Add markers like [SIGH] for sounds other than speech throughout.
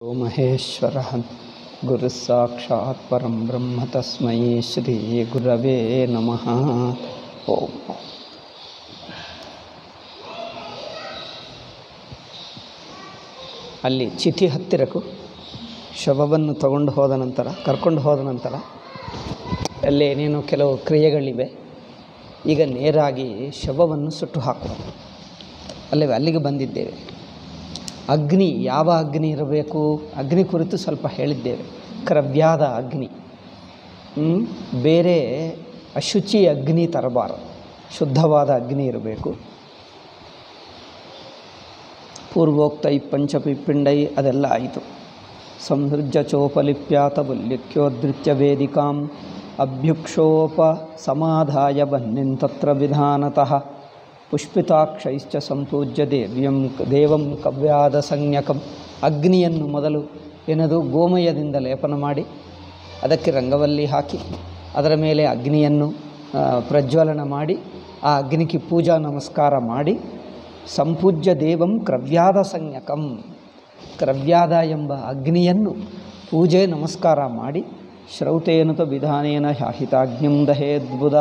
ओ महेश्वरः गुरुः साक्षात् परं ब्रह्म तस्मै श्रीगुरवे नमः ಓಂ ಅಲ್ಲಿ ಚಿತಿ ಹತ್ತಿರಕ್ಕೂ ಶವವನ್ನು ತಗೊಂಡು ಹೋದ ನಂತರ ಕರ್ಕೊಂಡು ಹೋದ ನಂತರ ಅಲ್ಲಿ ಏನೇನೋ ಕೆಲವು ಕ್ರಿಯೆಗಳಿವೆ ಈಗ ನೇರಾಗಿ ಶವವನ್ನು ಸುಟ್ಟು ಹಾಕುವ ಅಲ್ಲೇ ಅಲ್ಲಿಗೆ ಬಂದಿದ್ದೇವೆ ಅಗ್ನಿ, ಯಾವ ಅಗ್ನಿ ಇರಬೇಕು? ಅಗ್ನಿ ಕುರಿತು ಸ್ವಲ್ಪ ಹೇಳಿದ್ದೇವೆ. ಕ್ರವ್ಯಾದ ಅಗ್ನಿ? ಬೇರೆ ಅಶುಚಿ ಅಗ್ನಿ ತರಬಾರದು. ಶುದ್ಧವಾದ ಅಗ್ನಿ ಇರಬೇಕು. ಪೂರ್ವೋಕ್ತೈ ಪಂಚಪಿಪಿಂಡೈ ಅದೆಲ್ಲ ಆಯಿತು. ಸಂಸೃಜ್ಯ ಚೋಪಲಿಪ್ಯಾತ ಬುಲ್ಯಕ್ಯೋದೃತ್ಯ ವೇದಿಕಾಂ. ಅಭ್ಯುಕ್ಷೋಪ ಸಮಾಧಾಯ ಬನ್ನಿಂತತ್ರ ವಿಧಾನತಃ. ಪುಷ್ಪಿತಾಕ್ಷೈಶ್ಚ ಸಂಪೂಜ್ಯ ದೇವ್ಯಂ ದೇವಂ ಕವ್ಯಾದ ಸಂಜ್ಞಕಂ ಅಗ್ನಿಯನ್ನು ಮೊದಲು ಏನದು ಗೋಮಯದಿಂದ ಲೇಪನ ಮಾಡಿ ಅದಕ್ಕೆ ರಂಗವಲ್ಲಿ ಹಾಕಿ, ಅದರ ಮೇಲೆ ಅಗ್ನಿಯನ್ನು ಪ್ರಜ್ವಲನ ಮಾಡಿ, ಆ ಅಗ್ನಿಗೆ ಪೂಜಾ ನಮಸ್ಕಾರ ಮಾಡಿ, ಸಂಪೂಜ್ಯ ದೇವಂ ಕ್ರವ್ಯಾದ ಸಂಜ್ಞಕಂ ಕ್ರವ್ಯಾದ ಎಂಬ ಅಗ್ನಿಯನ್ನು ಪೂಜೆ ನಮಸ್ಕಾರ ಮಾಡಿ, ಶ್ರೌತೇನುತ ವಿಧಾನೇನ ಶಾಹಿತಾಗ್ನಿಂ ದಹೇದ್ಬುಧ.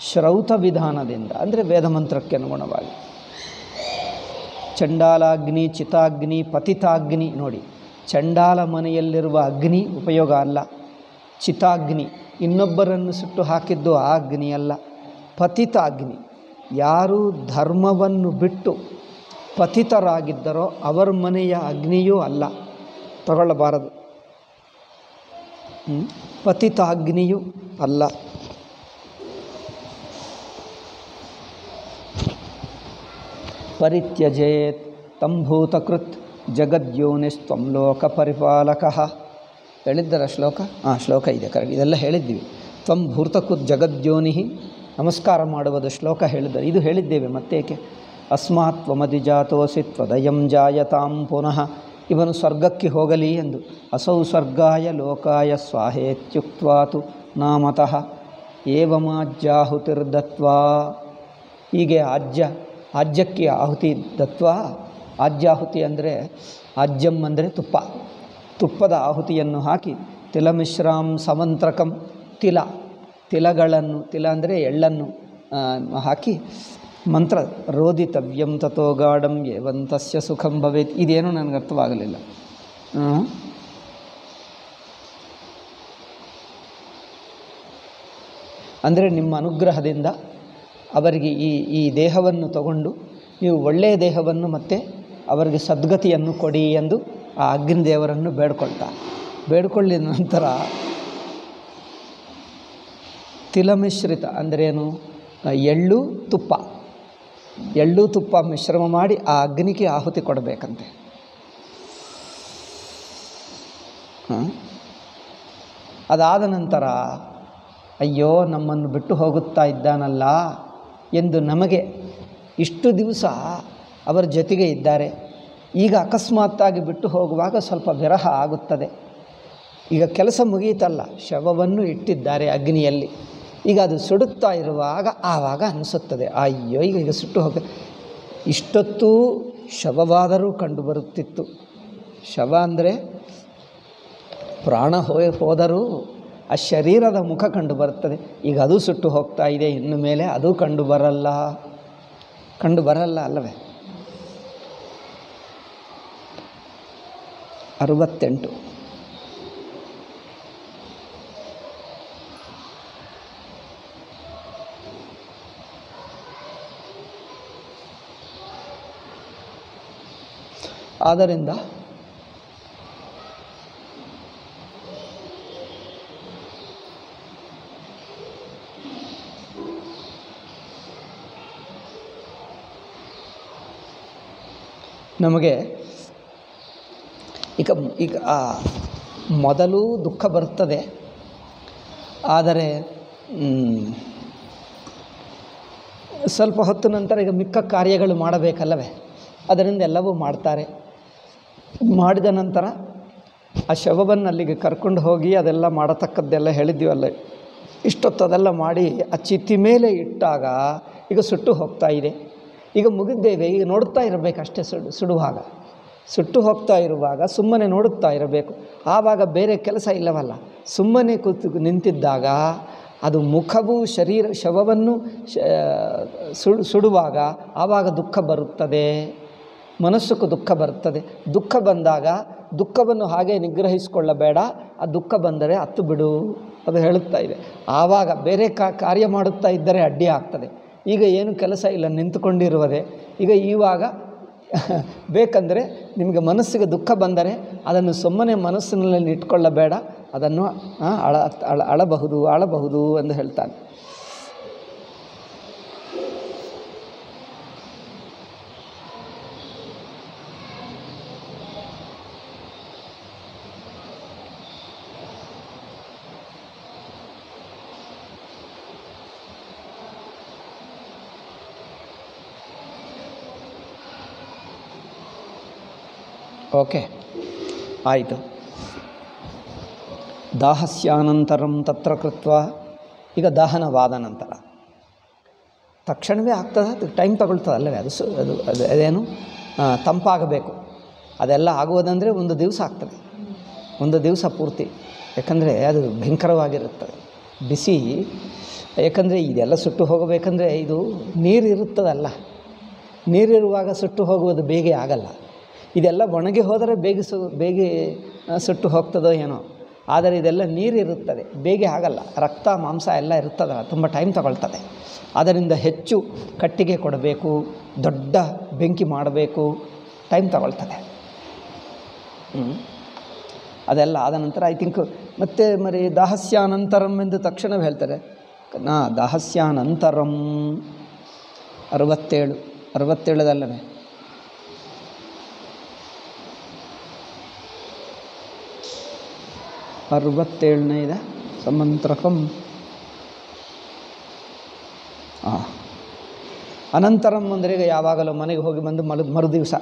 ಶ್ರೌತ ವಿಧಾನದಿಂದ, ಅಂದರೆ ವೇದಮಂತ್ರಕ್ಕೆ ಅನುಗುಣವಾಗಿ. ಚಂಡಾಲಾಗ್ನಿ, ಚಿತಾಗ್ನಿ, ಪತಿತಾಗ್ನಿ, ನೋಡಿ. ಚಂಡಾಲ ಮನೆಯಲ್ಲಿರುವ ಅಗ್ನಿ ಉಪಯೋಗ ಅಲ್ಲ. ಚಿತಾಗ್ನಿ, ಇನ್ನೊಬ್ಬರನ್ನು ಸುಟ್ಟು ಹಾಕಿದ್ದು ಆ ಅಗ್ನಿ ಅಲ್ಲ. ಪತಿತಾಗ್ನಿ, ಯಾರು ಧರ್ಮವನ್ನು ಬಿಟ್ಟು ಪತಿತರಾಗಿದ್ದರೋ ಅವರ ಮನೆಯ ಅಗ್ನಿಯೂ ಅಲ್ಲ. ತಗೊಳ್ಳಬಾರದು. ಪತಿತಾಗ್ನಿಯೂ ಅಲ್ಲ. ಪರಿತ್ಯಜೇತ್ ತಂಭೂತಕೃತ್ ಜಗದ್ಯೋನಿಸ್ತ್ವಂ ಲೋಕ ಪರಿಪಾಲಕಃ ಹೇಳಿದ್ದರ ಶ್ಲೋಕ? ಹಾಂ ಶ್ಲೋಕ ಇದೆ ಕರೆಕ್ಟ್ ಇದೆಲ್ಲ ಹೇಳಿದ್ದೀವಿ. ತ್ವಂ ಭೂತಕೃತ್ ಜಗದ್ಯೋನಿ. ನಮಸ್ಕಾರ ಮಾಡುವುದು ಶ್ಲೋಕ ಹೇಳಿದ್ದಾರೆ. ಇದು ಹೇಳಿದ್ದೇವೆ, ಮತ್ತೇಕೆ? ಅಸ್ಮಾತ್ ತ್ವಮಧಿಜಾತೋಸಿ ತ್ವದಯಂ ಜಾಯತಾಂ ಪುನಃ. ಇವನು ಸ್ವರ್ಗಕ್ಕೆ ಹೋಗಲಿ ಎಂದು. ಅಸೌ ಸ್ವರ್ಗಾಯ ಲೋಕಾಯ ಸ್ವಾಹೇತ್ಯುಕ್ವಾತು ನಾಮತಃ. ಏವಮಾಜ್ಯಾಹುತಿರ್ದತ್ವಾ. ಹೀಗೆ ಆಜ್ಯ ಆಜ್ಯಕ್ಕೆ ಆಹುತಿ ದತ್ವ ಆಜ್ಯಾಹುತಿ ಅಂದರೆ ಆಜ್ಯಂ ಅಂದರೆ ತುಪ್ಪ. ತುಪ್ಪದ ಆಹುತಿಯನ್ನು ಹಾಕಿ ತಿಲಮಿಶ್ರಾಂ ಸಮಂತ್ರಕಂ ತಿಲ. ತಿಲಗಳನ್ನು, ತಿಲ ಅಂದರೆ ಎಳ್ಳನ್ನು ಹಾಕಿ ಮಂತ್ರ, ರೋದಿತವ್ಯಂ ತಥೋ ಗಾಢಂ ಏವಂತಸ್ಯ ಸುಖಂ ಭವೇತ್. ಇದೇನು ನನಗೆ ಅರ್ಥವಾಗಲಿಲ್ಲ? ಅಂದರೆ ನಿಮ್ಮ ಅನುಗ್ರಹದಿಂದ ಅವರಿಗೆ ಈ ಈ ದೇಹವನ್ನು ತಗೊಂಡು ನೀವು ಒಳ್ಳೆಯ ದೇಹವನ್ನು ಮತ್ತು ಅವರಿಗೆ ಸದ್ಗತಿಯನ್ನು ಕೊಡಿ ಎಂದು ಆ ಅಗ್ನಿ ದೇವರನ್ನು ಬೇಡ್ಕೊಳ್ತಾ ಬೇಡ್ಕೊಳ್ಳಿದ ನಂತರ ತಿಲಮಿಶ್ರಿತ ಅಂದ್ರೇನು? ಎಳ್ಳು ತುಪ್ಪ. ಎಳ್ಳು ತುಪ್ಪ ಮಿಶ್ರಮ ಮಾಡಿ ಆ ಅಗ್ನಿಗೆ ಆಹುತಿ ಕೊಡಬೇಕಂತೆ. ಅದಾದ ನಂತರ, ಅಯ್ಯೋ ನಮ್ಮನ್ನು ಬಿಟ್ಟು ಹೋಗುತ್ತಾ ಇದ್ದಾನಲ್ಲ? ಎಂದು ನಮಗೆ ಇಷ್ಟು ದಿವಸ ಅವರ ಜೊತೆಗೆ ಇದ್ದಾರೆ. ಈಗ ಅಕಸ್ಮಾತ್ತಾಗಿ ಬಿಟ್ಟು ಹೋಗುವಾಗ ಸ್ವಲ್ಪ ವಿರಹ ಆಗುತ್ತದೆ. ಈಗ ಕೆಲಸ ಮುಗಿಯಿತಲ್ಲ, ಶವವನ್ನು ಇಟ್ಟಿದ್ದಾರೆ ಅಗ್ನಿಯಲ್ಲಿ. ಈಗ ಅದು ಸುಡುತ್ತಾ ಇರುವಾಗ ಆವಾಗ ಅನಿಸುತ್ತದೆ. ಅಯ್ಯೋ, ಈಗ ಈಗ ಸುಟ್ಟು ಹೋಗ, ಇಷ್ಟೊತ್ತೂ ಶವವಾದರೂ ಕಂಡುಬರುತ್ತಿತ್ತು ಶವ ಅಂದರೆ ಪ್ರಾಣ ಹೋಯ್ ಹೋದರೂ ಆ ಶರೀರದ ಮುಖ ಕಂಡು ಬರುತ್ತದೆ. ಈಗ ಅದು ಸುಟ್ಟು ಹೋಗ್ತಾ ಇದೆ, ಇನ್ನು ಮೇಲೆ ಅದು ಕಂಡು ಬರಲ್ಲ. ಕಂಡು ಬರಲ್ಲ ಅಲ್ಲವೇ? ಅರವತ್ತೆಂಟು. ಆದ್ದರಿಂದ ನಮಗೆ ಈಗ ಈಗ ಮೊದಲು ದುಃಖ ಬರ್ತದೆ. ಆದರೆ ಸ್ವಲ್ಪ ಹೊತ್ತು ನಂತರ ಈಗ ಮಿಕ್ಕ ಕಾರ್ಯಗಳು ಮಾಡಬೇಕಲ್ಲವೇ? ಅದರಿಂದ ಎಲ್ಲವೂ ಮಾಡ್ತಾರೆ. ಮಾಡಿದ ನಂತರ ಆ ಶವವನ್ನು ಅಲ್ಲಿಗೆ ಕರ್ಕೊಂಡು ಹೋಗಿ ಅದೆಲ್ಲ ಮಾಡತಕ್ಕದ್ದೆಲ್ಲ ಹೇಳಿದ್ದೀವಲ್ಲ ಇಷ್ಟೊತ್ತು ಅದೆಲ್ಲ ಮಾಡಿ ಆ ಚಿತಿ ಮೇಲೆ ಇಟ್ಟಾಗ ಈಗ ಸುಟ್ಟು ಹೋಗ್ತಾ ಇದೆ. ಈಗ ಮುಗಿದ್ದೇವೆ, ಈಗ ನೋಡ್ತಾ ಇರಬೇಕಷ್ಟೇ ಸುಡು, ಸುಡುವಾಗ. ಸುಟ್ಟು ಹೋಗ್ತಾ ಇರುವಾಗ, ಸುಮ್ಮನೆ ನೋಡುತ್ತಾ ಇರಬೇಕು. ಆವಾಗ ಬೇರೆ ಕೆಲಸ ಇಲ್ಲವಲ್ಲ. ಸುಮ್ಮನೆ ಕೂತು ನಿಂತಿದ್ದಾಗ, ಅದು ಮುಖವು ಶರೀರ, ಶವವನ್ನು ಸುಡು, ಸುಡುವಾಗ ಆವಾಗ ದುಃಖ ಬರುತ್ತದೆ. ಮನಸ್ಸಕ್ಕೂ ದುಃಖ ಬರುತ್ತದೆ. ದುಃಖ ಬಂದಾಗ, ದುಃಖವನ್ನು ಹಾಗೆ ನಿಗ್ರಹಿಸಿಕೊಳ್ಳಬೇಡ. ಆ ದುಃಖ ಬಂದರೆ ಹತ್ತು ಬಿಡು. ಅದು ಹೇಳುತ್ತಾ ಇದೆ. ಆವಾಗ ಬೇರೆ ಕಾರ್ಯ ಮಾಡುತ್ತಾ ಇದ್ದರೆ ಅಡ್ಡಿ ಆಗ್ತದೆ. ಈಗ ಏನು ಕೆಲಸ ಇಲ್ಲ ನಿಂತುಕೊಂಡಿರುವುದೇ ಈಗ ಇವಾಗ [LAUGHS] ಬೇಕಂದರೆ ನಿಮಗೆ ಮನಸ್ಸಿಗೆ ದುಃಖ ಬಂದರೆ ಅದನ್ನು ಸುಮ್ಮನೆ ಮನಸ್ಸಿನಲ್ಲಿ ಇಟ್ಕೊಳ್ಳಬೇಡ, ಅದನ್ನು ಅಳ ಅಳ, ಅಳಬಹುದು ಅಳಬಹುದು ಎಂದು ಹೇಳ್ತಾನೆ. ಓಕೆ. ಆಯಿತು. ದಾಹಸ್ಯಾನಂತರಂ ತತ್ರ ಕೃತ್ವ. ಈಗ ದಹನವಾದ ನಂತರ. ತಕ್ಷಣವೇ ಆಗ್ತದೆ? ಅದು ಟೈಮ್ ತಗೊಳ್ತದೆ ಅಲ್ಲವೇ? ಅದು ಸು ಅದು ಅದು ಅದೇನು? ತಂಪಾಗಬೇಕು. ಅದೆಲ್ಲ ಆಗುವುದಂದರೆ ಒಂದು ದಿವಸ ಆಗ್ತದೆ. ಒಂದು ದಿವಸ ಪೂರ್ತಿ. ಯಾಕಂದರೆ ಅದು ಭಯಂಕರವಾಗಿರುತ್ತದೆ ಬಿಸಿ. ಯಾಕಂದರೆ ಇದೆಲ್ಲ ಸುಟ್ಟು ಹೋಗಬೇಕಂದ್ರೆ ಇದು ನೀರು ಇರುತ್ತದಲ್ಲ ನೀರಿರುವಾಗ ಸುಟ್ಟು ಹೋಗುವುದು ಬೇಗ ಆಗಲ್ಲ. ಇದೆಲ್ಲ ಒಣಗಿ ಹೋದರೆ ಬೇಗ ಸು, ಬೇಗ ಸುಟ್ಟು ಹೋಗ್ತದೋ ಏನೋ. ಆದರೆ ಇದೆಲ್ಲ ನೀರಿರುತ್ತದೆ ಬೇಗ ಆಗಲ್ಲ. ರಕ್ತ, ಮಾಂಸ ಎಲ್ಲ ಇರುತ್ತದಲ್ಲ. ತುಂಬ ಟೈಮ್ ತಗೊಳ್ತದೆ. ಅದರಿಂದ ಹೆಚ್ಚು ಕಟ್ಟಿಗೆ ಕೊಡಬೇಕು, ದೊಡ್ಡ ಬೆಂಕಿ ಮಾಡಬೇಕು. ಟೈಮ್ ತಗೊಳ್ತದೆ. ಅದೆಲ್ಲ ಆದ ನಂತರ ಐ ಥಿಂಕ್ ಮತ್ತೆ ಮರಿ ದಾಹಸ್ಯಾನಂತರಂ ಎಂದು ತಕ್ಷಣವೇ ಹೇಳ್ತಾರೆ. ನಾ ದಾಹಸ್ಯಾನಂತರಂ ಅರವತ್ತೇಳು. ಅರವತ್ತೇಳದಲ್ಲವೇ? ಅರವತ್ತೇಳನೇದ ಸಮಂತ್ರಕಂ. ಹಾಂ ಅನಂತರಂ ಅಂದರೆ ಈಗ ಯಾವಾಗಲೂ ಮನೆಗೆ ಹೋಗಿ ಬಂದು ಮರು ಮರು ದಿವಸ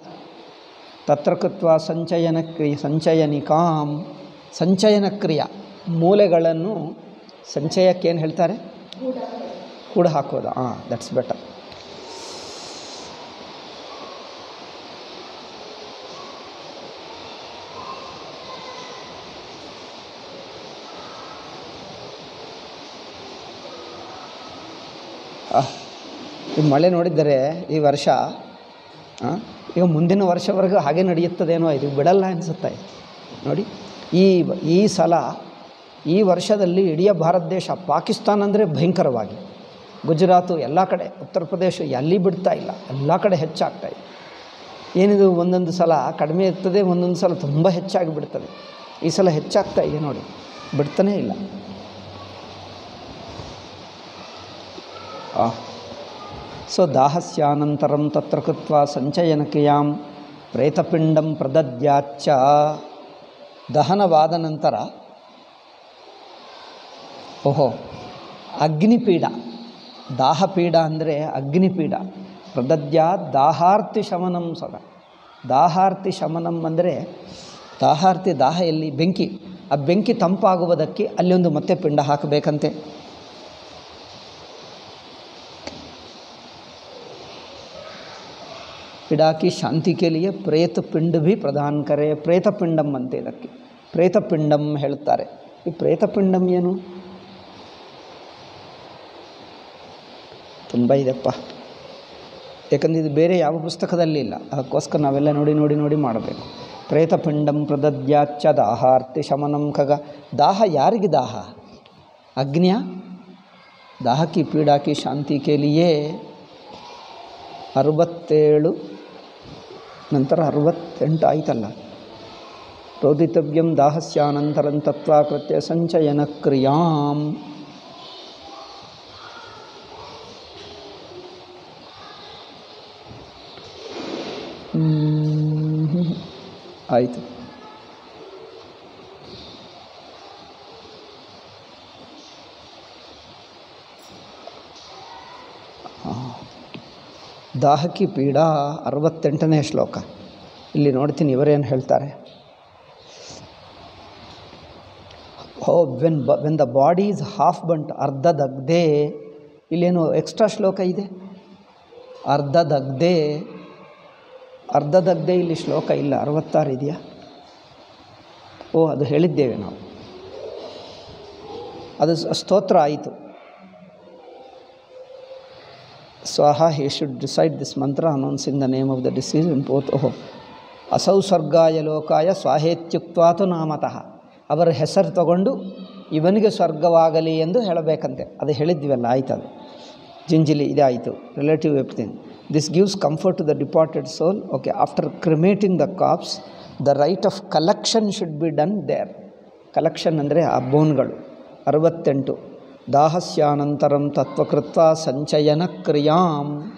ತತ್ರ ಕೃತ್ವ ಸಂಚಯನ ಕ್ರಿಯೆ ಸಂಚಯನಿಕಾಂ. ಸಂಚಯನ ಕ್ರಿಯ. ಮೂಲೆಗಳನ್ನು ಸಂಚಯಕ್ಕೆ ಏನು ಹೇಳ್ತಾರೆ ಕೂಡ ಹಾಕೋದು. ಹಾಂ ದಟ್ಸ್ ಬೆಟರ್ ಈ ಮಳೆ ನೋಡಿದರೆ ಈ ವರ್ಷ ಈಗ ಮುಂದಿನ ವರ್ಷವರೆಗೂ ಹಾಗೆ ನಡೆಯುತ್ತದೇನೋ ಇದು ಬಿಡಲ್ಲ ಅನಿಸುತ್ತೆ. ನೋಡಿ, ಈ ಈ ಸಲ, ಈ ವರ್ಷದಲ್ಲಿ ಇಡೀ ಭಾರತ ದೇಶ ಪಾಕಿಸ್ತಾನ ಅಂದರೆ ಭಯಂಕರವಾಗಿ. ಗುಜರಾತು ಎಲ್ಲ ಕಡೆ, ಉತ್ತರ ಪ್ರದೇಶ ಎಲ್ಲಿ ಬಿಡ್ತಾ ಇಲ್ಲ, ಎಲ್ಲ ಕಡೆ ಹೆಚ್ಚಾಗ್ತಾ ಇದೆ. ಏನಿದು, ಒಂದೊಂದು ಸಲ ಕಡಿಮೆ ಇರ್ತದೆ, ಒಂದೊಂದು ಸಲ ತುಂಬ ಹೆಚ್ಚಾಗಿ ಬಿಡ್ತದೆ. ಈ ಸಲ ಹೆಚ್ಚಾಗ್ತಾ ಇದೆ ನೋಡಿ, ಬಿಡ್ತಾನೇ ಇಲ್ಲ. ಸೊ ದಾಹಸ್ಯಾನಂತರಂ ತತ್ರ ಕೃತ್ವ ಸಂಚಯನಕ್ರಿಯಾಂ ಪ್ರೇತಪಿಂಡಂ ಪ್ರದದ್ಯಾಚ್ಚ ದಹನವಾದ ನಂತರ ಓಹೋ, ಅಗ್ನಿಪೀಡ. ದಾಹಪೀಡ ಅಂದರೆ ಅಗ್ನಿಪೀಡ. ಪ್ರದದ್ಯಾ ದಾಹಾರ್ತಿ ಶಮನಂ ಸದ. ದಾಹಾರ್ತಿ ಶಮನಂ ಅಂದರೆ ದಾಹಾರ್ತಿ ದಾಹ ಎಲ್ಲಿ, ಬೆಂಕಿ. ಆ ಬೆಂಕಿ ತಂಪಾಗುವುದಕ್ಕೆ ಅಲ್ಲಿ ಒಂದು ಮತ್ತೆ ಪಿಂಡ ಹಾಕಬೇಕಂತೆ. पिड़ा की शांति के लिए प्रेत पिंड भी प्रदान करे ಪ್ರೇತ ಪಿಂಡಂ ಅಂತ ಇದಕ್ಕೆ ಪ್ರೇತ ಪಿಂಡಂ ಹೇಳ್ತಾರೆ ಈ ಪ್ರೇತ ಪಿಂಡಂ ಏನು ತುಂಬ ಇದೆಪ್ಪ ಯಾಕಂದರೆ ಇದು ಬೇರೆ ಯಾವ ಪುಸ್ತಕದಲ್ಲಿ ಇಲ್ಲ ಅದಕ್ಕೋಸ್ಕರ ನಾವೆಲ್ಲ ನೋಡಿ ನೋಡಿ ನೋಡಿ ಮಾಡಬೇಕು ಪ್ರೇತ ಪಿಂಡಂ ಪ್ರದದ್ಯಾಚ್ಚ ದಾಹಾರ್ತಿ ಶಮನಂ ಖಗ ದಾಹ ಯಾರಿಗೆ ದಾಹ ಅಗ್ನಿಯ दाह की पीड़ा की शांति के लिए ಅರವತ್ತೇಳು ನಂತರ ಅರವತ್ತೆಂಟು ಆಯ್ತಲ್ಲ ರೋದಿತವ್ಯಂ ದಾಹಸ್ಯಾನಂತರಂ ತತ್ವಾಕೃತ್ಯ ಸಂಚಯನ ಕ್ರಿಯಾಂ ಆಯಿತು ದಾಹಕಿ ಪೀಡಾ ಅರವತ್ತೆಂಟನೇ ಶ್ಲೋಕ. ಇಲ್ಲಿ ನೋಡ್ತೀನಿ ಇವರೇನು ಹೇಳ್ತಾರೆ. ಹೋ ವೆನ್ ಬ when the body is half burnt ಅರ್ಧ ದಗ್ಧೆ ಇಲ್ಲೇನು ಎಕ್ಸ್ಟ್ರಾ ಶ್ಲೋಕ ಇದೆ? ಅರ್ಧ ದಗ್ಧೆ ಅರ್ಧದಗ್ದೇ ಇಲ್ಲಿ ಶ್ಲೋಕ ಇಲ್ಲ, ಅರವತ್ತಾರು ಇದೆಯಾ? ಓ, ಅದು ಹೇಳಿದ್ದೇವೆ ನಾವು. ಅದು ಸ್ತೋತ್ರ ಆಯಿತು. ಸ್ವಾಹ he should decide this mantra announcing the name of the disease in both ಓಹೋ ಅಸೌ ಸ್ವರ್ಗಾಯ ಲೋಕಾಯ ಸ್ವಾಹೇತ್ಯುಕ್ವಾತು ನಾಮತಃ ಅವರ ಹೆಸರು ತಗೊಂಡು ಇವನಿಗೆ ಸ್ವರ್ಗವಾಗಲಿ ಎಂದು ಹೇಳಬೇಕಂತೆ. ಅದು ಹೇಳಿದ್ವಲ್ಲ ಆಯ್ತು ಅದು ಜಿಂಜಿಲಿ, ಇದಾಯಿತು. Relative ಎಪ್ತಿನ್ this gives comfort to the departed soul okay after cremating the corpse the rite of collection should be done there collection ಅಂದರೆ ಆ ಬೋನ್ಗಳು ಅರವತ್ತೆಂಟು. ದಾಹಸ್ಯಾನಂತರಂ ತತ್ವಕೃತ್ವ ಸಂಚಯನ ಕ್ರಿಯಾಂ.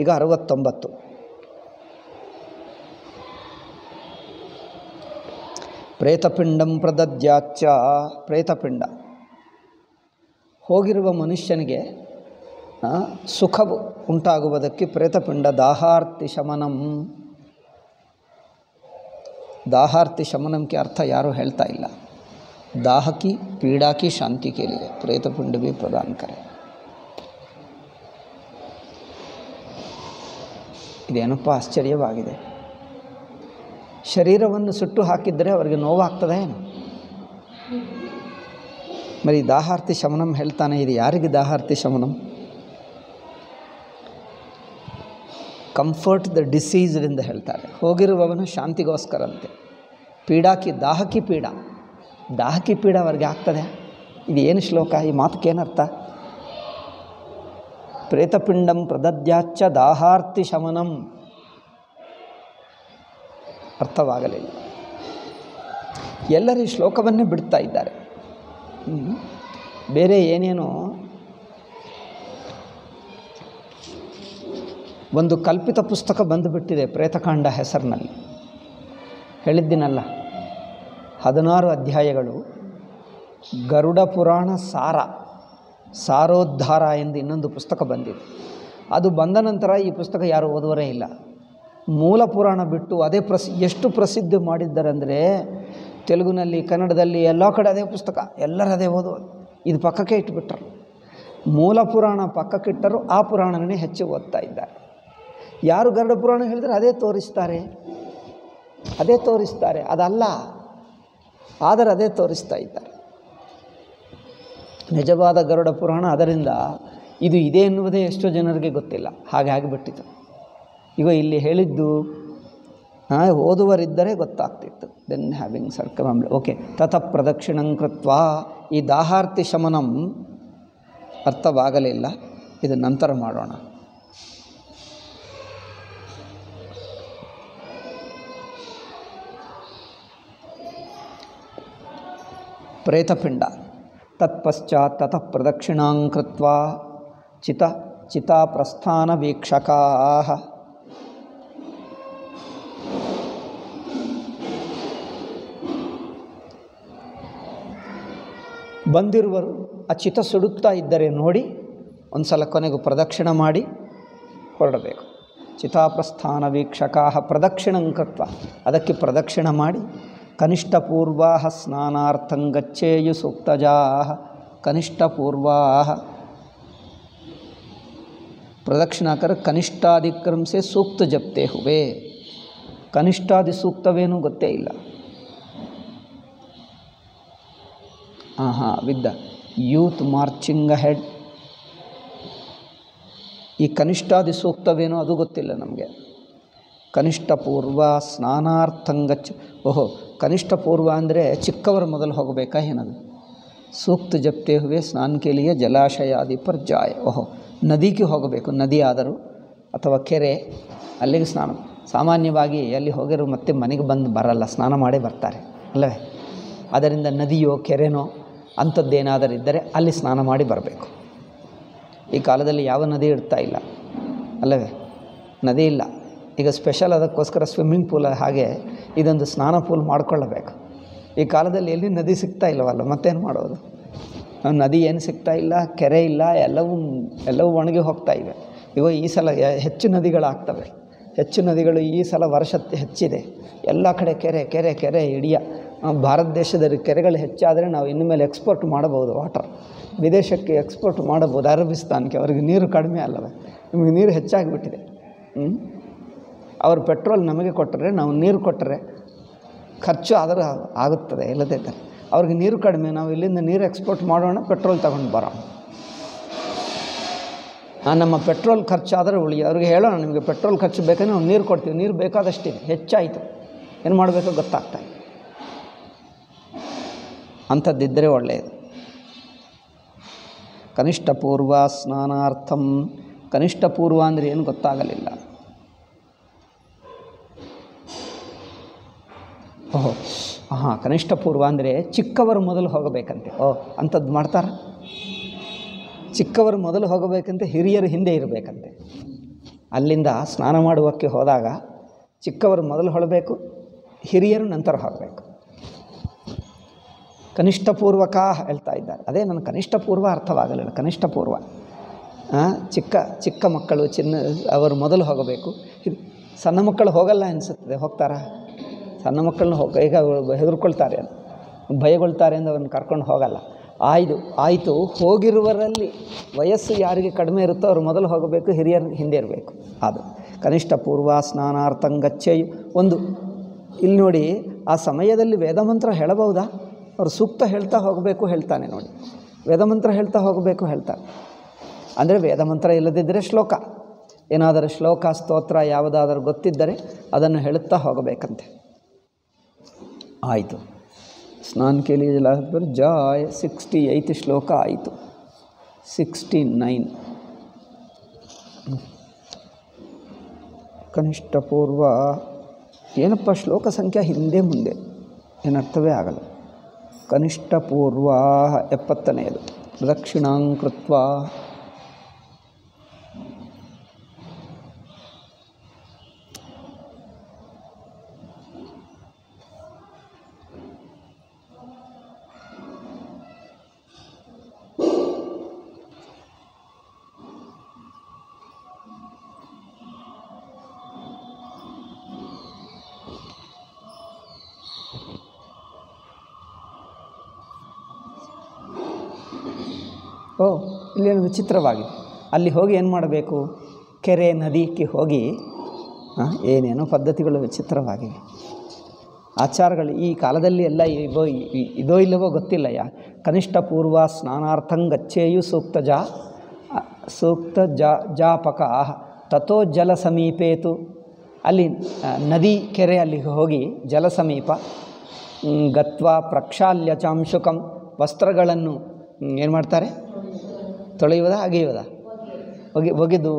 ಈಗ ಅರವತ್ತೊಂಬತ್ತು. ಪ್ರೇತಪಿಂಡಂ ಪ್ರದದ್ಯಾಚ್ಚ ಪ್ರೇತಪಿಂಡ. ಹೋಗಿರುವ ಮನುಷ್ಯನಿಗೆ ಸುಖವು ಉಂಟಾಗುವುದಕ್ಕೆ ಪ್ರೇತಪಿಂಡ ದಾಹಾರ್ತಿ ಶಮನಂ. ದಾಹಾರ್ತಿ ಶಮನಂಕ್ಕೆ ಅರ್ಥ ಯಾರೂ ಹೇಳ್ತಾ ಇಲ್ಲ. दाह की पीड़ा की शांति के लिए प्रेत पिंड भी प्रदान ಇದೇನಪ್ಪ ಆಶ್ಚರ್ಯವಾಗಿದೆ. ಶರೀರವನ್ನು ಸುಟ್ಟು ಹಾಕಿದರೆ ಅವರಿಗೆ ನೋವಾಗ್ತದೆ ಏನು? ಮರಿ ದಾಹಾರ್ತಿ ಶಮನಂ ಹೇಳ್ತಾನೆ, ಇದು ಯಾರಿಗೆ ದಾಹಾರ್ತಿ ಶಮನಂ? ಕಂಫರ್ಟ್ ದ ಡಿಸೀಸ್ರಿಂದ ಹೇಳ್ತಾರೆ. ಹೋಗಿರುವವನು ಶಾಂತಿಗೋಸ್ಕರಂತೆ. ಪೀಡಾಕಿ, ದಾಹಕಿ ಪೀಡಾ. ದಾಹಕಿ ಪೀಡ ಅವರಿಗೆ ಆಗ್ತದೆ. ಇದು ಏನು ಶ್ಲೋಕ? ಈ ಮಾತಕ್ಕೇನರ್ಥ ಪ್ರೇತಪಿಂಡಂ ಪ್ರದದ್ಯಾಚ್ಚ ದಾಹಾರ್ತಿ ಶಮನಂ. ಅರ್ಥವಾಗಲಿಲ್ಲ. ಎಲ್ಲರೂ ಈ ಶ್ಲೋಕವನ್ನೇ ಬಿಡ್ತಾ ಇದ್ದಾರೆ. ಬೇರೆ ಏನೇನೋ ಒಂದು ಕಲ್ಪಿತ ಪುಸ್ತಕ ಬಂದುಬಿಟ್ಟಿದೆ ಪ್ರೇತಕಾಂಡ ಹೆಸರಿನಲ್ಲಿ. ಹೇಳಿದ್ದೀನಲ್ಲ. ಹದಿನಾರು ಅಧ್ಯಾಯಗಳು. ಗರುಡ ಪುರಾಣ ಸಾರ, ಸಾರೋದ್ಧಾರ ಎಂದು ಇನ್ನೊಂದು ಪುಸ್ತಕ ಬಂದಿದೆ. ಅದು ಬಂದ ನಂತರ ಈ ಪುಸ್ತಕ ಯಾರು ಓದುವರೇ ಇಲ್ಲ. ಮೂಲ ಪುರಾಣ ಬಿಟ್ಟು ಅದೇ ಪ್ರಸಿ, ಎಷ್ಟು ಪ್ರಸಿದ್ಧಿ ಮಾಡಿದ್ದಾರೆಂದರೆ ತೆಲುಗಿನಲ್ಲಿ, ಕನ್ನಡದಲ್ಲಿ ಎಲ್ಲ ಕಡೆ ಅದೇ ಪುಸ್ತಕ, ಎಲ್ಲರೂ ಅದೇ ಓದೋದು ಇದು ಪಕ್ಕಕ್ಕೆ ಇಟ್ಬಿಟ್ರು. ಮೂಲ ಪುರಾಣ ಪಕ್ಕಕ್ಕಿಟ್ಟರು ಆ ಪುರಾಣನೇ ಹೆಚ್ಚು ಓದ್ತಾ ಇದ್ದಾರೆ. ಯಾರು ಗರುಡ ಪುರಾಣ ಹೇಳಿದ್ರೆ ಅದೇ ತೋರಿಸ್ತಾರೆ. ಅದೇ ತೋರಿಸ್ತಾರೆ. ಅದಲ್ಲ. ಆದರೆ ಅದೇ ತೋರಿಸ್ತಾ ಇದ್ದಾರೆ. ನಿಜವಾದ ಗರುಡ ಪುರಾಣ ಅದರಿಂದ ಇದು ಇದೆ ಎನ್ನುವುದೇ ಎಷ್ಟೋ ಜನರಿಗೆ ಗೊತ್ತಿಲ್ಲ. ಹಾಗೆ ಆಗಿಬಿಟ್ಟಿತು. ಈಗ ಇಲ್ಲಿ ಹೇಳಿದ್ದು ಓದುವರಿದ್ದರೆ ಗೊತ್ತಾಗ್ತಿತ್ತು. ದೆನ್ ಹ್ಯಾವಿಂಗ್ ಸರ್ಕಮ್ ಓಕೆ ತಥ ಪ್ರದಕ್ಷಿಣಂ ಕೃತ್ವ. ಈ ದಾಹಾರ್ತಿ ಶಮನಂ ಅರ್ಥವಾಗಲಿಲ್ಲ. ಇದು ನಂತರ ಮಾಡೋಣ. ಪ್ರೇತಪಿಂಡ ತತ್ಪಶ್ಚಾತ್ ತತಃ ಪ್ರದಕ್ಷಿಣಾಂಕೃತ್ವ ಚಿತ ಚಿತಾಪ್ರಸ್ಥಾನ ವೀಕ್ಷಕಾ ಬಂದಿರುವರು ಆ ಚಿತ ಸುಡುತ್ತಾ ಇದ್ದರೆ ನೋಡಿ ಒಂದು ಸಲ ಕೊನೆಗೂ ಪ್ರದಕ್ಷಿಣ ಮಾಡಿ ಹೊರಡಬೇಕು. ಚಿತಾಪ್ರಸ್ಥಾನ ವೀಕ್ಷಕಾ ಪ್ರದಕ್ಷಿಣಂಕತ್ವ ಅದಕ್ಕೆ ಪ್ರದಕ್ಷಿಣ ಮಾಡಿ ಕನಿಷ್ಠಪೂರ್ವಾ ಸ್ನಾನಾರ್ಥಂ ಗಚ್ಚೇಯು ಸೂಕ್ತಜಾ ಕನಿಷ್ಠಪೂರ್ವಾ ಪ್ರದಕ್ಷಿಣಾಕರ ಕನಿಷ್ಠಾಧಿಕ್ರಮಸೆ ಸೂಕ್ತ ಜಪ್ತೆ ಹುವೆ. ಕನಿಷ್ಠಾದಿ ಸೂಕ್ತವೇನೂ ಗೊತ್ತೇ ಇಲ್ಲ. ಹಾಂ ಹಾಂ ವಿದ್ದ. ಯೂತ್ ಮಾರ್ಚಿಂಗ್ ಹೆಡ್ ಈ ಕನಿಷ್ಠಾದಿ ಸೂಕ್ತವೇನೋ ಅದು ಗೊತ್ತಿಲ್ಲ ನಮಗೆ. ಕನಿಷ್ಠ ಪೂರ್ವ ಸ್ನಾನಾರ್ಥಂಗಚ್ಚ ಓಹೋ ಕನಿಷ್ಠ ಪೂರ್ವ ಅಂದರೆ ಚಿಕ್ಕವರು ಮೊದಲು ಹೋಗಬೇಕಾ ಏನದು? ಸೂಕ್ತ ಜಪ್ತೆ ಹುವೆ, ಸ್ನಾನ ಕೆ ಲಿಯೆ ಜಲಾಶಯ ಆದಿ ಪರ್ ಜಾಯ್ ಓಹೋ, ನದಿಗೆ ಹೋಗಬೇಕು, ನದಿ ಆದರೂ ಅಥವಾ ಕೆರೆ, ಅಲ್ಲಿಗೆ ಸ್ನಾನ. ಸಾಮಾನ್ಯವಾಗಿ ಅಲ್ಲಿ ಹೋಗಿರೋ ಮತ್ತೆ ಮನೆಗೆ ಬಂದು ಬರಲ್ಲ, ಸ್ನಾನ ಮಾಡೇ ಬರ್ತಾರೆ, ಅಲ್ಲವೇ? ಅದರಿಂದ ನದಿಯೋ, ಕೆರೆನೋ ಅಂಥದ್ದೇನಾದರೂ ಇದ್ದರೆ ಅಲ್ಲಿ ಸ್ನಾನ ಮಾಡಿ ಬರಬೇಕು. ಈ ಕಾಲದಲ್ಲಿ ಯಾವ ನದಿ ಇಡ್ತಾ ಇಲ್ಲ, ಅಲ್ಲವೇ? ನದಿ ಇಲ್ಲ. ಈಗ ಸ್ಪೆಷಲ್ ಅದಕ್ಕೋಸ್ಕರ ಸ್ವಿಮ್ಮಿಂಗ್ ಪೂಲ್ ಹಾಗೆ ಇದೊಂದು ಸ್ನಾನ ಪೂಲ್ ಮಾಡಿಕೊಳ್ಳಬೇಕು. ಈ ಕಾಲದಲ್ಲಿ ಎಲ್ಲಿ ನದಿ ಸಿಗ್ತಾ ಇಲ್ಲವಲ್ಲ, ಮತ್ತೇನು ಮಾಡೋದು? ನದಿ ಏನು ಸಿಗ್ತಾ ಇಲ್ಲ, ಕೆರೆ ಇಲ್ಲ, ಎಲ್ಲವೂ ಎಲ್ಲವೂ ಒಣಗಿ ಹೋಗ್ತಾ ಇವೆ ಇವ ಈ ಸಲ ಹೆಚ್ಚು ನದಿಗಳಾಗ್ತವೆ. ಹೆಚ್ಚು ನದಿಗಳು ಈ ಸಲ ವರ್ಷ ಹೆಚ್ಚಿದೆ. ಎಲ್ಲ ಕಡೆ ಕೆರೆ ಕೆರೆ ಕೆರೆ ಹಿಡಿಯ. ಭಾರತ ದೇಶದಲ್ಲಿ ಕೆರೆಗಳು ಹೆಚ್ಚಾದರೆ ನಾವು ಇನ್ನು ಮೇಲೆ ಎಕ್ಸ್ಪೋರ್ಟ್ ಮಾಡಬಹುದು ವಾಟರ್. ವಿದೇಶಕ್ಕೆ ಎಕ್ಸ್ಪೋರ್ಟ್ ಮಾಡಬಹುದು, ಅರಬಿಸ್ತಾನ್ಗೆ. ಅವ್ರಿಗೆ ನೀರು ಕಡಿಮೆ ಅಲ್ಲವೇ? ನಿಮಗೆ ನೀರು ಹೆಚ್ಚಾಗಿಬಿಟ್ಟಿದೆ. ಹ್ಞೂ ಅವ್ರು ಪೆಟ್ರೋಲ್ ನಮಗೆ ಕೊಟ್ಟರೆ ನಾವು ನೀರು ಕೊಟ್ಟರೆ ಖರ್ಚು ಆದರೆ ಆಗುತ್ತದೆ, ಇಲ್ಲದೇ ಅವ್ರಿಗೆ ನೀರು ಕಡಿಮೆ, ನಾವು ಇಲ್ಲಿಂದ ನೀರು ಎಕ್ಸ್ಪೋರ್ಟ್ ಮಾಡೋಣ, ಪೆಟ್ರೋಲ್ ತಗೊಂಡು ಬರೋಣ ನಮ್ಮ ಪೆಟ್ರೋಲ್ ಖರ್ಚಾದರೆ ಉಳಿ ಅವ್ರಿಗೆ ಹೇಳೋಣ, ನಿಮಗೆ ಪೆಟ್ರೋಲ್ ಖರ್ಚು ಬೇಕಂದ್ರೆ ನಾವು ನೀರು ಕೊಡ್ತೀವಿ. ನೀರು ಬೇಕಾದಷ್ಟಿದೆ, ಹೆಚ್ಚಾಯಿತು. ಏನು ಮಾಡಬೇಕೋ ಇದೆ ಅಂಥದ್ದಿದ್ದರೆ ಒಳ್ಳೆಯದು. ಕನಿಷ್ಠ ಪೂರ್ವ ಸ್ನಾನಾರ್ಥಂ. ಕನಿಷ್ಠ ಪೂರ್ವ ಅಂದರೆ ಏನು ಗೊತ್ತಾಗಲಿಲ್ಲ. ಓಹೋ ಹಾಂ ಕನಿಷ್ಠ ಪೂರ್ವ ಅಂದರೆ ಚಿಕ್ಕವರು ಮೊದಲು ಹೋಗಬೇಕಂತೆ. ಓ, ಅಂಥದ್ದು ಮಾಡ್ತಾರ? ಚಿಕ್ಕವರು ಮೊದಲು ಹೋಗಬೇಕಂತೆ, ಹಿರಿಯರು ಹಿಂದೆ ಇರಬೇಕಂತೆ. ಅಲ್ಲಿಂದ ಸ್ನಾನ ಮಾಡುವಕ್ಕೆ ಹೋದಾಗ ಚಿಕ್ಕವರು ಮೊದಲು ಹೊಳಬೇಕು ಹಿರಿಯರು ನಂತರ ಹೋಗಬೇಕು. ಕನಿಷ್ಠ ಪೂರ್ವಕ ಹೇಳ್ತಾ ಇದ್ದಾರೆ. ಅದೇ ನನ್ನ ಕನಿಷ್ಠ ಪೂರ್ವ ಅರ್ಥವಾಗಲಿಲ್ಲ. ಕನಿಷ್ಠ ಪೂರ್ವ. ಚಿಕ್ಕ ಚಿಕ್ಕ ಮಕ್ಕಳು, ಚಿನ್ನ, ಅವರು ಮೊದಲು ಹೋಗಬೇಕು. ಸಣ್ಣ ಮಕ್ಕಳು ಹೋಗಲ್ಲ ಅನಿಸುತ್ತದೆ. ಹೋಗ್ತಾರಾ? ಸಣ್ಣ ಮಕ್ಕಳನ್ನ ಹೋಗ ಈಗ ಹೆದರ್ಕೊಳ್ತಾರೆ ಭಯಗೊಳ್ತಾರೆ ಎಂದು ಅವ್ರನ್ನ ಕರ್ಕೊಂಡು ಹೋಗಲ್ಲ. ಆಯ್ದು, ಆಯಿತು ಹೋಗಿರುವರಲ್ಲಿ ವಯಸ್ಸು ಯಾರಿಗೆ ಕಡಿಮೆ ಇರುತ್ತೋ ಅವ್ರು ಮೊದಲು ಹೋಗಬೇಕು, ಹಿರಿಯರ ಹಿಂದೆ ಇರಬೇಕು. ಅದು. ಕನಿಷ್ಠ ಪೂರ್ವ ಸ್ನಾನಾರ್ಥಂಗಚ್ಚೆಯು ಒಂದು, ಇಲ್ಲಿ ನೋಡಿ, ಆ ಸಮಯದಲ್ಲಿ ವೇದಮಂತ್ರ ಹೇಳಬಹುದಾ? ಅವರು ಸೂಕ್ತ ಹೇಳ್ತಾ ಹೋಗಬೇಕು ಹೇಳ್ತಾನೆ ನೋಡಿ. ವೇದಮಂತ್ರ ಹೇಳ್ತಾ ಹೋಗಬೇಕು ಹೇಳ್ತಾನೆ. ಅಂದರೆ ವೇದಮಂತ್ರ ಇಲ್ಲದಿದ್ದರೆ ಶ್ಲೋಕ. ಏನಾದರೂ ಶ್ಲೋಕ, ಸ್ತೋತ್ರ ಯಾವುದಾದರೂ ಗೊತ್ತಿದ್ದರೆ ಅದನ್ನು ಹೇಳುತ್ತಾ ಹೋಗಬೇಕಂತೆ. ಆಯಿತು. ಸ್ನಾನ ಕೇಳಿಯಲ್ಲ ಜಾಯ್ ಸಿಕ್ಸ್ಟಿ ಏಯ್ತ್ ಶ್ಲೋಕ ಆಯಿತು. ಸಿಕ್ಸ್ಟಿ ನೈನ್ ಕನಿಷ್ಠ ಪೂರ್ವ ಏನಪ್ಪ ಶ್ಲೋಕ ಸಂಖ್ಯೆ ಹಿಂದೆ ಮುಂದೆ? ಏನರ್ಥವೇ ಆಗಲ್ಲ. ಕನಿಷ್ಠ ಪೂರ್ವ ಎಪ್ಪತ್ತನೆಯದು. ಪ್ರದಕ್ಷಿಣಾಂಕೃತ್ವ ವಿಚಿತ್ರವಾಗಿದೆ. ಅಲ್ಲಿ ಹೋಗಿ ಏನು ಮಾಡಬೇಕು? ಕೆರೆ ನದಿಗೆ ಹೋಗಿ ಏನೇನೋ ಪದ್ಧತಿಗಳು ವಿಚಿತ್ರವಾಗಿವೆ. ಆಚಾರಗಳು ಈ ಕಾಲದಲ್ಲಿ ಎಲ್ಲ ಇದೋ ಇದೋ ಇಲ್ಲವೋ ಗೊತ್ತಿಲ್ಲ ಯಾ? ಕನಿಷ್ಠ ಪೂರ್ವ ಸ್ನಾನಾರ್ಥಂಗಚ್ಚೇಯು ಸೂಕ್ತ ಜಾ ಸೂಕ್ತ ಜಾ, ಜಾಪಕ ತಥೋ ಜಲ ಸಮೀಪೇತು. ಅಲ್ಲಿ ನದಿ ಕೆರೆ ಅಲ್ಲಿಗೆ ಹೋಗಿ ಜಲ ಸಮೀಪ ಗತ್ವ ಪ್ರಕ್ಷಾಲ್ಯ ಚಾಂಶುಕಂ ವಸ್ತ್ರಗಳನ್ನು ಏನು ಮಾಡ್ತಾರೆ? ತೊಳೆಯುವುದಾ, ಅಗೆಯುವುದ? ಒಗೆ, ಒಗೆದು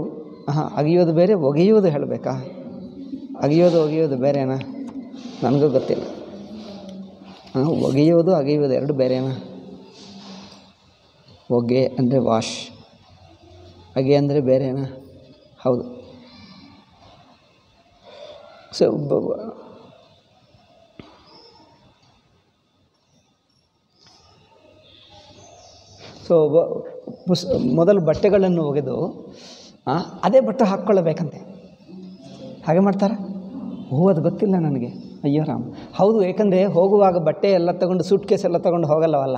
ಹಾಂ ಅಗೆಯೋದು ಬೇರೆ, ಒಗೆಯುವುದು ಹೇಳಬೇಕಾ? ಅಗೆಯೋದು ಒಗೆಯೋದು ಬೇರೆನಾ? ನನಗೂ ಗೊತ್ತಿಲ್ಲ. ಹಾಂ ಒಗೆಯೋದು ಅಗೆಯುವುದು ಎರಡು ಬೇರೆನಾ? ಒಗೆ ಅಂದರೆ ವಾಶ್. ಅಗೆ ಅಂದರೆ ಬೇರೆನಾ? ಹೌದು. ಸೊ ಸೊ ಪುಸ್, ಮೊದಲು ಬಟ್ಟೆಗಳನ್ನು ಒಗೆದು ಅದೇ ಬಟ್ಟೆ ಹಾಕ್ಕೊಳ್ಳಬೇಕಂತೆ. ಹಾಗೆ ಮಾಡ್ತಾರೆ? ಓ, ಅದು ಗೊತ್ತಿಲ್ಲ ನನಗೆ. ಅಯ್ಯೋ ರಾಮ್. ಹೌದು, ಏಕೆಂದರೆ ಹೋಗುವಾಗ ಬಟ್ಟೆ ಎಲ್ಲ ತಗೊಂಡು ಸೂಟ್ ಕೇಸ್ ಎಲ್ಲ ತಗೊಂಡು ಹೋಗಲ್ಲವಲ್ಲ?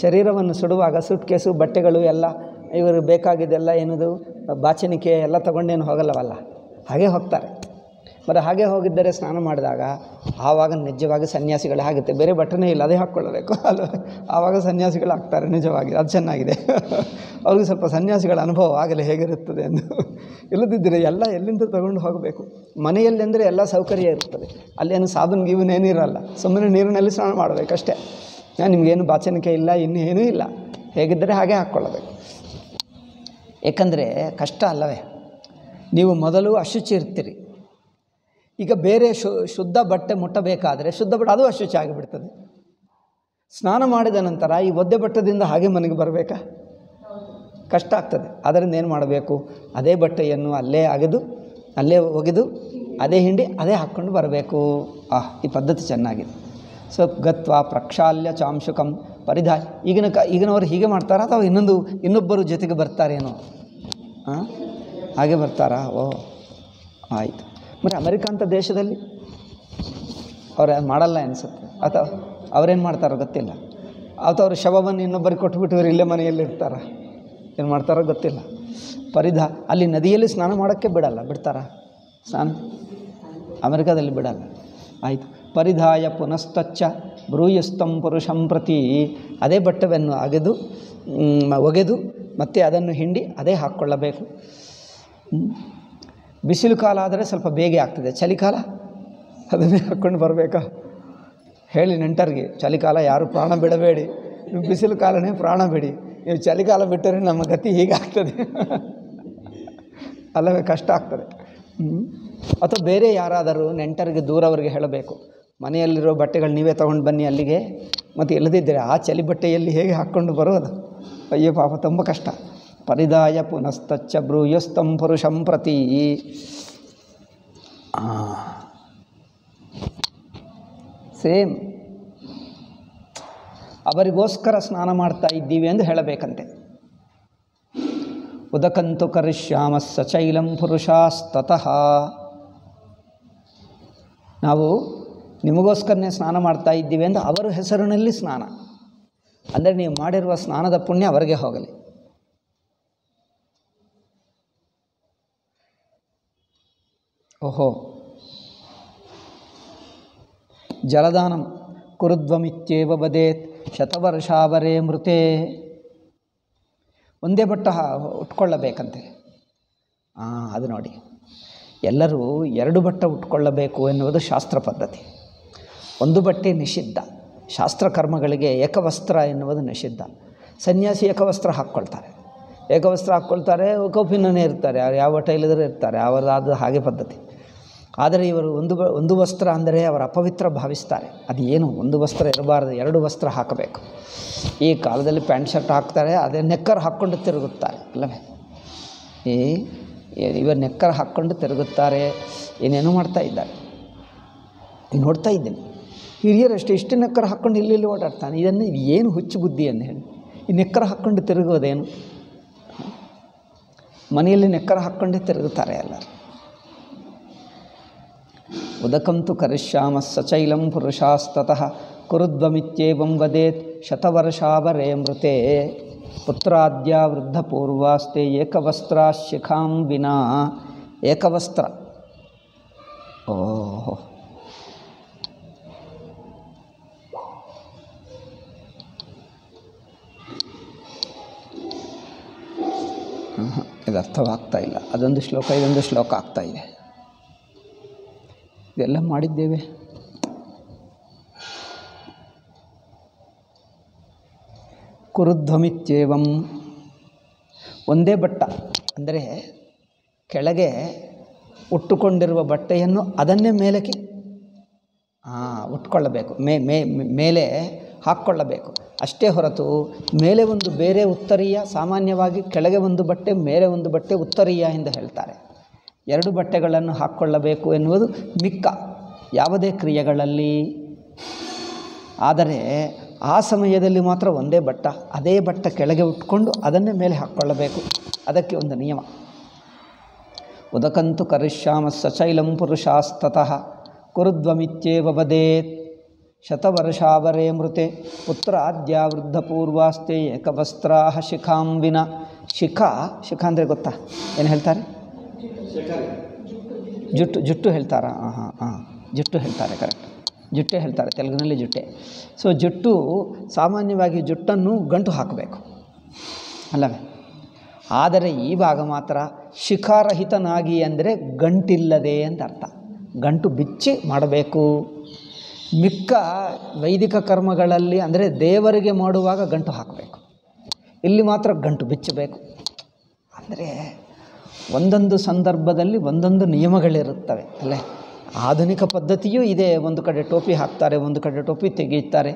ಶರೀರವನ್ನು ಸುಡುವಾಗ ಸೂಟ್ ಕೇಸು ಬಟ್ಟೆಗಳು ಎಲ್ಲ, ಇವರು ಬೇಕಾಗಿದ್ದೆಲ್ಲ ಏನದು, ಬಾಚಣಿಕೆ ಎಲ್ಲ ತಗೊಂಡೇನು ಹೋಗಲ್ಲವಲ್ಲ? ಹಾಗೆ ಹೋಗ್ತಾರೆ. ಮತ್ತು ಹಾಗೆ ಹೋಗಿದ್ದರೆ ಸ್ನಾನ ಮಾಡಿದಾಗ ಆವಾಗ ನಿಜವಾಗಿ ಸನ್ಯಾಸಿಗಳಾಗುತ್ತೆ ಬೇರೆ ಬಟ್ಟೆನೇ ಇಲ್ಲ, ಅದೇ ಹಾಕ್ಕೊಳ್ಳಬೇಕು. ಅಲ್ವ ಆವಾಗ ಸನ್ಯಾಸಿಗಳು ಆಗ್ತಾರೆ ನಿಜವಾಗಿ, ಅದು ಚೆನ್ನಾಗಿದೆ. ಅವ್ರಿಗೆ ಸ್ವಲ್ಪ ಸನ್ಯಾಸಿಗಳ ಅನುಭವ ಆಗಲಿ, ಹೇಗಿರುತ್ತದೆ ಎಂದು. ಇಲ್ಲದಿದ್ದರೆ ಎಲ್ಲ ಎಲ್ಲಿಂದ ತಗೊಂಡು ಹೋಗಬೇಕು? ಮನೆಯಲ್ಲೆಂದರೆ ಎಲ್ಲ ಸೌಕರ್ಯ ಇರ್ತದೆ ಅಲ್ಲೇನು ಸಾಬನ್ ಗೀಬನ್ ಏನಿರಲ್ಲ ಸುಮ್ಮನೆ ನೀರಿನಲ್ಲಿ ಸ್ನಾನ ಮಾಡಬೇಕಷ್ಟೇ. ನಾನು ನಿಮಗೇನು ಬಾಚನಿಕೆ ಇಲ್ಲ ಇನ್ನೇನೂ ಇಲ್ಲ. ಹೇಗಿದ್ದರೆ ಹಾಗೆ ಹಾಕ್ಕೊಳ್ಳಬೇಕು. ಏಕೆಂದರೆ ಕಷ್ಟ ಅಲ್ಲವೇ? ನೀವು ಮೊದಲು ಅಶುಚಿ ಇರ್ತೀರಿ. ಈಗ ಬೇರೆ ಶು, ಶುದ್ಧ ಬಟ್ಟೆ ಮುಟ್ಟಬೇಕಾದರೆ ಶುದ್ಧ ಬಟ್ಟೆ ಅದು ಅಶುಚಿ ಆಗಿಬಿಡ್ತದೆ. ಸ್ನಾನ ಮಾಡಿದ ನಂತರ ಈ ಒದ್ದೆ ಬಟ್ಟದಿಂದ ಹಾಗೆ ಮನೆಗೆ ಬರಬೇಕಾ? ಕಷ್ಟ ಆಗ್ತದೆ. ಅದರಿಂದ ಏನು ಮಾಡಬೇಕು? ಅದೇ ಬಟ್ಟೆಯನ್ನು ಅಲ್ಲೇ ಅಗೆದು, ಅಲ್ಲೇ ಒಗೆದು, ಅದೇ ಹಿಂಡಿ, ಅದೇ ಹಾಕ್ಕೊಂಡು ಬರಬೇಕು. ಆಹ್ ಈ ಪದ್ಧತಿ ಚೆನ್ನಾಗಿದೆ. ಸೊ, ಗತ್ವ ಪ್ರಕ್ಷಾಲ್ಯ ಚಾಂಶುಕಂ ಪರಿಧಾಯ. ಈಗಿನ ಕ, ಈಗಿನವರು ಹೀಗೆ ಮಾಡ್ತಾರಾ ಅಥವಾ ಇನ್ನೊಂದು, ಇನ್ನೊಬ್ಬರು ಜೊತೆಗೆ ಬರ್ತಾರೇನೋ? ಹಾಂ ಹಾಗೆ ಬರ್ತಾರಾ? ಓ ಆಯಿತು. ಮತ್ತು ಅಮೆರಿಕ ಅಂತ ದೇಶದಲ್ಲಿ ಅವ್ರು ಮಾಡಲ್ಲ ಅನಿಸುತ್ತೆ. ಅಥವಾ ಅವ್ರೇನು ಮಾಡ್ತಾರೋ ಗೊತ್ತಿಲ್ಲ. ಅಥವಾ ಅವ್ರ ಶವವನ್ನು ಇನ್ನೊಬ್ಬರಿಗೆ ಕೊಟ್ಬಿಟ್ಟು ಇಲ್ಲೇ ಮನೆಯಲ್ಲಿ ಇರ್ತಾರ ಏನು ಮಾಡ್ತಾರೋ ಗೊತ್ತಿಲ್ಲ. ಪರಿಧ, ಅಲ್ಲಿ ನದಿಯಲ್ಲಿ ಸ್ನಾನ ಮಾಡೋಕ್ಕೆ ಬಿಡಲ್ಲ. ಬಿಡ್ತಾರ? ಸ್ನಾನ? ಅಮೆರಿಕದಲ್ಲಿ ಬಿಡಲ್ಲ. ಆಯಿತು. ಪರಿಧಾಯ ಪುನಸ್ತಚ್ಚ ಬ್ರೂಯಸ್ತಂ ಪುರುಷಂ ಪ್ರತಿ. ಅದೇ ಬಟ್ಟವನ್ನು ಅಗೆದು ಒಗೆದು ಮತ್ತೆ ಅದನ್ನು ಹಿಂಡಿ ಅದೇ ಹಾಕ್ಕೊಳ್ಳಬೇಕು. ಬಿಸಿಲು ಕಾಲ ಆದರೆ ಸ್ವಲ್ಪ ಬೇಗ ಆಗ್ತದೆ. ಚಳಿಕಾಲ? ಅದನ್ನೇ ಹಾಕ್ಕೊಂಡು ಬರಬೇಕಾ? ಹೇಳಿ ನೆಂಟರಿಗೆ, ಚಳಿಕಾಲ ಯಾರು ಪ್ರಾಣ ಬಿಡಬೇಡಿ. ನೀವು ಬಿಸಿಲು ಕಾಲನೇ ಪ್ರಾಣ ಬಿಡಿ. ನೀವು ಚಳಿಗಾಲ ಬಿಟ್ಟರೆ ನಮ್ಮ ಗತಿ ಹೀಗಾಗ್ತದೆ. [LAUGHS] ಅಲ್ಲವೇ, ಕಷ್ಟ ಆಗ್ತದೆ. ಅಥವಾ ಬೇರೆ ಯಾರಾದರೂ ನೆಂಟರಿಗೆ ದೂರವರಿಗೆ ಹೇಳಬೇಕು, ಮನೆಯಲ್ಲಿರೋ ಬಟ್ಟೆಗಳು ನೀವೇ ತೊಗೊಂಡು ಬನ್ನಿ ಅಲ್ಲಿಗೆ, ಮತ್ತು ಇಲ್ಲದಿದ್ದರೆ ಆ ಚಳಿ ಬಟ್ಟೆಯಲ್ಲಿ ಹೇಗೆ ಹಾಕ್ಕೊಂಡು ಬರೋದು? ಅಯ್ಯೋ ಪಾಪ, ತುಂಬ ಕಷ್ಟ. ಪರಿದಾಯ ಪುನಸ್ತಚ್ಚ ಬ್ರೂಯಸ್ತಂ ಪುರುಷಂ ಪ್ರತಿ. ಸೇಮ್. ಅವರಿಗೋಸ್ಕರ ಸ್ನಾನ ಮಾಡ್ತಾ ಇದ್ದೀವಿ ಎಂದು ಹೇಳಬೇಕಂತೆ. ಉದಕಂತು ಕರಿಷ್ಯಾಮ ಸಚೈಲಂ ಪುರುಷಾಸ್ತತಃ. ನಾವು ನಿಮಗೋಸ್ಕರನೇ ಸ್ನಾನ ಮಾಡ್ತಾ ಇದ್ದೀವಿ ಎಂದು ಅವರ ಹೆಸರಿನಲ್ಲಿ ಸ್ನಾನ. ಅಂದರೆ ನೀವು ಮಾಡಿರುವ ಸ್ನಾನದ ಪುಣ್ಯ ಅವರಿಗೆ ಹೋಗಲಿ. ಓಹೋ. ಜಲದಾನಂ ಕುರುಧ್ವಮಿತ್ಯೇವ ಬದೇತ್ ಶತವರ್ಷಾವರೇ ಮೃತೆ. ಒಂದೇ ಬಟ್ಟ ಉಟ್ಕೊಳ್ಳಬೇಕಂತೆ. ಹಾಂ ಅದು ನೋಡಿ. ಎಲ್ಲರೂ ಎರಡು ಬಟ್ಟ ಉಟ್ಕೊಳ್ಳಬೇಕು ಎನ್ನುವುದು ಶಾಸ್ತ್ರ ಪದ್ಧತಿ. ಒಂದು ಬಟ್ಟೆ ನಿಷಿದ್ಧ. ಶಾಸ್ತ್ರಕರ್ಮಗಳಿಗೆ ಏಕವಸ್ತ್ರ ಎನ್ನುವುದು ನಿಷಿದ್ಧ. ಸನ್ಯಾಸಿ ಏಕವಸ್ತ್ರ ಹಾಕ್ಕೊಳ್ತಾರೆ. ಏಕವಸ್ತ್ರ ಹಾಕ್ಕೊಳ್ತಾರೆ ಕೌಪಿನೇ ಇರ್ತಾರೆ. ಅವ್ರು ಯಾವ ಬಟ್ಟೆ ಇಲ್ಲದ್ರೆ ಇರ್ತಾರೆ. ಅವರದಾದ ಹಾಗೆ ಪದ್ಧತಿ. ಆದರೆ ಇವರು ಒಂದು ಒಂದು ವಸ್ತ್ರ ಅಂದರೆ ಅವರ ಅಪವಿತ್ರ ಭಾವಿಸ್ತಾರೆ. ಅದು ಏನು? ಒಂದು ವಸ್ತ್ರ ಇರಬಾರ್ದು. ಎರಡು ವಸ್ತ್ರ ಹಾಕಬೇಕು. ಈ ಕಾಲದಲ್ಲಿ ಪ್ಯಾಂಟ್ ಶರ್ಟ್ ಹಾಕ್ತಾರೆ, ಅದೇ ನೆಕ್ಕರ್ ಹಾಕ್ಕೊಂಡು ತಿರುಗುತ್ತಾರೆ, ಅಲ್ಲವೇ? ಈ ಇವರು ನೆಕ್ಕರ್ ಹಾಕ್ಕೊಂಡು ತಿರುಗುತ್ತಾರೆ. ಏನೇನೋ ಮಾಡ್ತಾ ಇದ್ದಾರೆ? ನೋಡ್ತಾ ಇದ್ದೀನಿ. ಹಿರಿಯರಷ್ಟು ಇಷ್ಟು ನೆಕ್ಕರ್ ಹಾಕ್ಕೊಂಡು ಇಲ್ಲಿ ಓಡಾಡ್ತಾನೆ. ಇದನ್ನು ಏನು ಹುಚ್ಚು ಬುದ್ಧಿ ಅಂತ ಹೇಳಿ. ಈ ನೆಕ್ಕರ್ ಹಾಕ್ಕೊಂಡು ತಿರುಗೋದೇನು ಮನೆಯಲ್ಲಿ ನೆಕ್ಕರ್ ಹಾಕ್ಕೊಂಡೇ ತಿರುಗುತ್ತಾರೆ ಎಲ್ಲರು. ಉದಕಂತು ಕರಿಷ್ಯಾಮ ಸಚೈಲಂ ಪುರುಷಾಸ್ತತಃ ಕುರುಧ್ವಮಿತ್ಯೇವಂ ವದೇತ್ ಶತವರ್ಷಾವರೆ ಮೃತೆ ಪುತ್ರಾದ್ಯ ವೃದ್ಧಪೂರ್ವಾಸ್ತೆ ಏಕವಸ್ತ್ರ ಶಿಖಾಂ ವಿನಾ ಏಕವಸ್ತ್ರ ಓಹೋ ಇದು ಅರ್ಥವಾಗ್ತಾ ಇಲ್ಲ. ಅದೊಂದು ಶ್ಲೋಕ, ಇದೊಂದು ಶ್ಲೋಕ ಆಗ್ತಾ ಇದೆ. ಇದೆಲ್ಲ ಮಾಡಿದ್ದೇವೆ. ಕುರುಧ್ವಮಿತ್ಯೇವಂ ಒಂದೇ ಬಟ್ಟ, ಅಂದರೆ ಕೆಳಗೆ ಉಟ್ಟುಕೊಂಡಿರುವ ಬಟ್ಟೆಯನ್ನು ಅದನ್ನೇ ಮೇಲಕ್ಕೆ ಹಾಂ ಉಟ್ಕೊಳ್ಳಬೇಕು. ಮೇ ಮೇ, ಮೇಲೆ ಹಾಕ್ಕೊಳ್ಳಬೇಕು. ಅಷ್ಟೇ ಹೊರತು ಮೇಲೆ ಒಂದು ಬೇರೆ ಉತ್ತರೀಯ, ಸಾಮಾನ್ಯವಾಗಿ ಕೆಳಗೆ ಒಂದು ಬಟ್ಟೆ, ಮೇಲೆ ಒಂದು ಬಟ್ಟೆ ಉತ್ತರೀಯ ಎಂದು ಹೇಳ್ತಾರೆ. ಎರಡು ಬಟ್ಟೆಗಳನ್ನು ಹಾಕ್ಕೊಳ್ಳಬೇಕು ಎನ್ನುವುದು ಮಿಕ್ಕ ಯಾವುದೇ ಕ್ರಿಯೆಗಳಲ್ಲಿ. ಆದರೆ ಆ ಸಮಯದಲ್ಲಿ ಮಾತ್ರ ಒಂದೇ ಬಟ್ಟ, ಅದೇ ಬಟ್ಟ ಕೆಳಗೆ ಉಟ್ಕೊಂಡು ಅದನ್ನೇ ಮೇಲೆ ಹಾಕ್ಕೊಳ್ಳಬೇಕು. ಅದಕ್ಕೆ ಒಂದು ನಿಯಮ. ಉದಕಂತು ಕರಿಷ್ಯಾಮ ಸಚೈಲಂ ಪುರುಷಾಸ್ತತಃ ಕುರುದ್ವಮಿತ್ಯೇ ವದೇತ್ ಶತವರ್ಷಾವರೇ ಮೃತೆ ಪುತ್ರ ಆದ್ಯ ವೃದ್ಧಪೂರ್ವಾಸ್ತೆ ಏಕವಸ್ತ್ರಾ ಶಿಖಾಂಬಿನ ಶಿಖಾ ಶಿಖಾ ಅಂದರೆ ಗೊತ್ತಾ? ಏನು ಹೇಳ್ತಾರೆ? ಜುಟ್ಟು. ಜುಟ್ಟು ಹೇಳ್ತಾರಾ? ಹಾಂ ಹಾಂ ಹಾಂ. ಜುಟ್ಟು ಹೇಳ್ತಾರೆ ಕರೆಕ್ಟ್ ಜುಟ್ಟೆ ಹೇಳ್ತಾರೆ, ತೆಲುಗಿನಲ್ಲಿ ಜುಟ್ಟೆ. ಸೊ ಜುಟ್ಟು ಸಾಮಾನ್ಯವಾಗಿ ಜುಟ್ಟನ್ನು ಗಂಟು ಹಾಕಬೇಕು. ಅಲ್ಲವೇ? ಆದರೆ ಈ ಭಾಗ ಮಾತ್ರ ಶಿಖಾರಹಿತನಾಗಿ ಅಂದರೆ ಗಂಟಿಲ್ಲದೆ ಅಂತ ಅರ್ಥ. ಗಂಟು ಬಿಚ್ಚಿ ಮಾಡಬೇಕು. ಮಿಕ್ಕ ವೈದಿಕ ಕರ್ಮಗಳಲ್ಲಿ ಅಂದರೆ ದೇವರಿಗೆ ಮಾಡುವಾಗ ಗಂಟು ಹಾಕಬೇಕು. ಇಲ್ಲಿ ಮಾತ್ರ ಗಂಟು ಬಿಚ್ಚಬೇಕು. ಅಂದರೆ ಒಂದೊಂದು ಸಂದರ್ಭದಲ್ಲಿ ಒಂದೊಂದು ನಿಯಮಗಳಿರುತ್ತವೆ, ಅಲ್ಲೇ? ಆಧುನಿಕ ಪದ್ಧತಿಯೂ ಇದೆ. ಒಂದು ಕಡೆ ಟೋಪಿ ಹಾಕ್ತಾರೆ, ಒಂದು ಕಡೆ ಟೋಪಿ ತೆಗೆಯುತ್ತಾರೆ.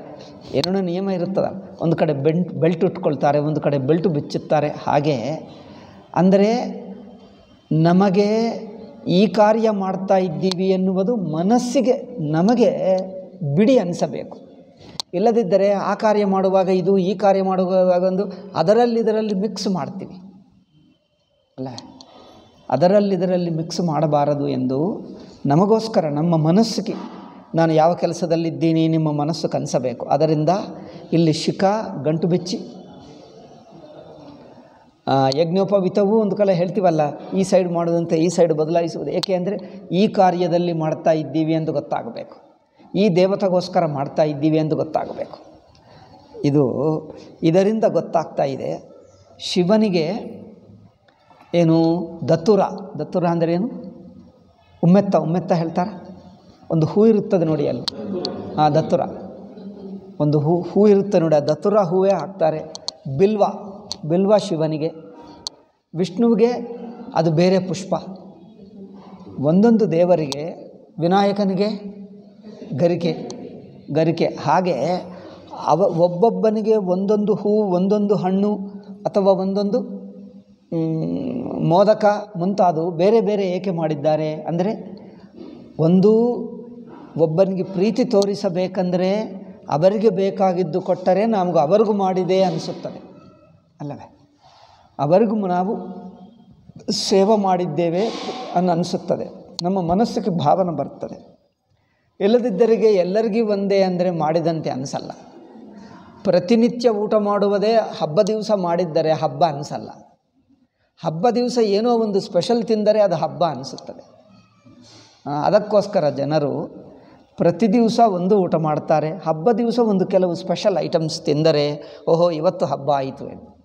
ಏನೋ ನಿಯಮ ಇರುತ್ತದೆ. ಒಂದು ಕಡೆ ಬೆಂಟ್ ಬೆಲ್ಟ್ ಉಟ್ಕೊಳ್ತಾರೆ, ಒಂದು ಕಡೆ ಬೆಲ್ಟು ಬಿಚ್ಚುತ್ತಾರೆ. ಹಾಗೆ ಅಂದರೆ ನಮಗೆ ಈ ಕಾರ್ಯ ಮಾಡ್ತಾ ಇದ್ದೀವಿ ಎನ್ನುವುದು ಮನಸ್ಸಿಗೆ, ನಮಗೆ ಬಿಡಿ ಅನಿಸಬೇಕು. ಇಲ್ಲದಿದ್ದರೆ ಆ ಕಾರ್ಯ ಮಾಡುವಾಗ ಇದು, ಈ ಕಾರ್ಯ ಮಾಡುವಾಗ ಒಂದು, ಅದರಲ್ಲಿ ಇದರಲ್ಲಿ ಮಿಕ್ಸ್ ಮಾಡ್ತೀವಿ. ಅಲ್ಲ? ಅದರಲ್ಲಿ ಇದರಲ್ಲಿ ಮಿಕ್ಸ್ ಮಾಡಬಾರದು ಎಂದು ನಮಗೋಸ್ಕರ ನಮ್ಮ ಮನಸ್ಸಿಗೆ ನಾನು ಯಾವ ಕೆಲಸದಲ್ಲಿದ್ದೀನಿ ನಿಮ್ಮ ಮನಸ್ಸು ಕನಸಬೇಕು. ಅದರಿಂದ ಇಲ್ಲಿ ಶಿಖ, ಗಂಟು ಬಿಚ್ಚಿ. ಯಜ್ಞೋಪವಿತವೂ ಒಂದು ಕಲೆ ಹೇಳ್ತೀವಲ್ಲ, ಈ ಸೈಡ್ ಮಾಡೋದಂತೆ ಈ ಸೈಡ್ ಬದಲಾಯಿಸುವುದು. ಏಕೆ ಅಂದರೆ ಈ ಕಾರ್ಯದಲ್ಲಿ ಮಾಡ್ತಾ ಇದ್ದೀವಿ ಎಂದು ಗೊತ್ತಾಗಬೇಕು. ಈ ದೇವತೆಗೋಸ್ಕರ ಮಾಡ್ತಾ ಇದ್ದೀವಿ ಎಂದು ಗೊತ್ತಾಗಬೇಕು. ಇದು ಇದರಿಂದ ಗೊತ್ತಾಗ್ತಾ ಇದೆ, ಶಿವನಿಗೆ ಏನು ದತ್ತುರ ದತ್ತುರ ಅಂದರೆ ಏನು? ಉಮ್ಮೆತ್ತ ಉಮ್ಮೆತ್ತ ಹೇಳ್ತಾರೆ? ಒಂದು ಹೂ ಇರುತ್ತದೆ ನೋಡಿ ಅಲ್ಲಿ. ಆ, ದತ್ತುರ. ಒಂದು ಹೂ ಹೂ ಇರುತ್ತೆ ನೋಡಿ, ಆ ದತ್ತುರ ಹೂವೇ ಹಾಕ್ತಾರೆ. ಬಿಲ್ವ ಬಿಲ್ವ ಶಿವನಿಗೆ. ವಿಷ್ಣುವಿಗೆ ಅದು ಬೇರೆ ಪುಷ್ಪ. ಒಂದೊಂದು ದೇವರಿಗೆ ವಿನಾಯಕನಿಗೆ ಗರಿಕೆ ಗರಿಕೆ. ಹಾಗೆ ಅವ, ಒಬ್ಬೊಬ್ಬನಿಗೆ ಒಂದೊಂದು ಹೂ, ಒಂದೊಂದು ಹಣ್ಣು ಅಥವಾ ಒಂದೊಂದು ಮೋದಕ ಮುಂತಾದವು ಬೇರೆ ಬೇರೆ ಏಕೆ ಮಾಡಿದ್ದಾರೆ ಅಂದರೆ ಒಂದು, ಒಬ್ಬನಿಗೆ ಪ್ರೀತಿ ತೋರಿಸಬೇಕಂದರೆ ಅವರಿಗೆ ಬೇಕಾಗಿದ್ದು ಕೊಟ್ಟರೆ ನಮಗೂ ಅವರಿಗೂ ಮಾಡಿದೆ ಅನಿಸುತ್ತದೆ. ಅಲ್ಲವೇ? ಅವರಿಗೂ ನಾವು ಸೇವೆ ಮಾಡಿದ್ದೇವೆ ಅನ್ನು ಅನಿಸುತ್ತದೆ. ನಮ್ಮ ಮನಸ್ಸಿಗೆ ಭಾವನೆ ಬರ್ತದೆ. ಇಲ್ಲದಿದ್ದರಿಗೆ ಎಲ್ಲರಿಗೂ ಒಂದೇ ಅಂದರೆ ಮಾಡಿದಂತೆ ಅನಿಸಲ್ಲ. ಪ್ರತಿನಿತ್ಯ ಊಟ ಮಾಡುವುದೇ ಹಬ್ಬ ದಿವಸ ಮಾಡಿದ್ದರೆ ಹಬ್ಬ ಅನಿಸಲ್ಲ. ಹಬ್ಬ ದಿವಸ ಏನೋ ಒಂದು ಸ್ಪೆಷಲ್ ತಿಂದರೆ ಅದು ಹಬ್ಬ ಅನಿಸುತ್ತದೆ. ಅದಕ್ಕೋಸ್ಕರ ಜನರು ಪ್ರತಿ ದಿವಸ ಒಂದು ಊಟ ಮಾಡ್ತಾರೆ. ಹಬ್ಬ ದಿವಸ ಒಂದು ಕೆಲವು ಸ್ಪೆಷಲ್ ಐಟಮ್ಸ್ ತಿಂದರೆ, ಓಹೋ, ಇವತ್ತು ಹಬ್ಬ ಆಯಿತು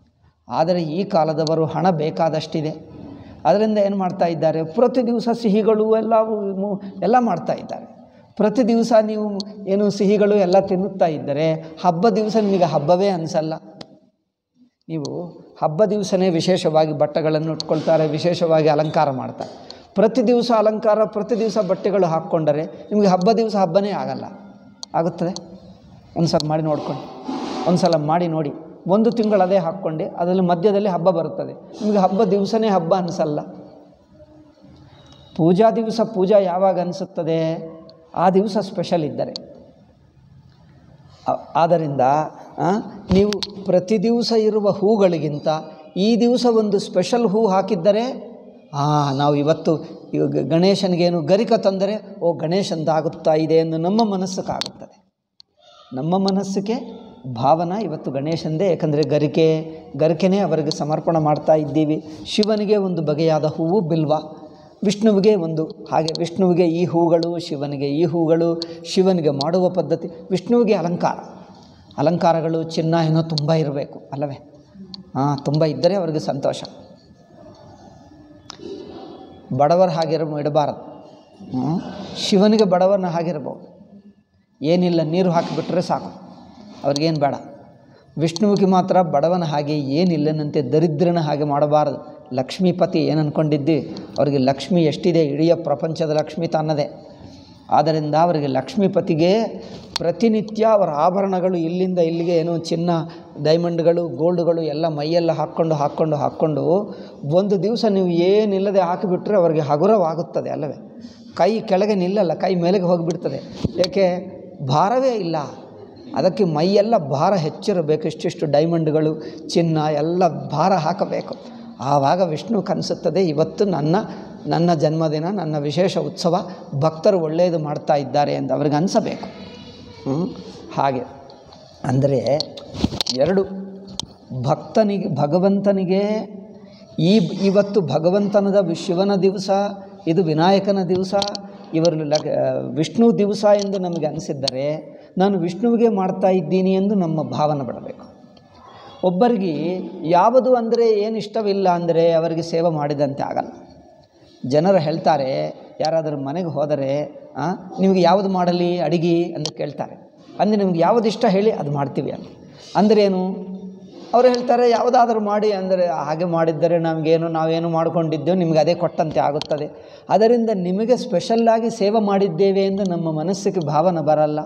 ಆದರೆ ಈ ಕಾಲದವರು ಹಣ ಬೇಕಾದಷ್ಟಿದೆ. ಅದರಿಂದ ಏನು ಮಾಡ್ತಾ ಇದ್ದಾರೆ? ಪ್ರತಿ ದಿವಸ ಸಿಹಿಗಳು ಎಲ್ಲ ಎಲ್ಲ ಮಾಡ್ತಾ ಇದ್ದಾರೆ. ಪ್ರತಿ ದಿವಸ ನೀವು ಏನು ಸಿಹಿಗಳು ಎಲ್ಲ ತಿನ್ನುತ್ತಾ ಇದ್ದರೆ, ಹಬ್ಬ ದಿವಸ ನಿಮಗೆ ಹಬ್ಬವೇ ಅನಿಸಲ್ಲ. ನೀವು ಹಬ್ಬ ದಿವಸನೇ ವಿಶೇಷವಾಗಿ ಬಟ್ಟೆಗಳನ್ನು ಉಟ್ಕೊಳ್ತಾರೆ, ವಿಶೇಷವಾಗಿ ಅಲಂಕಾರ ಮಾಡ್ತಾರೆ. ಪ್ರತಿ ದಿವಸ ಅಲಂಕಾರ, ಪ್ರತಿ ದಿವಸ ಬಟ್ಟೆಗಳು ಹಾಕ್ಕೊಂಡರೆ ನಿಮಗೆ ಹಬ್ಬ ದಿವಸ ಹಬ್ಬನೇ ಆಗಲ್ಲ. ಆಗುತ್ತದೆ? ಒಂದು ಸಲ ಮಾಡಿ ನೋಡ್ಕೊಂಡು. ಒಂದು ಸಲ ಮಾಡಿ ನೋಡಿ. ಒಂದು ತಿಂಗಳು ಅದೇ ಹಾಕ್ಕೊಂಡು, ಅದರಲ್ಲಿ ಮಧ್ಯದಲ್ಲಿ ಹಬ್ಬ ಬರುತ್ತದೆ. ನಿಮಗೆ ಹಬ್ಬ ದಿವಸನೇ ಹಬ್ಬ ಅನಿಸಲ್ಲ. ಪೂಜಾ ದಿವಸ ಪೂಜಾ ಯಾವಾಗ ಅನಿಸುತ್ತದೆ? ಆ ದಿವಸ ಸ್ಪೆಷಲ್ ಇದ್ದರೆ. ಆದ್ದರಿಂದ ನೀವು ಪ್ರತಿ ದಿವಸ ಇರುವ ಹೂಗಳಿಗಿಂತ ಈ ದಿವಸ ಒಂದು ಸ್ಪೆಷಲ್ ಹೂ ಹಾಕಿದ್ದರೆ ಹಾಂ ನಾವು ಇವತ್ತು ಗಣೇಶನಿಗೇನು ಗರಿಕ ತಂದರೆ, ಓ ಗಣೇಶಂದಾಗುತ್ತಾ ಇದೆ ಎಂದು ನಮ್ಮ ಮನಸ್ಸಕ್ಕಾಗುತ್ತದೆ ನಮ್ಮ ಮನಸ್ಸಿಗೆ ಭಾವನ ಇವತ್ತು ಗಣೇಶಂದೇ, ಯಾಕಂದರೆ ಗರಿಕೆ, ಗರಿಕೆನೇ ಅವರಿಗೆ ಸಮರ್ಪಣೆ ಮಾಡ್ತಾ ಇದ್ದೀವಿ. ಶಿವನಿಗೆ ಒಂದು ಬಗೆಯಾದ ಹೂವು ಬಿಲ್ವ, ವಿಷ್ಣುವಿಗೆ ಒಂದು, ಹಾಗೆ ವಿಷ್ಣುವಿಗೆ ಈ ಹೂಗಳು, ಶಿವನಿಗೆ ಈ ಹೂಗಳು, ಶಿವನಿಗೆ ಮಾಡುವ ಪದ್ಧತಿ, ವಿಷ್ಣುವಿಗೆ ಅಲಂಕಾರ. ಅಲಂಕಾರಗಳು ಚಿನ್ನ ಏನೋ ತುಂಬ ಇರಬೇಕು, ಅಲ್ಲವೇ? ಹಾಂ, ತುಂಬ ಇದ್ದರೆ ಅವ್ರಿಗೆ ಸಂತೋಷ. ಬಡವರ ಹಾಗಿರ ಇಡಬಾರದು? ಶಿವನಿಗೆ ಬಡವರನ್ನ ಹಾಗಿರ್ಬೋದು. ಏನಿಲ್ಲ, ನೀರು ಹಾಕಿಬಿಟ್ರೆ ಸಾಕು. ಅವ್ರಿಗೇನು ಬೇಡ. ವಿಷ್ಣುವಿಗೆ ಮಾತ್ರ ಬಡವನ ಹಾಗೆ ಏನಿಲ್ಲನಂತೆ ದರಿದ್ರನ ಹಾಗೆ ಮಾಡಬಾರದು. ಲಕ್ಷ್ಮೀಪತಿ ಏನು ಅಂದ್ಕೊಂಡಿದ್ದಿ ಅವ್ರಿಗೆ ಲಕ್ಷ್ಮಿ ಎಷ್ಟಿದೆ? ಇಡೀ ಪ್ರಪಂಚದ ಲಕ್ಷ್ಮಿ ತನ್ನದೇ ಆದ್ದರಿಂದ ಅವರಿಗೆ ಲಕ್ಷ್ಮೀಪತಿಗೆ ಪ್ರತಿನಿತ್ಯ ಅವರ ಆಭರಣಗಳು ಇಲ್ಲಿಂದ ಇಲ್ಲಿಗೆ ಏನು ಚಿನ್ನ ಡೈಮಂಡ್ಗಳು ಗೋಲ್ಡ್ಗಳು ಎಲ್ಲ ಮೈಯೆಲ್ಲ ಹಾಕ್ಕೊಂಡು ಹಾಕ್ಕೊಂಡು ಹಾಕ್ಕೊಂಡು ಒಂದು ದಿವಸ ನೀವು ಏನಿಲ್ಲದೆ ಹಾಕಿಬಿಟ್ರೆ ಅವರಿಗೆ ಹಗುರವಾಗುತ್ತದೆ ಅಲ್ಲವೇ? ಕೈ ಕೆಳಗೆ ನಿಲ್ಲಲ್ಲ, ಕೈ ಮೇಲೆಗೆ ಹೋಗಿಬಿಡ್ತದೆ. ಏಕೆ? ಭಾರವೇ ಇಲ್ಲ. ಅದಕ್ಕೆ ಮೈಯೆಲ್ಲ ಭಾರ ಹೆಚ್ಚಿರಬೇಕು. ಇಷ್ಟಿಷ್ಟು ಡೈಮಂಡ್ಗಳು ಚಿನ್ನ ಎಲ್ಲ ಭಾರ ಹಾಕಬೇಕು. ಆವಾಗ ವಿಷ್ಣು ಕನಿಸುತ್ತದೆ, ಇವತ್ತು ನನ್ನ ನನ್ನ ಜನ್ಮದಿನ, ನನ್ನ ವಿಶೇಷ ಉತ್ಸವ, ಭಕ್ತರು ಒಳ್ಳೆಯದು ಮಾಡ್ತಾ ಇದ್ದಾರೆ ಎಂದು ಅವ್ರಿಗೆ ಅನಿಸಬೇಕು? ಹಾಗೆ. ಅಂದರೆ ಎರಡು, ಭಕ್ತನಿಗೆ, ಭಗವಂತನಿಗೆ ಈ, ಇವತ್ತು ಭಗವಂತನದ ಶಿವನ ದಿವಸ, ಇದು ವಿನಾಯಕನ ದಿವಸ, ಇವರು ಲ ವಿಷ್ಣು ದಿವಸ ಎಂದು ನಮಗೆ ಅನಿಸಿದ್ದರೆ, ನಾನು ವಿಷ್ಣುವಿಗೆ ಮಾಡ್ತಾ ಇದ್ದೀನಿ ಎಂದು ನಮ್ಮ ಭಾವನೆ ಬಿಡಬೇಕು ಒಬ್ಬರಿಗೆ ಯಾವುದು ಅಂದರೆ ಏನು ಇಷ್ಟವಿಲ್ಲ ಅಂದರೆ ಅವರಿಗೆ ಸೇವೆ ಮಾಡಿದಂತೆ ಆಗಲ್ಲ. ಜನರು ಹೇಳ್ತಾರೆ, ಯಾರಾದರೂ ಮನೆಗೆ ಹೋದರೆ ನಿಮಗೆ ಯಾವುದು ಮಾಡಲಿ ಅಡಿಗೆ ಅಂತ ಕೇಳ್ತಾರೆ. ಅಂದರೆ ನಿಮ್ಗೆ ಯಾವುದು ಇಷ್ಟ ಹೇಳಿ ಅದು ಮಾಡ್ತೀವಿ ಅಂತ. ಅಂದ್ರೇನು ಅವರು ಹೇಳ್ತಾರೆ, ಯಾವುದಾದ್ರೂ ಮಾಡಿ ಅಂದರೆ ಹಾಗೆ ಮಾಡಿದ್ದರೆ ನಮಗೇನು, ನಾವೇನು ಮಾಡಿಕೊಂಡಿದ್ದೇವೆ, ನಿಮಗೆ ಅದೇ ಕೊಟ್ಟಂತೆ ಆಗುತ್ತದೆ. ಅದರಿಂದ ನಿಮಗೆ ಸ್ಪೆಷಲ್ಲಾಗಿ ಸೇವೆ ಮಾಡಿದ್ದೇವೆ ಎಂದು ನಮ್ಮ ಮನಸ್ಸಿಗೆ ಭಾವನೆ ಬರಲ್ಲ.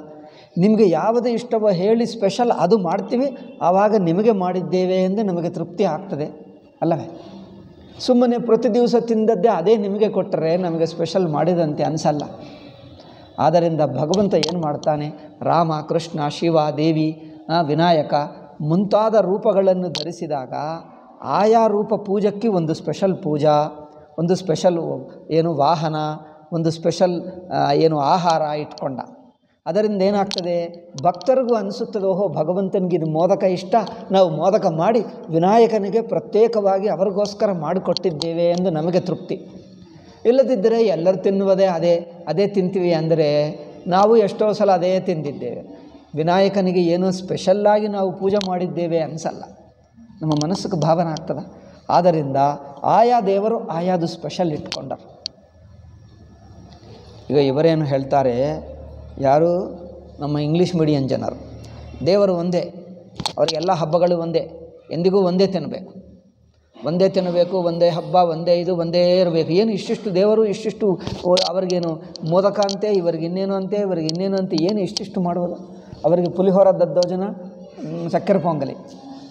ನಿಮಗೆ ಯಾವುದು ಇಷ್ಟವೋ ಹೇಳಿ ಸ್ಪೆಷಲ್ ಅದು ಮಾಡ್ತೀವಿ, ಆವಾಗ ನಿಮಗೆ ಮಾಡಿದ್ದೇವೆ ಎಂದು ನಮಗೆ ತೃಪ್ತಿ ಆಗ್ತದೆ, ಅಲ್ಲವೇ? ಸುಮ್ಮನೆ ಪ್ರತಿ ದಿವಸ ತಿಂದದ್ದೇ ಅದೇ ನಿಮಗೆ ಕೊಟ್ಟರೆ ನಮಗೆ ಸ್ಪೆಷಲ್ ಮಾಡಿದಂತೆ ಅನಿಸಲ್ಲ. ಆದ್ದರಿಂದ ಭಗವಂತ ಏನು ಮಾಡ್ತಾನೆ? ರಾಮ, ಕೃಷ್ಣ, ಶಿವ, ದೇವಿ ವಿನಾಯಕ ಮುಂತಾದ ರೂಪಗಳನ್ನು ಧರಿಸಿದಾಗ ಆಯಾ ರೂಪ ಪೂಜಕ್ಕೆ ಒಂದು ಸ್ಪೆಷಲ್ ಪೂಜಾ, ಒಂದು ಸ್ಪೆಷಲ್ ಏನು ವಾಹನ, ಒಂದು ಸ್ಪೆಷಲ್ ಏನು ಆಹಾರ ಇಟ್ಕೊಂಡ. ಅದರಿಂದ ಏನಾಗ್ತದೆ? ಭಕ್ತರಿಗೂ ಅನಿಸುತ್ತದೆ, ಓಹೋ, ಭಗವಂತನಿಗೆ ಇದು ಮೋದಕ ಇಷ್ಟ? ನಾವು ಮೋದಕ ಮಾಡಿ ವಿನಾಯಕನಿಗೆ ಪ್ರತ್ಯೇಕವಾಗಿ ಅವರಿಗೋಸ್ಕರ ಮಾಡಿಕೊಟ್ಟಿದ್ದೇವೆ ಎಂದು ನಮಗೆ ತೃಪ್ತಿ. ಇಲ್ಲದಿದ್ದರೆ ಎಲ್ಲರೂ ತಿನ್ನುವುದೇ ಅದೇ ಅದೇ ತಿಂತೀವಿ ಅಂದರೆ ನಾವು ಎಷ್ಟೋ ಸಲ ಅದೇ ತಿಂದಿದ್ದೇವೆ. ವಿನಾಯಕನಿಗೆ ಏನೋ ಸ್ಪೆಷಲ್ಲಾಗಿ ನಾವು ಪೂಜೆ ಮಾಡಿದ್ದೇವೆ ಅನಿಸಲ್ಲ. ನಮ್ಮ ಮನಸ್ಸಿಗೆ ಭಾವನೆ ಆಗ್ತದೆ. ಆದ್ದರಿಂದ ಆಯಾ ದೇವರು ಆಯಾದು ಸ್ಪೆಷಲ್ ಇಟ್ಕೊಂಡರು. ಈಗ ಇವರೇನು ಹೇಳ್ತಾರೆ? ಯಾರು? ನಮ್ಮ ಇಂಗ್ಲೀಷ್ ಮೀಡಿಯಂ ಜನರು. ದೇವರು ಒಂದೇ, ಅವರಿಗೆಲ್ಲ ಹಬ್ಬಗಳು ಒಂದೇ, ಎಂದಿಗೂ ಒಂದೇ ತಿನ್ನಬೇಕು ಒಂದೇ ತಿನ್ನಬೇಕು ಒಂದೇ ಹಬ್ಬ, ಒಂದೇ ಇದು, ಒಂದೇ ಇರಬೇಕು. ಏನು ಇಷ್ಟಿಷ್ಟು ದೇವರು ಇಷ್ಟಿಷ್ಟು ಅವ್ರಿಗೇನು ಮೋದಕ ಅಂತೆ, ಇವ್ರಿಗೆ ಇನ್ನೇನು ಅಂತೆ, ಇವ್ರಿಗೆ ಇನ್ನೇನು ಅಂತೆ, ಏನು ಇಷ್ಟಿಷ್ಟು ಮಾಡುವುದು ಅವರಿಗೆ ಪುಲಿಹೋರ ದದ್ದೋಜನ ಸಕ್ಕರೆ ಪೊಂಗಲಿ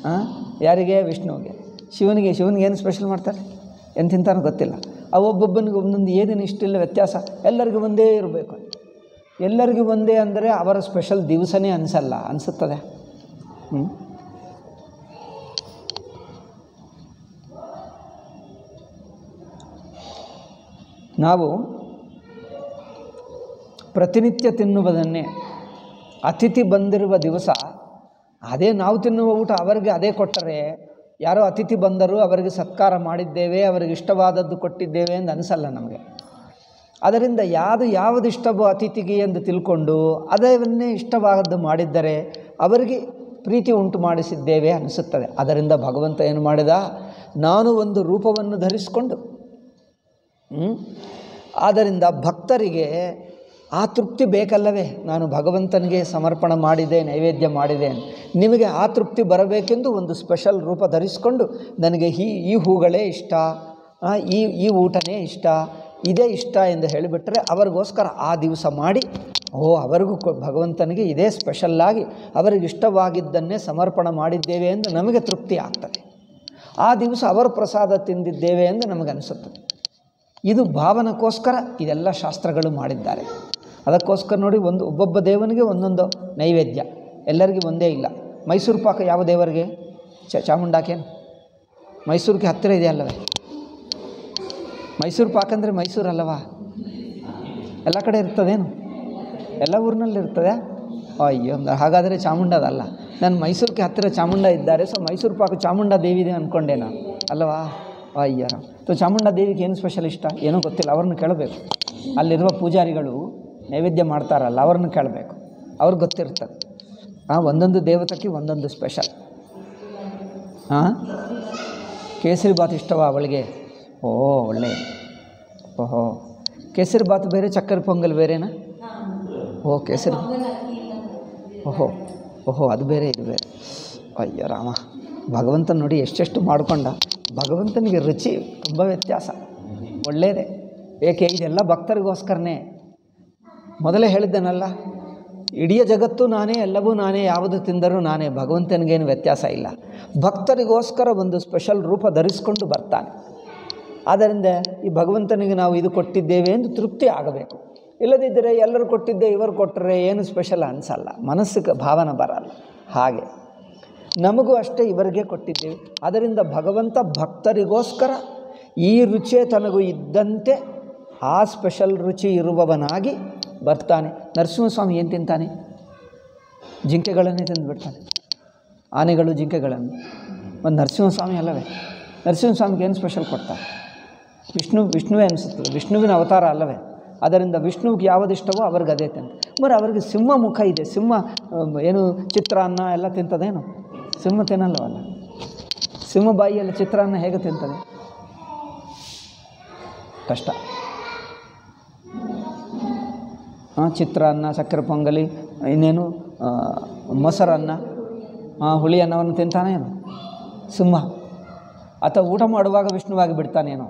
ಹಾಂ ಯಾರಿಗೆ? ವಿಷ್ಣುವಿಗೆ. ಶಿವನಿಗೆ ಶಿವನಿಗೆ ಏನು ಸ್ಪೆಷಲ್ ಮಾಡ್ತಾರೆ? ತಿಂತಾರೋ ಗೊತ್ತಿಲ್ಲ. ಆ ಒಬ್ಬೊಬ್ಬನಿಗೆ ಒಂದೊಂದು ಏನೇನು ಇಷ್ಟಿಲ್ಲ ವ್ಯತ್ಯಾಸ, ಎಲ್ಲರಿಗೂ ಒಂದೇ ಇರಬೇಕು. ಎಲ್ಲರಿಗೂ ಒಂದೇ ಅಂದರೆ ಅವರ ಸ್ಪೆಷಲ್ ದಿವಸನೇ ಅನಿಸಲ್ಲ, ಅನಿಸುತ್ತದೆ. ನಾವು ಪ್ರತಿನಿತ್ಯ ತಿನ್ನುವುದನ್ನೇ ಅತಿಥಿ ಬಂದಿರುವ ದಿವಸ, ಅದೇ ನಾವು ತಿನ್ನುವ ಊಟ ಅವರಿಗೆ ಅದೇ ಕೊಟ್ಟರೆ ಯಾರೋ ಅತಿಥಿ ಬಂದರು ಅವರಿಗೆ ಸತ್ಕಾರ ಮಾಡಿದ್ದೇವೆ, ಅವರಿಗೆ ಇಷ್ಟವಾದದ್ದು ಕೊಟ್ಟಿದ್ದೇವೆ ಅಂತ ಅನಿಸಲ್ಲ ನಮಗೆ. ಅದರಿಂದ ಯಾವುದು ಯಾವುದು ಇಷ್ಟವೋ ಅತಿಥಿಗೆ ಎಂದು ತಿಳ್ಕೊಂಡು ಅದನ್ನೇ ಇಷ್ಟವಾದದ್ದು ಮಾಡಿದ್ದರೆ ಅವರಿಗೆ ಪ್ರೀತಿ ಉಂಟು ಮಾಡಿಸಿದ್ದೇವೆ ಅನಿಸುತ್ತದೆ. ಅದರಿಂದ ಭಗವಂತ ಏನು ಮಾಡಿದ? ನಾನು ಒಂದು ರೂಪವನ್ನು ಧರಿಸಿಕೊಂಡು? ಆದ್ದರಿಂದ ಭಕ್ತರಿಗೆ ಆ ತೃಪ್ತಿ ಬೇಕಲ್ಲವೇ? ನಾನು ಭಗವಂತನಿಗೆ ಸಮರ್ಪಣ ಮಾಡಿದೆ, ನೈವೇದ್ಯ ಮಾಡಿದೆ. ನಿಮಗೆ ಆ ತೃಪ್ತಿ ಬರಬೇಕೆಂದು ಒಂದು ಸ್ಪೆಷಲ್ ರೂಪ ಧರಿಸಿಕೊಂಡು ನನಗೆ ಈ ಈ ಹೂಗಳೇ ಇಷ್ಟ ಈ ಈ ಊಟನೇ ಇಷ್ಟ ಇದೇ ಇಷ್ಟ ಎಂದು ಹೇಳಿಬಿಟ್ರೆ ಅವರಿಗೋಸ್ಕರ ಆ ದಿವಸ ಮಾಡಿ, ಓ, ಅವರಿಗೂ ಭಗವಂತನಿಗೆ ಇದೇ ಸ್ಪೆಷಲ್ಲಾಗಿ ಅವರಿಗೆ ಇಷ್ಟವಾಗಿದ್ದನ್ನೇ ಸಮರ್ಪಣೆ ಮಾಡಿದ್ದೇವೆ ಎಂದು ನಮಗೆ ತೃಪ್ತಿ ಆಗ್ತದೆ. ಆ ದಿವಸ ಅವರ ಪ್ರಸಾದ ತಿಂದಿದ್ದೇವೆ ಎಂದು ನಮಗನಿಸುತ್ತದೆ ಇದು ಭಾವನಕ್ಕೋಸ್ಕರ ಇದೆಲ್ಲ ಶಾಸ್ತ್ರಗಳು ಮಾಡಿದ್ದಾರೆ. ಅದಕ್ಕೋಸ್ಕರ ನೋಡಿ ಒಂದು, ಒಬ್ಬೊಬ್ಬ ದೇವನಿಗೆ ಒಂದೊಂದು ನೈವೇದ್ಯ. ಎಲ್ಲರಿಗೂ ಒಂದೇ ಇಲ್ಲ. ಮೈಸೂರು ಪಾಕ ಯಾವ ದೇವರಿಗೆ? ಚ, ಚಾಮುಂಡಾಕೇನು? ಮೈಸೂರಿಗೆ ಹತ್ತಿರ ಇದೆ ಅಲ್ಲವೇ ಮೈಸೂರು ಪಾಕ ಅಂದರೆ ಮೈಸೂರು ಅಲ್ಲವಾ? ಎಲ್ಲ ಕಡೆ ಇರ್ತದೇನು? ಎಲ್ಲ ಊರಿನಲ್ಲಿ ಇರ್ತದೆ? ಅಯ್ಯೋ ಹಾಗಾದರೆ ಚಾಮುಂಡದಲ್ಲ ನಾನು ಮೈಸೂರಿಗೆ ಹತ್ತಿರ ಚಾಮುಂಡ ಇದ್ದಾರೆ ಸೊ ಮೈಸೂರು ಪಾಕ ಚಾಮುಂಡ ದೇವಿದೆ ಅಂದ್ಕೊಂಡೆ ನಾನು. ಅಲ್ಲವಾ? ಅಯ್ಯರ ಸೊ ಚಾಮುಂಡ ದೇವಿಗೆ ಏನು ಸ್ಪೆಷಲ್ ಇಷ್ಟ? ಏನೂ ಗೊತ್ತಿಲ್ಲ, ಅವ್ರನ್ನ ಕೇಳಬೇಕು. ಅಲ್ಲಿರುವ ಪೂಜಾರಿಗಳು ನೈವೇದ್ಯ ಮಾಡ್ತಾರಲ್ಲ, ಅವ್ರನ್ನ ಕೇಳಬೇಕು. ಅವ್ರಿಗೆ ಗೊತ್ತಿರ್ತದೆ. ಹಾಂ ಒಂದೊಂದು ದೇವತೆಗೆ ಒಂದೊಂದು ಸ್ಪೆಷಲ್ ಹಾಂ ಕೇಸರಿ ಬಾತ್ ಇಷ್ಟವಾ ಅವಳಿಗೆ? ಓ, ಒಳ್ಳೆ. ಓಹೋ. ಕೇಸರಿ ಬಾತ್ ಬೇರೆ, ಚಕ್ಕರ್ ಪೊಂಗಲ್ ಬೇರೆನಾ? ಓ, ಕೇಸರಿ. ಓಹೋ ಓಹೋ, ಅದು ಬೇರೆ, ಇದು ಬೇರೆ. ಅಯ್ಯೋ, ರಾಮ. ಭಗವಂತ ನೋಡಿ ಎಷ್ಟೆಷ್ಟು ಮಾಡಿಕೊಂಡ. ಭಗವಂತನಿಗೆ ರುಚಿ ತುಂಬ ವ್ಯತ್ಯಾಸ. ಒಳ್ಳೆಯದೇ ಏಕೆ, ಇದೆಲ್ಲ ಭಕ್ತರಿಗೋಸ್ಕರನೇ. ಮೊದಲೇ ಹೇಳಿದ್ದೇನಲ್ಲ, ಇಡೀ ಜಗತ್ತು ನಾನೇ, ಎಲ್ಲವೂ ನಾನೇ, ಯಾವುದು ತಿಂದರೂ ನಾನೇ. ಭಗವಂತನಿಗೇನು ವ್ಯತ್ಯಾಸ ಇಲ್ಲ. ಭಕ್ತರಿಗೋಸ್ಕರ ಒಂದು ಸ್ಪೆಷಲ್ ರೂಪ ಧರಿಸ್ಕೊಂಡು ಬರ್ತಾನೆ. ಆದ್ದರಿಂದ ಈ ಭಗವಂತನಿಗೆ ನಾವು ಇದು ಕೊಟ್ಟಿದ್ದೇವೆ ಎಂದು ತೃಪ್ತಿ ಆಗಬೇಕು. ಇಲ್ಲದಿದ್ದರೆ ಎಲ್ಲರೂ ಕೊಟ್ಟಿದ್ದೆ, ಇವರು ಕೊಟ್ಟರೆ ಏನು ಸ್ಪೆಷಲ್ ಅನಿಸಲ್ಲ. ಮನಸ್ಸಿಗೆ ಭಾವನೆ ಬರಲ್ಲ. ಹಾಗೆ. ನಮಗೂ ಅಷ್ಟೇ ಇವರಿಗೆ ಕೊಟ್ಟಿದ್ದೇವೆ. ಅದರಿಂದ ಭಗವಂತ ಭಕ್ತರಿಗೋಸ್ಕರ ಈ ರುಚಿಯೇ ತನಗೂ ಇದ್ದಂತೆ ಆ ಸ್ಪೆಷಲ್ ರುಚಿ ಇರುವವನಾಗಿ ಬರ್ತಾನೆ. ನರಸಿಂಹಸ್ವಾಮಿ ಏನು ತಿಂತಾನೆ? ಜಿಂಕೆಗಳನ್ನೇ ತಿಂದುಬಿಡ್ತಾನೆ ಆನೆಗಳು ಜಿಂಕೆಗಳನ್ನು. ಒಂದು ನರಸಿಂಹಸ್ವಾಮಿ ಅಲ್ಲವೇ? ನರಸಿಂಹಸ್ವಾಮಿಗೆ ಏನು ಸ್ಪೆಷಲ್ ಕೊಡ್ತಾರೆ? ವಿಷ್ಣು, ವಿಷ್ಣುವೇ ಅನಿಸುತ್ತದೆ ವಿಷ್ಣುವಿನ ಅವತಾರ ಅಲ್ಲವೇ? ಅದರಿಂದ ವಿಷ್ಣುವಿಗೆ ಯಾವುದು ಇಷ್ಟವೋ ಅವ್ರಿಗೆ ಅದೇ ತಿಂತ. ಮರ, ಅವ್ರಿಗೆ ಸಿಂಹ ಮುಖ ಇದೆ. ಸಿಂಹ ಏನು ಚಿತ್ರಾನ್ನ ಎಲ್ಲ ತಿಂತದೇನು? ಸಿಂಹ ತಿನ್ನಲ್ಲವಲ್ಲ ಸಿಂಹ ಬಾಯಿಯಲ್ಲಿ ಚಿತ್ರಾನ್ನ ಹೇಗೆ ತಿಂತದೆ? ಕಷ್ಟ. ಚಿತ್ರಾನ್ನ ಸಕ್ಕರೆ ಪೊಂಗಲಿ, ಇನ್ನೇನು ಮೊಸರನ್ನ ಹುಳಿ ಅನ್ನವನ್ನು ತಿಂತಾನೇನು? ಸಿಂಹ. ಅಥವಾ ಊಟ ಮಾಡುವಾಗ ವಿಷ್ಣುವಾಗಿ ಬಿಡ್ತಾನೇನೋ?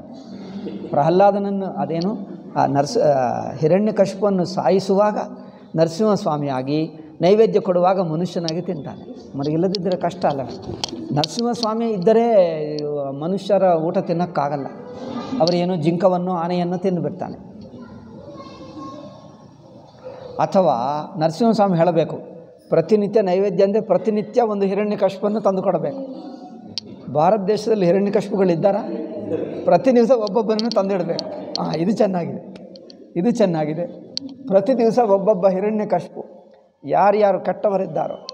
ಪ್ರಹ್ಲಾದನನ್ನು ಅದೇನು, ಆ ನರ್ಸ ಹಿರಣ್ಯಕಶಿಪನ್ನು ಸಾಯಿಸುವಾಗ ನರಸಿಂಹಸ್ವಾಮಿಯಾಗಿ ನೈವೇದ್ಯ ಕೊಡುವಾಗ ಮನುಷ್ಯನಾಗಿ ತಿಂತಾನೆ. ಮರಿಗಿಲ್ಲದಿದ್ದರೆ ಕಷ್ಟ ಅಲ್ಲ. ನರಸಿಂಹಸ್ವಾಮಿ ಇದ್ದರೆ ಮನುಷ್ಯರ ಊಟ ತಿನ್ನೋಕ್ಕಾಗಲ್ಲ. ಅವರೇನು ಜಿಂಕವನ್ನು ಆನೆಯನ್ನು ತಿಂದುಬಿಡ್ತಾನೆ ಅಥವಾ ನರಸಿಂಹಸ್ವಾಮಿ ಹೇಳಬೇಕು, ಪ್ರತಿನಿತ್ಯ ನೈವೇದ್ಯ ಅಂದರೆ ಪ್ರತಿನಿತ್ಯ ಒಂದು ಹಿರಣ್ಯಕಶಿಪನ್ನು ತಂದು ಕೊಡಬೇಕು. ಭಾರತ ದೇಶದಲ್ಲಿ ಹಿರಣ್ಯಕಶಿಪುಗಳಿದ್ದಾರಾ ಪ್ರತಿ ದಿವಸ ಒಬ್ಬೊಬ್ಬರನ್ನು ತಂದಿಡಬೇಕು. ಹಾಂ ಇದು ಚೆನ್ನಾಗಿದೆ. ಇದು ಚೆನ್ನಾಗಿದೆ. ಪ್ರತಿ ದಿವಸ ಒಬ್ಬೊಬ್ಬ ಹಿರಣ್ಯ ಕಶ್ಪು ಯಾರ್ಯಾರು ಕೆಟ್ಟವರಿದ್ದಾರೋ,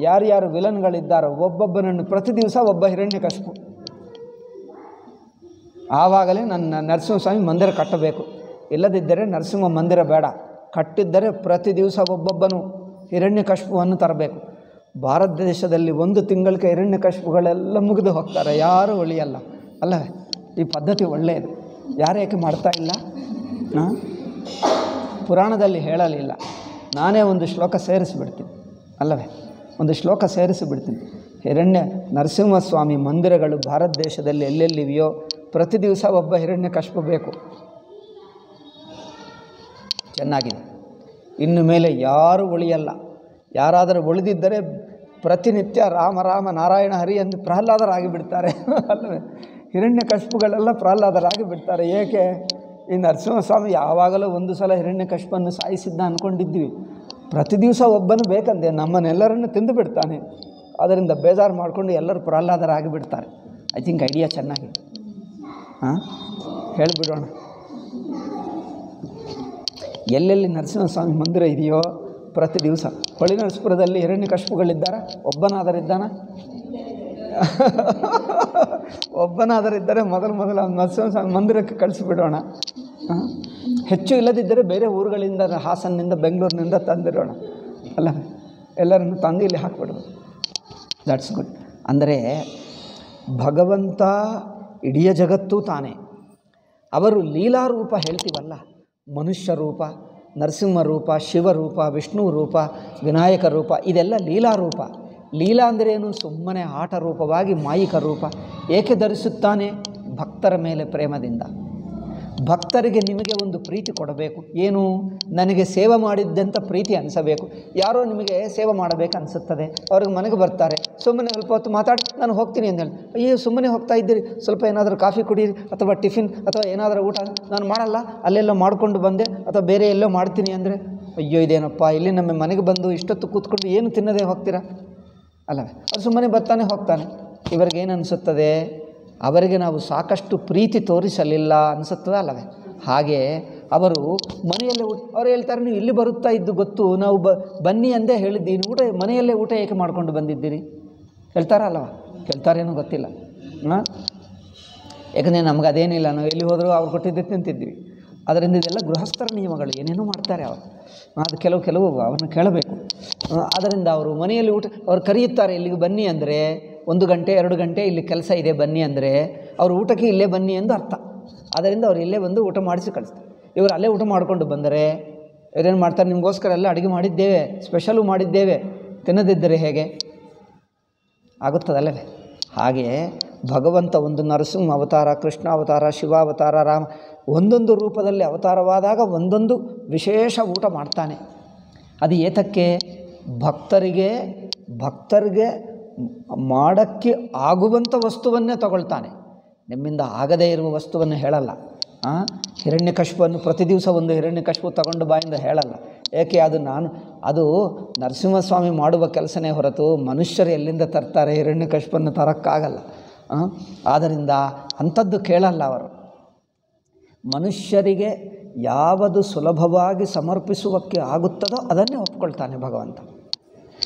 ಯಾರ್ಯಾರು ವಿಲನ್ಗಳಿದ್ದಾರೋ, ಒಬ್ಬೊಬ್ಬನನ್ನು ಪ್ರತಿ ದಿವಸ ಒಬ್ಬ ಹಿರಣ್ಯ ಕಶ್ಪು ಆವಾಗಲೇ ನನ್ನ ನರಸಿಂಹಸ್ವಾಮಿ ಮಂದಿರ ಕಟ್ಟಬೇಕು. ಇಲ್ಲದಿದ್ದರೆ ನರಸಿಂಹ ಮಂದಿರ ಬೇಡ. ಕಟ್ಟಿದ್ದರೆ ಪ್ರತಿ ದಿವಸ ಒಬ್ಬೊಬ್ಬನು ಹಿರಣ್ಯ ಕಶ್ಪುವನ್ನು ತರಬೇಕು. ಭಾರತ ದೇಶದಲ್ಲಿ ಒಂದು ತಿಂಗಳಿಗೆ ಹಿರಣ್ಯ ಕಶ್ಪುಗಳೆಲ್ಲ ಮುಗಿದು ಹೋಗ್ತಾರೆ. ಯಾರೂ ಉಳಿಯಲ್ಲ. ಅಲ್ಲವೇ? ಈ ಪದ್ಧತಿ ಒಳ್ಳೆಯದು ಯಾರೇಕೆ ಮಾಡ್ತಾ ಇಲ್ಲ? ಪುರಾಣದಲ್ಲಿ ಹೇಳಲಿಲ್ಲ. ನಾನೇ ಒಂದು ಶ್ಲೋಕ ಸೇರಿಸಿಬಿಡ್ತೀನಿ. ಅಲ್ಲವೇ? ಒಂದು ಶ್ಲೋಕ ಸೇರಿಸಿಬಿಡ್ತೀನಿ. ಹಿರಣ್ಯ ನರಸಿಂಹಸ್ವಾಮಿ ಮಂದಿರಗಳು ಭಾರತ ದೇಶದಲ್ಲಿ ಎಲ್ಲೆಲ್ಲಿವೆಯೋ, ಪ್ರತಿ ದಿವಸ ಒಬ್ಬ ಹಿರಣ್ಯ ಕಶ್ಪ ಬೇಕು. ಚೆನ್ನಾಗಿದೆ. ಇನ್ನು ಮೇಲೆ ಯಾರೂ ಉಳಿಯಲ್ಲ. ಯಾರಾದರೂ ಉಳಿದಿದ್ದರೆ ಪ್ರತಿನಿತ್ಯ ರಾಮ ರಾಮ, ನಾರಾಯಣ, ಹರಿ ಎಂದು ಪ್ರಹ್ಲಾದರಾಗಿ ಬಿಡ್ತಾರೆ [LAUGHS] ಅಲ್ಲವೇ? ಹಿರಣ್ಯ ಕಶ್ಪುಗಳೆಲ್ಲ ಪ್ರಹ್ಲಾದರಾಗಿ ಬಿಡ್ತಾರೆ. ಏಕೆ? ಈ ನರಸಿಂಹಸ್ವಾಮಿ ಯಾವಾಗಲೂ ಒಂದು ಸಲ ಹಿರಣ್ಯ ಕಶ್ಪನ್ನು ಸಾಯಿಸಿದ್ದ ಅಂದ್ಕೊಂಡಿದ್ವಿ ಪ್ರತಿ ದಿವಸ ಒಬ್ಬನು ಬೇಕಂದೆ ನಮ್ಮನ್ನೆಲ್ಲರನ್ನು ತಿಂದು ಬಿಡ್ತಾನೆ. ಅದರಿಂದ ಬೇಜಾರು ಮಾಡಿಕೊಂಡು ಎಲ್ಲರೂ ಪ್ರಹ್ಲಾದರಾಗಿ ಬಿಡ್ತಾರೆ. ಐ ಥಿಂಕ್ ಐಡಿಯಾ ಚೆನ್ನಾಗಿ ಹಾಂ? ಹೇಳಿಬಿಡೋಣ. ಎಲ್ಲೆಲ್ಲಿ ನರಸಿಂಹಸ್ವಾಮಿ ಮಂದಿರ ಇದೆಯೋ ಪ್ರತಿ ದಿವಸ. ಹೊಳಿ ನರಸಪುರದಲ್ಲಿ ಹಿರಣ್ಯ ಕಶ್ಪುಗಳಿದ್ದಾರ? ಒಬ್ಬನಾದರಿದ್ದಾನ? ಒಬ್ಬನಾದರಿದ್ದರೆ ಮೊದಲು ಮೊದಲು ಆ ನರಸಿಂಹಸ್ವಾಮಿ ಮಂದಿರಕ್ಕೆ ಕಳಿಸಿಬಿಡೋಣ. ಹೆಚ್ಚು ಇಲ್ಲದಿದ್ದರೆ ಬೇರೆ ಊರುಗಳಿಂದ ಹಾಸನ್ನಿಂದ ಬೆಂಗಳೂರಿನಿಂದ ತಂದಿರೋಣ. ಅಲ್ಲ? ಎಲ್ಲರನ್ನು ತಂದು ಇಲ್ಲಿ ಹಾಕ್ಬಿಡೋದು ದಟ್ಸ್ ಗುಡ್ ಅಂದರೆ ಭಗವಂತ ಇಡೀ ಜಗತ್ತು ತಾನೇ. ಅವರು ಲೀಲಾರೂಪ ಹೇಳ್ತೀವಲ್ಲ? ಮನುಷ್ಯ ರೂಪ, ನರಸಿಂಹ ರೂಪ ಶಿವರೂಪ ವಿಷ್ಣು ರೂಪ, ವಿನಾಯಕ ರೂಪ, ಇದೆಲ್ಲ ಲೀಲಾರೂಪ. ಲೀಲಾ ಏನು? ಸುಮ್ಮನೆ ಆಟ ರೂಪವಾಗಿ ಮಾಯಿಕ ರೂಪ. ಏಕೆ ಧರಿಸುತ್ತಾನೆ? ಭಕ್ತರ ಮೇಲೆ ಪ್ರೇಮದಿಂದ. ಭಕ್ತರಿಗೆ ನಿಮಗೆ ಒಂದು ಪ್ರೀತಿ ಕೊಡಬೇಕು. ಏನು? ನನಗೆ ಸೇವೆ ಮಾಡಿದ್ದಂಥ ಪ್ರೀತಿ ಅನಿಸಬೇಕು. ಯಾರೋ ನಿಮಗೆ ಸೇವೆ ಮಾಡಬೇಕು ಅನಿಸುತ್ತದೆ. ಅವ್ರಿಗೆ ಮನೆಗೆ ಬರ್ತಾರೆ. ಸುಮ್ಮನೆ ಸ್ವಲ್ಪ ಹೊತ್ತು ಮಾತಾಡಿ, ನಾನು ಹೋಗ್ತೀನಿ ಅಂತ ಅಯ್ಯೋ, ಸುಮ್ಮನೆ ಹೋಗ್ತಾ ಇದ್ದೀರಿ. ಸ್ವಲ್ಪ ಏನಾದರೂ ಕಾಫಿ ಕುಡೀರಿ ಅಥವಾ ಟಿಫಿನ್ ಅಥವಾ ಏನಾದರೂ ಊಟ ನಾನು ಮಾಡಲ್ಲ. ಅಲ್ಲೆಲ್ಲೋ ಮಾಡಿಕೊಂಡು ಬಂದೆ ಅಥವಾ ಬೇರೆ ಎಲ್ಲೋ ಮಾಡ್ತೀನಿ ಅಂದರೆ, ಅಯ್ಯೋ, ಇದೇನಪ್ಪ? ಇಲ್ಲಿ ನಮ್ಮ ಮನೆಗೆ ಬಂದು ಇಷ್ಟೊತ್ತು ಕೂತ್ಕೊಂಡು ಏನು ತಿನ್ನದೇ ಹೋಗ್ತೀರಾ? ಅಲ್ಲವೇ ಅದು ಸುಮ್ಮನೆ ಬರ್ತಾನೆ ಹೋಗ್ತಾನೆ. ಇವರಿಗೆ ಏನು ಅನಿಸುತ್ತದೆ? ಅವರಿಗೆ ನಾವು ಸಾಕಷ್ಟು ಪ್ರೀತಿ ತೋರಿಸಲಿಲ್ಲ ಅನಿಸುತ್ತದೆ ಅಲ್ಲವೇ? ಹಾಗೆ ಅವರು ಮನೆಯಲ್ಲೇ ಊಟ, ಅವ್ರು ಹೇಳ್ತಾರೆ, ನೀವು ಇಲ್ಲಿ ಬರುತ್ತಾ ಇದ್ದು ಗೊತ್ತು, ನಾವು ಬ, ಬನ್ನಿ ಅಂದೇ ಹೇಳಿದ್ದೀನಿ ಊಟ, ಮನೆಯಲ್ಲೇ ಊಟ ಏಕೆ ಮಾಡ್ಕೊಂಡು ಬಂದಿದ್ದೀರಿ? ಹೇಳ್ತಾರ ಅಲ್ಲವ? ಹೇಳ್ತಾರೇನೋ ಗೊತ್ತಿಲ್ಲ. ಹಾಂ? ಯಾಕಂದರೆ ನಮ್ಗೆ ಅದೇನಿಲ್ಲ, ನಾವು ಎಲ್ಲಿ ಹೋದರೂ ಅವ್ರು ಕೊಟ್ಟಿದ್ದೆ ತಿಂತಿದ್ವಿ. ಅದರಿಂದ ಇದೆಲ್ಲ ಗೃಹಸ್ಥರ ನಿಯಮಗಳು, ಏನೇನೋ ಮಾಡ್ತಾರೆ ಅವರು. ಅದು ಕೆಲವು ಕೆಲವು ಅವನ್ನು ಕೇಳಬೇಕು. ಅದರಿಂದ ಅವರು ಮನೆಯಲ್ಲಿ ಊಟ, ಅವ್ರು ಕರೆಯುತ್ತಾರೆ, ಇಲ್ಲಿಗೆ ಬನ್ನಿ ಅಂದರೆ ಒಂದು ಗಂಟೆ, ಎರಡು ಗಂಟೆ ಇಲ್ಲಿ ಕೆಲಸ ಇದೆ, ಬನ್ನಿ ಅಂದರೆ ಅವರು ಊಟಕ್ಕೆ ಇಲ್ಲೇ ಬನ್ನಿ ಎಂದು ಅರ್ಥ. ಅದರಿಂದ ಅವ್ರು ಇಲ್ಲೇ ಬಂದು ಊಟ ಮಾಡಿಸಿ ಕಳಿಸ್ತಾರೆ. ಇವರು ಅಲ್ಲೇ ಊಟ ಮಾಡಿಕೊಂಡು ಬಂದರೆ ಇವರೇನು ಮಾಡ್ತಾರೆ, ನಿಮಗೋಸ್ಕರ ಎಲ್ಲ ಅಡುಗೆ ಮಾಡಿದ್ದೇವೆ ಸ್ಪೆಷಲು ಮಾಡಿದ್ದೇವೆ, ತಿನ್ನದಿದ್ದರೆ ಹೇಗೆ? ಆಗುತ್ತದಲ್ಲವೇ? ಹಾಗೆಯೇ ಭಗವಂತ ಒಂದು ನರಸಿಂಹ ಅವತಾರ, ಕೃಷ್ಣ ಅವತಾರ, ಶಿವ ಅವತಾರ, ರಾಮ ಒಂದೊಂದು ರೂಪದಲ್ಲಿ ಅವತಾರವಾದಾಗ ಒಂದೊಂದು ವಿಶೇಷ ಊಟ ಮಾಡ್ತಾನೆ. ಅದು ಏತಕ್ಕೆ? ಭಕ್ತರಿಗೆ ಭಕ್ತರಿಗೆ ಮಾಡೋಕ್ಕೆ ಆಗುವಂಥ ವಸ್ತುವನ್ನೇ ತಗೊಳ್ತಾನೆ. ನಿಮ್ಮಿಂದ ಆಗದೇ ಇರುವ ವಸ್ತುವನ್ನು ಹೇಳಲ್ಲ. ಹಿರಣ್ಯ ಕಶುಪನ್ನು ಪ್ರತಿ ದಿವಸ ಒಂದು ಹಿರಣ್ಯಕಶ್ಪು ತಗೊಂಡು ಬಾಯಿಂದ ಹೇಳಲ್ಲ. ಏಕೆ? ಅದು ನಾನು, ಅದು ನರಸಿಂಹಸ್ವಾಮಿ ಮಾಡುವ ಕೆಲಸನೇ ಹೊರತು ಮನುಷ್ಯರು ಎಲ್ಲಿಂದ ತರ್ತಾರೆ? ಹಿರಣ್ಯಕಶ್ಪನ್ನು ತರೋಕ್ಕಾಗಲ್ಲ. ಆ? ಆದ್ದರಿಂದ ಅಂಥದ್ದು ಕೇಳಲ್ಲ ಅವರು. ಮನುಷ್ಯರಿಗೆ ಯಾವುದು ಸುಲಭವಾಗಿ ಸಮರ್ಪಿಸುವಕ್ಕೆ ಆಗುತ್ತದೋ ಅದನ್ನೇ ಒಪ್ಕೊಳ್ತಾನೆ ಭಗವಂತ.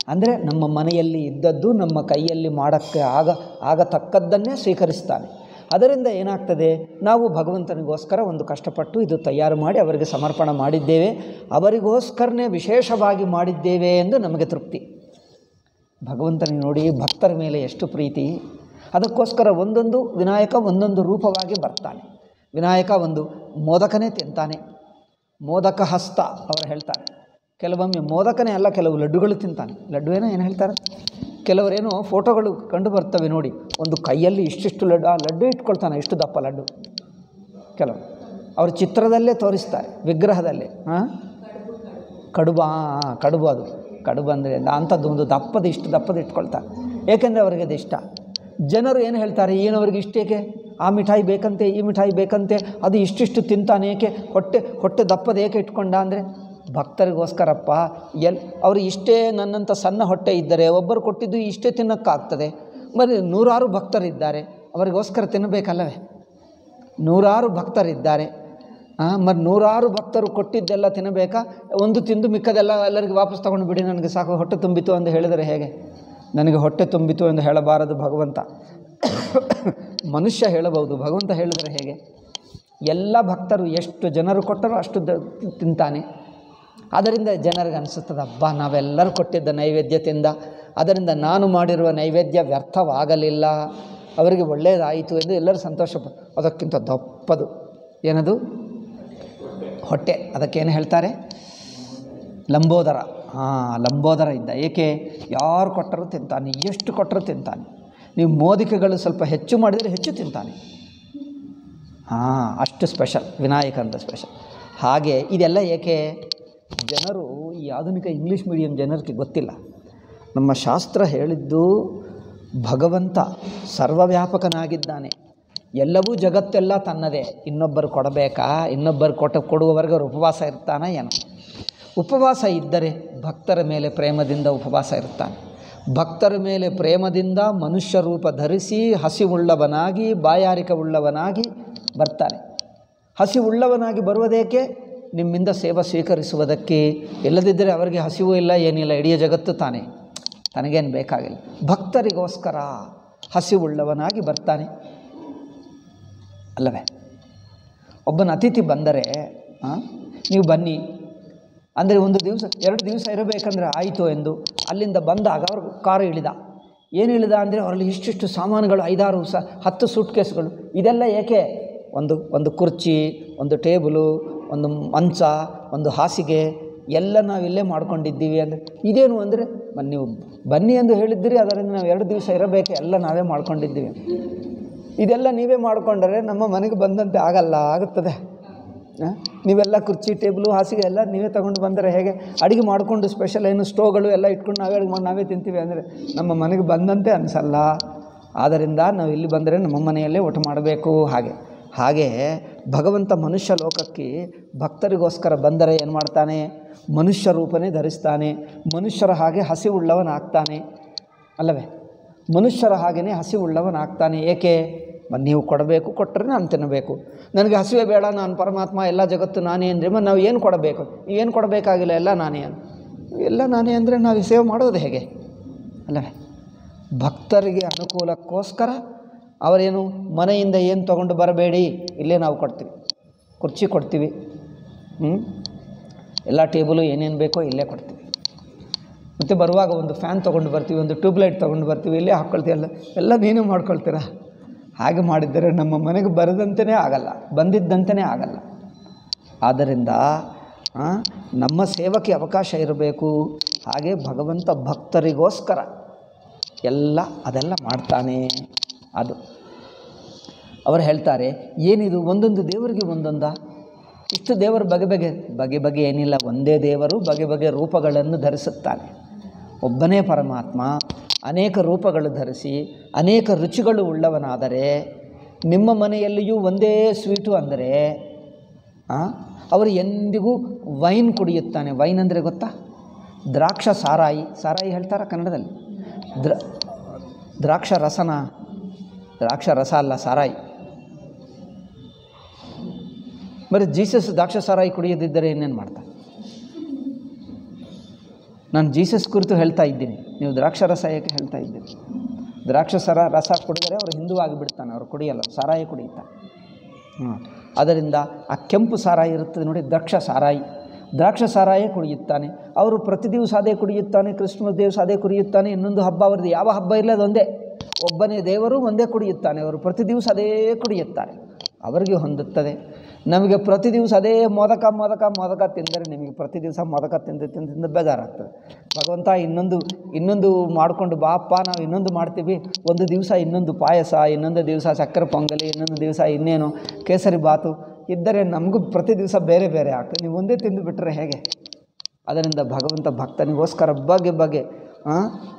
ಅಂದರೆ ನಮ್ಮ ಮನೆಯಲ್ಲಿ ಇದ್ದದ್ದು ನಮ್ಮ ಕೈಯಲ್ಲಿ ಮಾಡೋಕ್ಕೆ ಆಗ, ಆಗತಕ್ಕದ್ದನ್ನೇ ಸ್ವೀಕರಿಸ್ತಾನೆ. ಅದರಿಂದ ಏನಾಗ್ತದೆ? ನಾವು ಭಗವಂತನಿಗೋಸ್ಕರ ಒಂದು ಕಷ್ಟಪಟ್ಟು ಇದು ತಯಾರು ಮಾಡಿ ಅವರಿಗೆ ಸಮರ್ಪಣೆ ಮಾಡಿದ್ದೇವೆ. ಅವರಿಗೋಸ್ಕರನೇ ವಿಶೇಷವಾಗಿ ಮಾಡಿದ್ದೇವೆ ಎಂದು ನಮಗೆ ತೃಪ್ತಿ. ಭಗವಂತನಿಗೆ ನೋಡಿ ಭಕ್ತರ ಮೇಲೆ ಎಷ್ಟು ಪ್ರೀತಿ. ಅದಕ್ಕೋಸ್ಕರ ಒಂದೊಂದು ವಿನಾಯಕ ಒಂದೊಂದು ರೂಪವಾಗಿ ಬರ್ತಾನೆ. ವಿನಾಯಕ ಒಂದು ಮೋದಕನೇ ತಿಂತಾನೆ. ಮೋದಕ ಹಸ್ತ ಅವರು ಹೇಳ್ತಾರೆ. ಕೆಲವೊಮ್ಮೆ ಮೋದಕನೇ ಅಲ್ಲ, ಕೆಲವು ಲಡ್ಡುಗಳು ತಿಂತಾನೆ. ಲಡ್ಡು ಏನೋ ಏನು ಹೇಳ್ತಾರೆ? ಕೆಲವರೇನೋ ಫೋಟೋಗಳು ಕಂಡು ಬರ್ತವೆ ನೋಡಿ. ಒಂದು ಕೈಯಲ್ಲಿ ಇಷ್ಟಿಷ್ಟು ಲಡ್ಡು, ಆ ಲಡ್ಡು ಇಟ್ಕೊಳ್ತಾನೆ, ಇಷ್ಟು ದಪ್ಪ ಲಡ್ಡು. ಕೆಲವು. ಅವರು ಚಿತ್ರದಲ್ಲೇ ತೋರಿಸ್ತಾರೆ, ವಿಗ್ರಹದಲ್ಲೇ. ಹಾಂ ಕಡುಬ ಕಡುಬು ಅದು. ಕಡುಬು ಅಂದರೆ ಅಂಥದ್ದು ಒಂದು ದಪ್ಪದ ಇಷ್ಟು ದಪ್ಪದ ಇಟ್ಕೊಳ್ತಾರೆ ಏಕೆಂದರೆ ಅವರಿಗೆ ಅದು ಇಷ್ಟ. ಜನರು ಏನು ಹೇಳ್ತಾರೆ? ಏನು ಏನವರಿಗೆ ಇಷ್ಟೇಕೆ ಆ ಮಿಠಾಯಿ ಬೇಕಂತೆ, ಈ ಮಿಠಾಯಿ ಬೇಕಂತೆ, ಅದು ಇಷ್ಟಿಷ್ಟು ತಿಂತಾನೆ ಏಕೆ? ಹೊಟ್ಟೆ ಹೊಟ್ಟೆ ದಪ್ಪದ ಏಕೆ ಇಟ್ಕೊಂಡ ಅಂದರೆ, ಭಕ್ತರಿಗೋಸ್ಕರಪ್ಪ, ಎಲ್ ಅವರು ಇಷ್ಟೇ ನನ್ನಂಥ ಸಣ್ಣ ಹೊಟ್ಟೆ ಇದ್ದರೆ ಒಬ್ಬರು ಕೊಟ್ಟಿದ್ದು ಇಷ್ಟೇ ತಿನ್ನೋಕ್ಕಾಗ್ತದೆ. మరి ನೂರಾರು ಭಕ್ತರಿದ್ದಾರೆ, ಅವರಿಗೋಸ್ಕರ ತಿನ್ನಬೇಕಲ್ಲವೇ? ನೂರಾರು ಭಕ್ತರಿದ್ದಾರೆ. ಮತ್ತು ನೂರಾರು ಭಕ್ತರು ಕೊಟ್ಟಿದ್ದೆಲ್ಲ ತಿನ್ನಬೇಕಾ? ಒಂದು ತಿಂದು ಮಿಕ್ಕದೆಲ್ಲ ಎಲ್ಲರಿಗೂ ವಾಪಸ್ ತೊಗೊಂಡು ಬಿಡಿ, ನನಗೆ ಸಾಕು, ಹೊಟ್ಟೆ ತುಂಬಿತು ಎಂದು ಹೇಳಿದರೆ ಹೇಗೆ? ನನಗೆ ಹೊಟ್ಟೆ ತುಂಬಿತು ಎಂದು ಹೇಳಬಾರದು ಭಗವಂತ. [COUGHS] ಮನುಷ್ಯ ಹೇಳಬಹುದು, ಭಗವಂತ ಹೇಳಿದರೆ ಹೇಗೆ? ಎಲ್ಲ ಭಕ್ತರು ಎಷ್ಟು ಜನರು ಕೊಟ್ಟರೋ ಅಷ್ಟು ತಿಂತಾನೆ. ಅದರಿಂದ ಜನರಿಗೆ ಅನಿಸುತ್ತದೆ ಹಬ್ಬ ನಾವೆಲ್ಲರೂ ಕೊಟ್ಟಿದ್ದ ನೈವೇದ್ಯ ತಿಂದ ಅದರಿಂದ ನಾನು ಮಾಡಿರುವ ನೈವೇದ್ಯ ವ್ಯರ್ಥವಾಗಲಿಲ್ಲ. ಅವರಿಗೆ ಒಳ್ಳೆಯದಾಯಿತು ಎಂದು ಎಲ್ಲರೂ ಸಂತೋಷ ಅದಕ್ಕಿಂತ ದಪ್ಪದು ಏನದು? ಹೊಟ್ಟೆ. ಅದಕ್ಕೇನು ಹೇಳ್ತಾರೆ? ಲಂಬೋದರ. ಹಾಂ, ಲಂಬೋದರ ಇದ್ದ. ಏಕೆ? ಯಾರು ಕೊಟ್ಟರೂ ತಿಂತಾನೆ. ಎಷ್ಟು ಕೊಟ್ಟರೂ ತಿಂತಾನೆ. ನೀವು ಮೋದಿಕೆಗಳು ಸ್ವಲ್ಪ ಹೆಚ್ಚು ಮಾಡಿದರೆ ಹೆಚ್ಚು ತಿಂತಾನೆ. ಹಾಂ, ಅಷ್ಟು ಸ್ಪೆಷಲ್ ವಿನಾಯಕ ಅಂತ ಸ್ಪೆಷಲ್ ಹಾಗೆ ಇದೆಲ್ಲ ಏಕೆ? ಜನರು ಈ ಆಧುನಿಕ ಇಂಗ್ಲೀಷ್ ಮೀಡಿಯಂ ಜನರಿಗೆ ಗೊತ್ತಿಲ್ಲ. ನಮ್ಮ ಶಾಸ್ತ್ರ ಹೇಳಿದ್ದು ಭಗವಂತ ಸರ್ವವ್ಯಾಪಕನಾಗಿದ್ದಾನೆ. ಎಲ್ಲವೂ ಜಗತ್ತೆಲ್ಲ ತನ್ನದೇ. ಇನ್ನೊಬ್ಬರು ಕೊಡಬೇಕಾ? ಇನ್ನೊಬ್ಬರು ಕೊಟ್ಟ, ಕೊಡುವವರೆಗೆ ಉಪವಾಸ ಇರ್ತಾನೆ ಏನೋ? ಉಪವಾಸ ಇದ್ದರೆ ಭಕ್ತರ ಮೇಲೆ ಪ್ರೇಮದಿಂದ ಉಪವಾಸ ಇರ್ತಾನೆ. ಭಕ್ತರ ಮೇಲೆ ಪ್ರೇಮದಿಂದ ಮನುಷ್ಯ ರೂಪ ಧರಿಸಿ ಹಸಿವುಳ್ಳವನಾಗಿ, ಬಾಯಾರಿಕವುಳ್ಳವನಾಗಿ ಬರ್ತಾನೆ. ಹಸಿವುಳ್ಳವನಾಗಿ ಬರುವುದೇಕೆ? ನಿಮ್ಮಿಂದ ಸೇವಾ ಸ್ವೀಕರಿಸುವುದಕ್ಕೆ. ಇಲ್ಲದಿದ್ದರೆ ಅವರಿಗೆ ಹಸಿವು ಇಲ್ಲ, ಏನಿಲ್ಲ, ಇಡೀ ಜಗತ್ತು ತಾನೇ. ತನಗೇನು ಬೇಕಾಗಿಲ್ಲ. ಭಕ್ತರಿಗೋಸ್ಕರ ಹಸಿವುಳ್ಳವನಾಗಿ ಬರ್ತಾನೆ. ಅಲ್ಲವೇ? ಒಬ್ಬನ ಅತಿಥಿ ಬಂದರೆ ನೀವು ಬನ್ನಿ. ಅಂದರೆ ಒಂದು ದಿವಸ, ಎರಡು ದಿವಸ ಇರಬೇಕಂದ್ರೆ ಆಯಿತು ಎಂದು ಅಲ್ಲಿಂದ ಬಂದಾಗ ಅವರು ಕಾರು ಇಳಿದ. ಏನು ಇಳಿದ ಅಂದರೆ ಅವರಲ್ಲಿ ಇಷ್ಟಿಷ್ಟು ಸಾಮಾನುಗಳು, ಐದಾರು ಸ, ಹತ್ತು ಸೂಟ್ ಕೇಸ್ಗಳು ಇದೆಲ್ಲ ಏಕೆ? ಒಂದು ಒಂದು ಕುರ್ಚಿ, ಒಂದು ಟೇಬಲು, ಒಂದು ಮಂಚ, ಒಂದು ಹಾಸಿಗೆ, ಎಲ್ಲ ನಾವಿಲ್ಲೇ ಮಾಡ್ಕೊಂಡಿದ್ದೀವಿ ಅಂದರೆ. ಇದೇನು ಅಂದರೆ ನೀವು ಬನ್ನಿ ಎಂದು ಹೇಳಿದ್ದೀರಿ ಅದರಿಂದ ನಾವು ಎರಡು ದಿವಸ ಇರಬೇಕು, ಎಲ್ಲ ನಾವೇ ಮಾಡ್ಕೊಂಡಿದ್ದೀವಿ. ಇದೆಲ್ಲ ನೀವೇ ಮಾಡಿಕೊಂಡರೆ ನಮ್ಮ ಮನೆಗೆ ಬಂದಂತೆ ಆಗಲ್ಲ, ಆಗುತ್ತದೆ? ನೀವೆಲ್ಲ ಕುರ್ಚಿ, ಟೇಬಲು, ಹಾಸಿಗೆ ಎಲ್ಲ ನೀವೇ ತೊಗೊಂಡು ಬಂದರೆ ಹೇಗೆ? ಅಡುಗೆ ಮಾಡಿಕೊಂಡು ಸ್ಪೆಷಲ್ ಏನು ಸ್ಟೋವ್ಗಳು ಎಲ್ಲ ಇಟ್ಕೊಂಡು ನಾವೇ ಅಡುಗೆ ಮಾಡಿ ನಾವೇ ತಿಂತೀವಿ ಅಂದರೆ ನಮ್ಮ ಮನೆಗೆ ಬಂದಂತೆ ಅನಿಸಲ್ಲ. ಆದ್ದರಿಂದ ನಾವು ಇಲ್ಲಿ ಬಂದರೆ ನಮ್ಮ ಮನೆಯಲ್ಲೇ ಊಟ ಮಾಡಬೇಕು ಹಾಗೆ. ಹಾಗೆ ಭಗವಂತ ಮನುಷ್ಯ ಲೋಕಕ್ಕೆ ಭಕ್ತರಿಗೋಸ್ಕರ ಬಂದರೆ ಏನು ಮಾಡ್ತಾನೆ? ಮನುಷ್ಯ ರೂಪನೇ ಧರಿಸ್ತಾನೆ. ಮನುಷ್ಯರ ಹಾಗೆ ಹಸಿವುಳ್ಳವನಾಗ್ತಾನೆ. ಅಲ್ಲವೇ? ಮನುಷ್ಯರ ಹಾಗೆಯೇ ಹಸಿವುಳ್ಳವನಾಗ್ತಾನೆ. ಏಕೆ? ಮ- ನೀವು ಕೊಡಬೇಕು ಕೊಟ್ಟರೆ ನಾನು ತಿನ್ನಬೇಕು ನನಗೆ ಹಸಿವೆ ಬೇಡ, ನಾನು ಪರಮಾತ್ಮ, ಎಲ್ಲ ಜಗತ್ತು ನಾನೇ ಅಂದರೆ ಮತ್ತು ನಾವು ಏನು ಕೊಡಬೇಕು? ಏನು ಕೊಡಬೇಕಾಗಿಲ್ಲ, ಎಲ್ಲ ನಾನೇ ಎಲ್ಲ ನಾನೇ ಅಂದರೆ ನಾವು ಸೇವೆ ಮಾಡೋದು ಹೇಗೆ? ಅಲ್ಲ ಭಕ್ತರಿಗೆ ಅನುಕೂಲಕ್ಕೋಸ್ಕರ ಅವರೇನು, ಮನೆಯಿಂದ ಏನು ತೊಗೊಂಡು ಬರಬೇಡಿ, ಇಲ್ಲೇ ನಾವು ಕೊಡ್ತೀವಿ. ಕುರ್ಚಿ ಕೊಡ್ತೀವಿ. ಹ್ಞೂ ಎಲ್ಲ ಟೇಬಲು ಏನೇನು ಬೇಕೋ ಇಲ್ಲೇ ಕೊಡ್ತೀವಿ. ಮತ್ತು ಬರುವಾಗ ಒಂದು ಫ್ಯಾನ್ ತೊಗೊಂಡು ಬರ್ತೀವಿ, ಒಂದು ಟ್ಯೂಬ್ಲೈಟ್ ತೊಗೊಂಡು ಬರ್ತೀವಿ, ಇಲ್ಲೇ ಹಾಕ್ಕೊಳ್ತೀವಿ ಎಲ್ಲ ಎಲ್ಲ ನೀನು ಮಾಡ್ಕೊಳ್ತೀರಾ? ಹಾಗೆ ಮಾಡಿದರೆ ನಮ್ಮ ಮನೆಗೆ ಬರದಂತೆಯೇ ಆಗಲ್ಲ ಬಂದಿದ್ದಂತೆಯೇ ಆಗಲ್ಲ. ಆದ್ದರಿಂದ ನಮ್ಮ ಸೇವಕ್ಕೆ ಅವಕಾಶ ಇರಬೇಕು. ಹಾಗೆ ಭಗವಂತ ಭಕ್ತರಿಗೋಸ್ಕರ ಎಲ್ಲ ಅದೆಲ್ಲ ಮಾಡ್ತಾನೆ. ಅದು. ಅವರು ಹೇಳ್ತಾರೆ, ಏನಿದು? ಒಂದೊಂದು ದೇವರಿಗೆ ಒಂದೊಂದ. ಇಷ್ಟು ದೇವರು ಬಗೆ ಬಗೆ ಬಗೆ ಬಗೆ ಏನಿಲ್ಲ. ಒಂದೇ ದೇವರು ಬಗೆ ಬಗೆ ರೂಪಗಳನ್ನು ಧರಿಸುತ್ತಾನೆ. ಒಬ್ಬನೇ ಪರಮಾತ್ಮ. ಅನೇಕ ರೂಪಗಳು ಧರಿಸಿ, ಅನೇಕ ರುಚಿಗಳು ಉಳ್ಳವನಾದರೆ, ನಿಮ್ಮ ಮನೆಯಲ್ಲಿಯೂ ಒಂದೇ ಸ್ವೀಟು ಅಂದರೆ ಅವರು ಎಂದಿಗೂ ವೈನ್ ಕುಡಿಯುತ್ತಾನೆ. ವೈನ್ ಅಂದರೆ ಗೊತ್ತಾ? ದ್ರಾಕ್ಷ ಸಾರಾಯಿ. ಸಾರಾಯಿ ಹೇಳ್ತಾರ ಕನ್ನಡದಲ್ಲಿ? ದ್ರ, ದ್ರಾಕ್ಷ ರಸನ, ದ್ರಾಕ್ಷ ರಸ ಅಲ್ಲ, ಸಾರಾಯಿ. ಬರೀ ಜೀಸಸ್ ದ್ರಾಕ್ಷ ಸಾರಾಯಿ ಕುಡಿಯದಿದ್ದರೆ ಇನ್ನೇನು ಮಾಡ್ತಾನೆ ನಾನು ಜೀಸಸ್ ಕುರಿತು ಹೇಳ್ತಾ ಇದ್ದೀನಿ. ನೀವು ದ್ರಾಕ್ಷ ರಸ ಏಕೆ ಹೇಳ್ತಾ ಇದ್ದೀರಿ? ದ್ರಾಕ್ಷ ಸರ ರಸ ಕುಡಿದರೆ ಅವರು ಹಿಂದೂ ಆಗಿಬಿಡ್ತಾನೆ, ಅವರು ಕುಡಿಯಲ್ಲ, ಸಾರಾಯಿ ಕುಡಿಯುತ್ತಾನೆ ಹ್ಞೂ ಅದರಿಂದ ಆ ಕೆಂಪು ಸಾರಾಯಿ ಇರುತ್ತದೆ ನೋಡಿ, ದ್ರಾಕ್ಷ ಸಾರಾಯಿ. ದ್ರಾಕ್ಷ ಸಾರಾಯೇ ಕುಡಿಯುತ್ತಾನೆ. ಅವರು ಪ್ರತಿ ದಿವಸ ಅದೇ ಕುಡಿಯುತ್ತಾನೆ ಕ್ರಿಸ್ಮಸ್ ದಿವಸ ಅದೇ ಕುಡಿಯುತ್ತಾನೆ, ಇನ್ನೊಂದು ಹಬ್ಬ ಅವರದ್ದು. ಯಾವ ಹಬ್ಬ ಇಲ್ಲ ಅದೊಂದೇ ಒಬ್ಬನೇ ದೇವರು ಒಂದೇ ಕುಡಿಯುತ್ತಾನೆ, ಅವರು ಪ್ರತಿ ದಿವಸ ಅದೇ ಕುಡಿಯುತ್ತಾರೆ. ಅವರಿಗೆ ಹೊಂದುತ್ತದೆ. ನಮಗೆ ಪ್ರತಿ ದಿವಸ ಅದೇ ಮೋದಕ ಮೋದಕ ಮೋದಕ ತಿಂದರೆ ನಿಮಗೆ ಪ್ರತಿ ದಿವಸ ಮೋದಕ ತಿಂದು ತಿಂದು ತಿಂದು ಬೇಜಾರಾಗ್ತದೆ. ಭಗವಂತ ಇನ್ನೊಂದು ಇನ್ನೊಂದು ಮಾಡಿಕೊಂಡು, ಬಾಪ್ಪ, ನಾವು ಇನ್ನೊಂದು ಮಾಡ್ತೀವಿ. ಒಂದು ದಿವಸ ಇನ್ನೊಂದು ಪಾಯಸ, ಇನ್ನೊಂದು ದಿವಸ ಸಕ್ಕರೆ ಪೊಂಗಲಿ, ಇನ್ನೊಂದು ದಿವಸ ಇನ್ನೇನು ಕೇಸರಿ ಬಾತು ಇದ್ದರೆ ನಮಗೂ ಪ್ರತಿ ದಿವಸ ಬೇರೆ ಬೇರೆ ಆಗ್ತದೆ. ನೀವು ಒಂದೇ ತಿಂದು ಬಿಟ್ಟರೆ ಹೇಗೆ? ಅದರಿಂದ ಭಗವಂತ ಭಕ್ತನಿಗೋಸ್ಕರ ಬಗೆ ಬಗೆ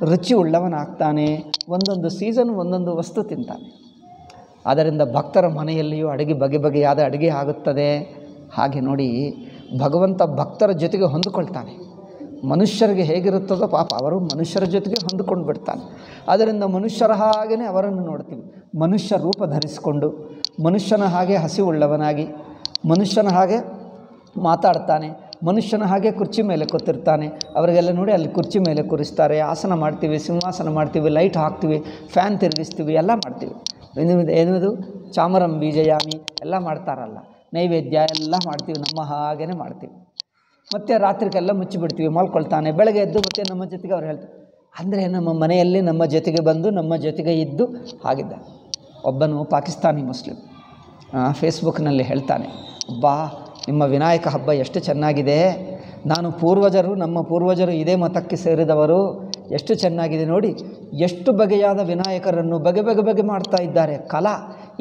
ರುಚಿ ಉಳ್ಳವನಾಗ್ತಾನೆ. ಒಂದೊಂದು ಸೀಸನ್ ಒಂದೊಂದು ವಸ್ತು ತಿಂತಾನೆ. ಆದ್ದರಿಂದ ಭಕ್ತರ ಮನೆಯಲ್ಲಿಯೂ ಅಡುಗೆ ಬಗೆ ಬಗೆಯಾದ ಅಡುಗೆ ಆಗುತ್ತದೆ. ಹಾಗೆ ನೋಡಿ, ಭಗವಂತ ಭಕ್ತರ ಜೊತೆಗೆ ಹೊಂದಿಕೊಳ್ತಾನೆ. ಮನುಷ್ಯರಿಗೆ ಹೇಗಿರುತ್ತದೋ ಪಾಪ ಅವರು ಮನುಷ್ಯರ ಜೊತೆಗೆ ಹೊಂದಿಕೊಂಡು ಬಿಡ್ತಾನೆ. ಅದರಿಂದ ಮನುಷ್ಯರ ಹಾಗೆಯೇ ಅವರನ್ನು ನೋಡ್ತೀವಿ. ಮನುಷ್ಯ ರೂಪ ಧರಿಸಿಕೊಂಡು, ಮನುಷ್ಯನ ಹಾಗೆ ಹಸಿವುಳ್ಳವನಾಗಿ, ಮನುಷ್ಯನ ಹಾಗೆ ಮಾತಾಡ್ತಾನೆ, ಮನುಷ್ಯನ ಹಾಗೆ ಕುರ್ಚಿ ಮೇಲೆ ಕೂತಿರ್ತಾನೆ. ಅವರಿಗೆಲ್ಲ ನೋಡಿ ಅಲ್ಲಿ ಕುರ್ಚಿ ಮೇಲೆ ಕೂರಿಸ್ತಾರೆ. ಆಸನ ಮಾಡ್ತೀವಿ, ಸಿಂಹಾಸನ ಮಾಡ್ತೀವಿ, ಲೈಟ್ ಹಾಕ್ತೀವಿ, ಫ್ಯಾನ್ ತಿರುಗಿಸ್ತೀವಿ, ಎಲ್ಲ ಮಾಡ್ತೀವಿ. ಏನು ಏನದು ಚಾಮರಂ ಬೀಜಯಾಮಿ, ಎಲ್ಲ ಮಾಡ್ತಾರಲ್ಲ. ನೈವೇದ್ಯ ಎಲ್ಲ ಮಾಡ್ತೀವಿ, ನಮ್ಮ ಹಾಗೇ ಮಾಡ್ತೀವಿ. ಮತ್ತು ರಾತ್ರಿಗೆಲ್ಲ ಮುಚ್ಚಿಬಿಡ್ತೀವಿ, ಮಲ್ಕೊಳ್ತಾನೆ. ಬೆಳಗ್ಗೆ ಎದ್ದು ಮತ್ತೆ ನಮ್ಮ ಜೊತೆಗೆ ಅವ್ರು ಹೇಳ್ತಾರೆ, ಅಂದರೆ ನಮ್ಮ ಮನೆಯಲ್ಲಿ ನಮ್ಮ ಜೊತೆಗೆ ಬಂದು, ನಮ್ಮ ಜೊತೆಗೆ ಇದ್ದು ಆಗಿದ್ದ ಒಬ್ಬನು ಪಾಕಿಸ್ತಾನಿ ಮುಸ್ಲಿಂ. ಫೇಸ್ಬುಕ್ನಲ್ಲಿ ಹೇಳ್ತಾನೆ ಬಾ ನಿಮ್ಮ ವಿನಾಯಕ ಹಬ್ಬ ಎಷ್ಟು ಚೆನ್ನಾಗಿದೆ. ನಾನು ಪೂರ್ವಜರು, ನಮ್ಮ ಪೂರ್ವಜರು ಇದೇ ಮತಕ್ಕೆ ಸೇರಿದವರು. ಎಷ್ಟು ಚೆನ್ನಾಗಿದೆ ನೋಡಿ, ಎಷ್ಟು ಬಗೆಯಾದ ವಿನಾಯಕರನ್ನು ಬಗೆ ಬಗೆ ಬಗೆ ಮಾಡ್ತಾ ಇದ್ದಾರೆ. ಕಲಾ,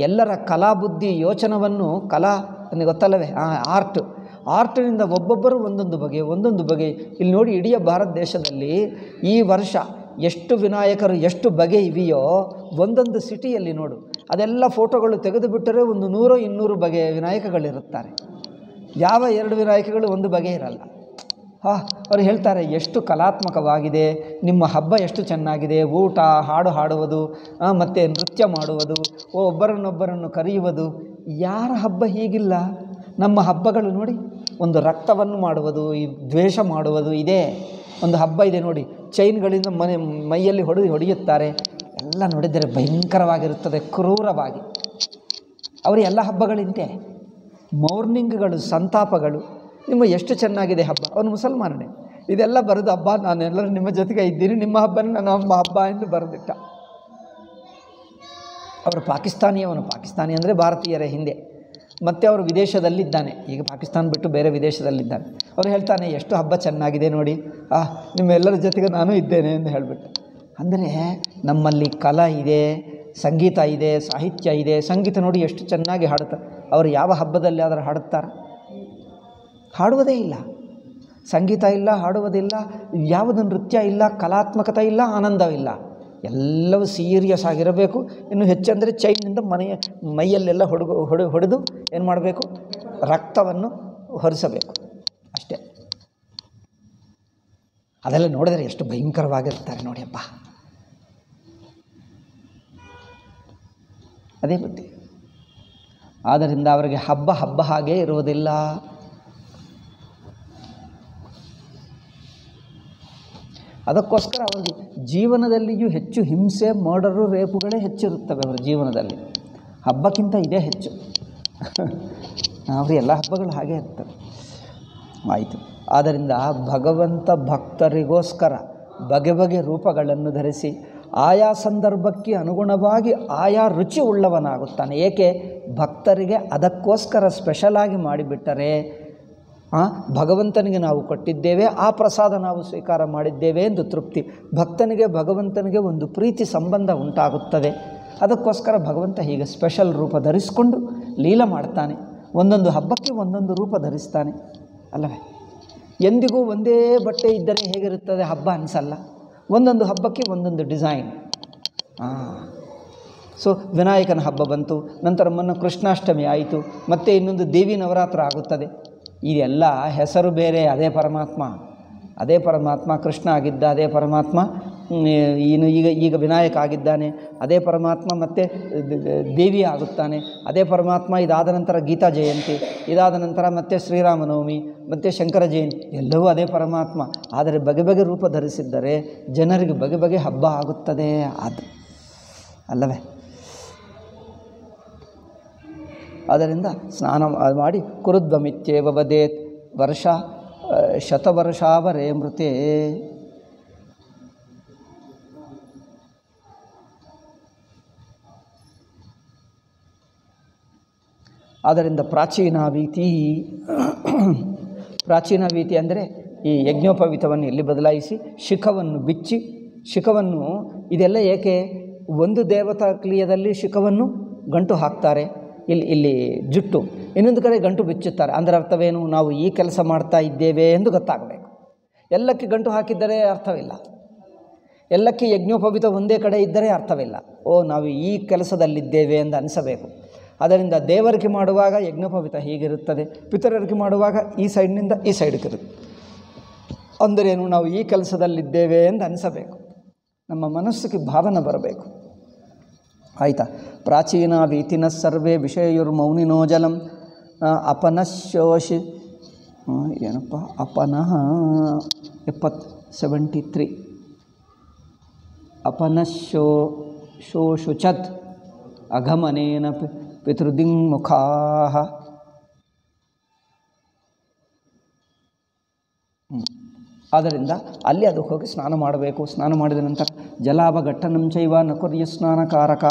ಎಲ್ಲರ ಕಲಾ ಬುದ್ಧಿ ಯೋಚನವನ್ನು ಕಲಾ ನನಗೆ ಗೊತ್ತಲ್ಲವೇ? ಆರ್ಟ್. ಆರ್ಟ್ನಿಂದ ಒಬ್ಬೊಬ್ಬರು ಒಂದೊಂದು ಬಗೆ ಒಂದೊಂದು ಬಗೆ. ಇಲ್ಲಿ ನೋಡಿ, ಇಡೀ ಭಾರತ ದೇಶದಲ್ಲಿ ಈ ವರ್ಷ ಎಷ್ಟು ವಿನಾಯಕರು, ಎಷ್ಟು ಬಗೆ ಇವೆಯೋ, ಒಂದೊಂದು ಸಿಟಿಯಲ್ಲಿ ನೋಡು. ಅದೆಲ್ಲ ಫೋಟೋಗಳು ತೆಗೆದು ಬಿಟ್ಟರೆ ಒಂದು ನೂರು ಇನ್ನೂರು ಬಗೆಯ ವಿನಾಯಕಗಳಿರುತ್ತಾರೆ. ಯಾವ ಎರಡು ವಿನಾಯಕಗಳು ಒಂದು ಬಗೆ ಇರಲ್ಲ. ಹಾ, ಅವರು ಹೇಳ್ತಾರೆ, ಎಷ್ಟು ಕಲಾತ್ಮಕವಾಗಿದೆ, ನಿಮ್ಮ ಹಬ್ಬ ಎಷ್ಟು ಚೆನ್ನಾಗಿದೆ, ಊಟ ಹಾಡು ಹಾಡುವುದು ಮತ್ತು ನೃತ್ಯ ಮಾಡುವುದು, ಒಬ್ಬರನ್ನೊಬ್ಬರನ್ನು ಕರೆಯುವುದು, ಯಾರ ಹಬ್ಬ ಹೀಗಿಲ್ಲ? ನಮ್ಮ ಹಬ್ಬಗಳು ನೋಡಿ, ಒಂದು ರಕ್ತವನ್ನು ಮಾಡುವುದು, ಈ ದ್ವೇಷ ಮಾಡುವುದು ಇದೆ. ಒಂದು ಹಬ್ಬ ಇದೆ ನೋಡಿ, ಚೈನ್ಗಳಿಂದ ಮನೆ, ಮೈಯಲ್ಲಿ ಹೊಡೆದು ಹೊಡೆಯುತ್ತಾರೆ. ಎಲ್ಲ ನೋಡಿದರೆ ಭಯಂಕರವಾಗಿರುತ್ತದೆ, ಕ್ರೂರವಾಗಿ. ಅವರು ಎಲ್ಲ ಹಬ್ಬಗಳಿಂತೆ, ಮೌರ್ನಿಂಗ್ಗಳು, ಸಂತಾಪಗಳು ನಿಮ್ಮ ಎಷ್ಟು ಚೆನ್ನಾಗಿದೆ ಹಬ್ಬ. ಅವನು ಮುಸಲ್ಮಾನನೇ. ಇದೆಲ್ಲ ಬರೆದು, ಹಬ್ಬ ನಾನೆಲ್ಲರೂ ನಿಮ್ಮ ಜೊತೆಗೆ ಇದ್ದೀನಿ. ನಿಮ್ಮ ಹಬ್ಬನೇ ನನ್ನ ನಮ್ಮ ಹಬ್ಬ ಎಂದು ಬರೆದಿಟ್ಟ. ಅವರು ಪಾಕಿಸ್ತಾನಿಯವನು ಪಾಕಿಸ್ತಾನಿ ಅಂದರೆ ಭಾರತೀಯರ ಹಿಂದೆ. ಮತ್ತು ಅವರು ವಿದೇಶದಲ್ಲಿದ್ದಾನೆ. ಈಗ ಪಾಕಿಸ್ತಾನ ಬಿಟ್ಟು ಬೇರೆ ವಿದೇಶದಲ್ಲಿದ್ದಾನೆ. ಅವರು ಹೇಳ್ತಾನೆ, ಎಷ್ಟು ಹಬ್ಬ ಚೆನ್ನಾಗಿದೆ ನೋಡಿ. ಆ, ನಿಮ್ಮೆಲ್ಲರ ಜೊತೆಗೆ ನಾನು ಇದ್ದೇನೆ ಎಂದು ಹೇಳಿಬಿಟ್ಟು. ಅಂದರೆ ನಮ್ಮಲ್ಲಿ ಕಲಾ ಇದೆ, ಸಂಗೀತ ಇದೆ, ಸಾಹಿತ್ಯ ಇದೆ. ಸಂಗೀತ ನೋಡಿ ಎಷ್ಟು ಚೆನ್ನಾಗಿ ಹಾಡುತ್ತಾರೆ. ಅವರು ಯಾವ ಹಬ್ಬದಲ್ಲಿ ಆದರೂ ಹಾಡುತ್ತಾರೆ? ಹಾಡುವುದೇ ಇಲ್ಲ. ಸಂಗೀತ ಇಲ್ಲ, ಹಾಡುವುದಿಲ್ಲ, ಯಾವುದು ನೃತ್ಯ ಇಲ್ಲ, ಕಲಾತ್ಮಕತೆ ಇಲ್ಲ ಆನಂದವಿಲ್ಲ ಎಲ್ಲವೂ ಸೀರಿಯಸ್ ಆಗಿರಬೇಕು. ಇನ್ನು ಹೆಚ್ಚೆಂದರೆ ಚೈನಿಂದ ಮನೆಯ, ಮೈಯಲ್ಲೆಲ್ಲ ಹೊಡೆದು ಹೊಡೆ, ಹೊಡೆದು ಏನು ಮಾಡಬೇಕು? ರಕ್ತವನ್ನು ಹೊರಿಸಬೇಕು. ಅಷ್ಟೇ. ಅದೆಲ್ಲ ನೋಡಿದರೆ ಎಷ್ಟು ಭಯಂಕರವಾಗಿರ್ತಾರೆ ನೋಡಿ ಅಪ್ಪ. ಅದೇ ಬುದ್ಧಿ. ಆದ್ದರಿಂದ ಅವರಿಗೆ ಹಬ್ಬ ಹಬ್ಬ ಹಾಗೇ ಇರುವುದಿಲ್ಲ. ಅದಕ್ಕೋಸ್ಕರ ಅವರಿಗೆ ಜೀವನದಲ್ಲಿಯೂ ಹೆಚ್ಚು ಹಿಂಸೆ ಮರ್ಡರು ರೇಪುಗಳೇ ಹೆಚ್ಚಿರುತ್ತವೆ ಅವರ ಜೀವನದಲ್ಲಿ. ಹಬ್ಬಕ್ಕಿಂತ ಇದೇ ಹೆಚ್ಚು. ಅವರು ಎಲ್ಲ ಹಬ್ಬಗಳು ಹಾಗೆ ಇರ್ತವೆ. ಆಯಿತು. ಆದ್ದರಿಂದ ಭಗವಂತ ಭಕ್ತರಿಗೋಸ್ಕರ ಬಗೆ ಬಗೆ ರೂಪಗಳನ್ನು ಧರಿಸಿ ಆಯಾ ಸಂದರ್ಭಕ್ಕೆ ಅನುಗುಣವಾಗಿ ಆಯಾ ರುಚಿ ಉಳ್ಳವನಾಗುತ್ತಾನೆ. ಏಕೆ? ಭಕ್ತರಿಗೆ ಅದಕ್ಕೋಸ್ಕರ ಸ್ಪೆಷಲಾಗಿ ಮಾಡಿಬಿಟ್ಟರೆ ಭಗವಂತನಿಗೆ ನಾವು ಕೊಟ್ಟಿದ್ದೇವೆ, ಆ ಪ್ರಸಾದ ನಾವು ಸ್ವೀಕಾರ ಮಾಡಿದ್ದೇವೆ ಎಂದು ತೃಪ್ತಿ. ಭಕ್ತನಿಗೆ, ಭಗವಂತನಿಗೆ ಒಂದು ಪ್ರೀತಿ ಸಂಬಂಧ ಉಂಟಾಗುತ್ತದೆ. ಅದಕ್ಕೋಸ್ಕರ ಭಗವಂತ ಹೀಗೆ ಸ್ಪೆಷಲ್ ರೂಪ ಧರಿಸಿಕೊಂಡು ಲೀಲ ಮಾಡ್ತಾನೆ. ಒಂದೊಂದು ಹಬ್ಬಕ್ಕೆ ಒಂದೊಂದು ರೂಪ ಧರಿಸ್ತಾನೆ. ಅಲ್ಲವೇ? ಎಂದಿಗೂ ಒಂದೇ ಬಟ್ಟೆ ಇದ್ದರೆ ಹೇಗಿರುತ್ತದೆ ಹಬ್ಬ ಅನಿಸಲ್ಲ. ಒಂದೊಂದು ಹಬ್ಬಕ್ಕೆ ಒಂದೊಂದು ಡಿಸೈನ್. ಸೊ, ವಿನಾಯಕನ ಹಬ್ಬ ಬಂತು, ನಂತರ ಮೊನ್ನೆ ಕೃಷ್ಣಾಷ್ಟಮಿ ಆಯಿತು, ಮತ್ತೆ ಇನ್ನೊಂದು ದೇವಿ ನವರಾತ್ರ ಆಗುತ್ತದೆ. ಇದೆಲ್ಲ ಹೆಸರು ಬೇರೆ, ಅದೇ ಪರಮಾತ್ಮ. ಅದೇ ಪರಮಾತ್ಮ, ಕೃಷ್ಣ ಆಗಿದ್ದ, ಅದೇ ಪರಮಾತ್ಮ ಇನ್ನು ಈಗ ಈಗ ವಿನಾಯಕ ಆಗಿದ್ದಾನೆ, ಅದೇ ಪರಮಾತ್ಮ ಮತ್ತು ದೇವಿ ಆಗುತ್ತಾನೆ, ಅದೇ ಪರಮಾತ್ಮ ಇದಾದ ನಂತರ ಗೀತಾ ಜಯಂತಿ, ಇದಾದ ನಂತರ ಮತ್ತೆ ಶ್ರೀರಾಮನವಮಿ, ಮತ್ತು ಶಂಕರ ಜಯಂತಿ, ಎಲ್ಲವೂ ಅದೇ ಪರಮಾತ್ಮ. ಆದರೆ ಬಗೆ ಬಗೆ ರೂಪ ಧರಿಸಿದ್ದರೆ ಜನರಿಗೆ ಬಗೆ ಬಗೆ ಹಬ್ಬ ಆಗುತ್ತದೆ. ಅದು ಅಲ್ಲವೇ? ಆದ್ದರಿಂದ ಸ್ನಾನ ಮಾಡಿ ಕುರುದ್ವಮಿತ್ಯೇವ ವದೇತ್ ವರ್ಷ ಶತವರ್ಷಾವರೇ ಮೃತೆ. ಆದ್ದರಿಂದ ಪ್ರಾಚೀನ ವೀತಿ ಪ್ರಾಚೀನ ವೀತಿ ಅಂದರೆ ಈ ಯಜ್ಞೋಪವೀತವನ್ನು ಇಲ್ಲಿ ಬದಲಾಯಿಸಿ ಶಿಖವನ್ನು ಬಿಚ್ಚಿ, ಶಿಖವನ್ನು ಇದೆಲ್ಲ ಏಕೆ? ಒಂದು ದೇವತಾ ಕ್ಲಿಯದಲ್ಲಿ ಶಿಖವನ್ನು ಗಂಟು ಹಾಕ್ತಾರೆ. ಇಲ್ಲಿ ಇಲ್ಲಿ ಜುಟ್ಟು. ಇನ್ನೊಂದು ಕಡೆ ಗಂಟು ಬಿಚ್ಚುತ್ತಾರೆ. ಅಂದರೆ ಅರ್ಥವೇನು? ನಾವು ಈ ಕೆಲಸ ಮಾಡ್ತಾ ಇದ್ದೇವೆ ಎಂದು ಗೊತ್ತಾಗಬೇಕು. ಎಲ್ಲಕ್ಕೆ ಗಂಟು ಹಾಕಿದ್ದರೆ ಅರ್ಥವಿಲ್ಲ. ಎಲ್ಲಕ್ಕೆ ಯಜ್ಞೋಪವಿತ ಒಂದೇ ಕಡೆ ಇದ್ದರೆ ಅರ್ಥವಿಲ್ಲ. ಓ, ನಾವು ಈ ಕೆಲಸದಲ್ಲಿದ್ದೇವೆ ಎಂದು ಅನಿಸಬೇಕು. ಅದರಿಂದ ದೇವರಿಗೆ ಮಾಡುವಾಗ ಯಜ್ಞೋಪವಿತ ಹೀಗಿರುತ್ತದೆ. ಪಿತರರಿಗೆ ಮಾಡುವಾಗ ಈ ಸೈಡ್ನಿಂದ ಈ ಸೈಡ್ಗೆ ಇರುತ್ತೆ ಅಂದರೇನು? ನಾವು ಈ ಕೆಲಸದಲ್ಲಿದ್ದೇವೆ ಎಂದು ಅನಿಸಬೇಕು. ನಮ್ಮ ಮನಸ್ಸಿಗೆ ಭಾವನೆ ಬರಬೇಕು. ಆಯಿತಾ? ಪ್ರಾಚೀನ ವೀತಿನ ಸರ್ವೇ ವಿಷಯುರ್ಮೌನಿನೋ ಜಲಂ. ಅಪನಶೋಷಿ ಏನಪ್ಪ? ಅಪನಃ. ಎಪ್ಪತ್ ಸೆವೆಂಟಿ ತ್ರೀ. ಅಪನಶೋ ಶೋಷುಚತ್. ಅಘಮನೇನ ಪಿತೃದಿಂಗ್ಮುಖಾ ಆದ್ದರಿಂದ ಅಲ್ಲಿ ಅದು ಹೋಗಿ ಸ್ನಾನ ಮಾಡಬೇಕು. ಸ್ನಾನ ಮಾಡಿದ ನಂತರ ಜಲಾವಘಟ್ಟನಂ ಚೈವ ನಕುರ್ಯ ಸ್ನಾನಕಾರಕಾ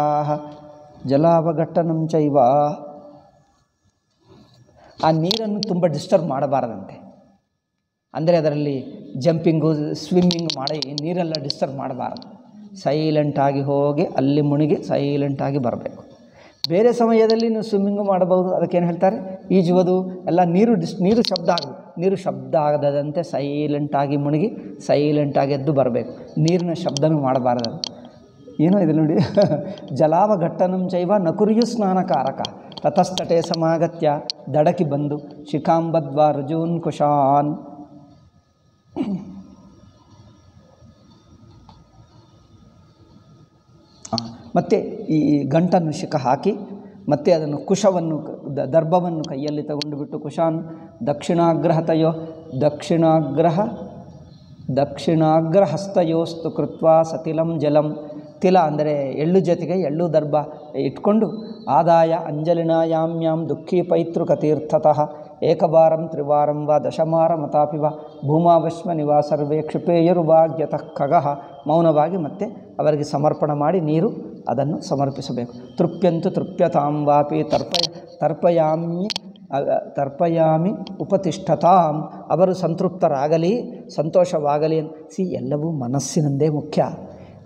ಜಲಾವಘಟ್ಟನಂ ಚೈವ. ಆ ನೀರನ್ನು ತುಂಬ ಡಿಸ್ಟರ್ಬ್ ಮಾಡಬಾರದಂತೆ. ಅಂದರೆ ಅದರಲ್ಲಿ ಜಂಪಿಂಗು ಸ್ವಿಮ್ಮಿಂಗ್ ಮಾಡಿ ನೀರೆಲ್ಲ ಡಿಸ್ಟರ್ಬ್ ಮಾಡಬಾರದು. ಸೈಲೆಂಟಾಗಿ ಹೋಗಿ ಅಲ್ಲಿ ಮುಳುಗಿ ಸೈಲೆಂಟಾಗಿ ಬರಬೇಕು. ಬೇರೆ ಸಮಯದಲ್ಲಿ ನೀವು ಸ್ವಿಮ್ಮಿಂಗು ಮಾಡಬಹುದು, ಅದಕ್ಕೇನು ಹೇಳ್ತಾರೆ? ಈಜುವುದು. ಎಲ್ಲ ನೀರು ಡಿಸ್ ನೀರು ಶಬ್ದ ಆಗದು ನೀರು ಶಬ್ದ ಆಗದಂತೆ ಸೈಲೆಂಟಾಗಿ ಮುಳುಗಿ ಸೈಲೆಂಟಾಗಿ ಎದ್ದು ಬರಬೇಕು. ನೀರಿನ ಶಬ್ದನೂ ಮಾಡಬಾರದು ಏನೋ ಇದೆ ನೋಡಿ. ಜಲಾವಘಟ್ಟನಂ ಚೈವ ನಕುರಿಯು ಸ್ನಾನಕಾರಕ. ತತಸ್ತಟೆ ಸಮಾಗತ್ಯ. ದಡಕಿ ಬಂದು. ಶಿಖಾಂಬದ್ವಾ ರುಜೂನ್ ಕುಶಾನ್. ಮತ್ತೆ ಈ ಗಂಟನ್ನು ಶಿಖ ಹಾಕಿ, ಮತ್ತೆ ಅದನ್ನು ಕುಶವನ್ನು ದರ್ಭವನ್ನು ಕೈಯಲ್ಲಿ ತಗೊಂಡು ಬಿಟ್ಟು ಕುಶಾನ್, ದಕ್ಷಿಣಾಗ್ರಹತಯೋ, ದಕ್ಷಿಣಾಗ್ರಹ ದಕ್ಷಿಣಾಗ್ರಹಸ್ತಯೋಸ್ತು ಕೃತ್ವ ಸತಿಲಂ ಜಲಂ. ತಿಲ ಅಂದರೆ ಎಳ್ಳು ಜೊತೆಗೆ ಎಳ್ಳು ದರ್ಭ ಇಟ್ಕೊಂಡು ಆದಾಯ ಅಂಜಲಿನಾಯಾಮ್ಯಾಂ ದುಃಖಿ ಪೈತೃಕ ತೀರ್ಥತಃ ಏಕವಾರಂ ತ್ರಿವಾರಂ ವಾ ದಶಮಾರ ಮತಾಪಿ ವಾ ನಿವಾಸರ್ವೇ ನಿವಾ ಸರ್ವೇ ಕ್ಷಿಪೇಯರುಭಾಗ್ಯತಃ ಖಗಃ ಮೌನವಾಗಿ ಮತ್ತೆ ಅವರಿಗೆ ಸಮರ್ಪಣ ಮಾಡಿ ನೀರು ಅದನ್ನು ಸಮರ್ಪಿಸಬೇಕು. ತೃಪ್ಯಂತು ತೃಪ್ಯತಾಂ ವಾಪಿ ತರ್ಪಯ ತರ್ಪಯಾಮಿ ತರ್ಪಯಾಮಿ ಉಪತಿಷ್ಠತಾಂ. ಅವರು ಸಂತೃಪ್ತರಾಗಲಿ, ಸಂತೋಷವಾಗಲಿ ಸಿ, ಎಲ್ಲವೂ ಮನಸ್ಸಿನಂದೇ ಮುಖ್ಯ.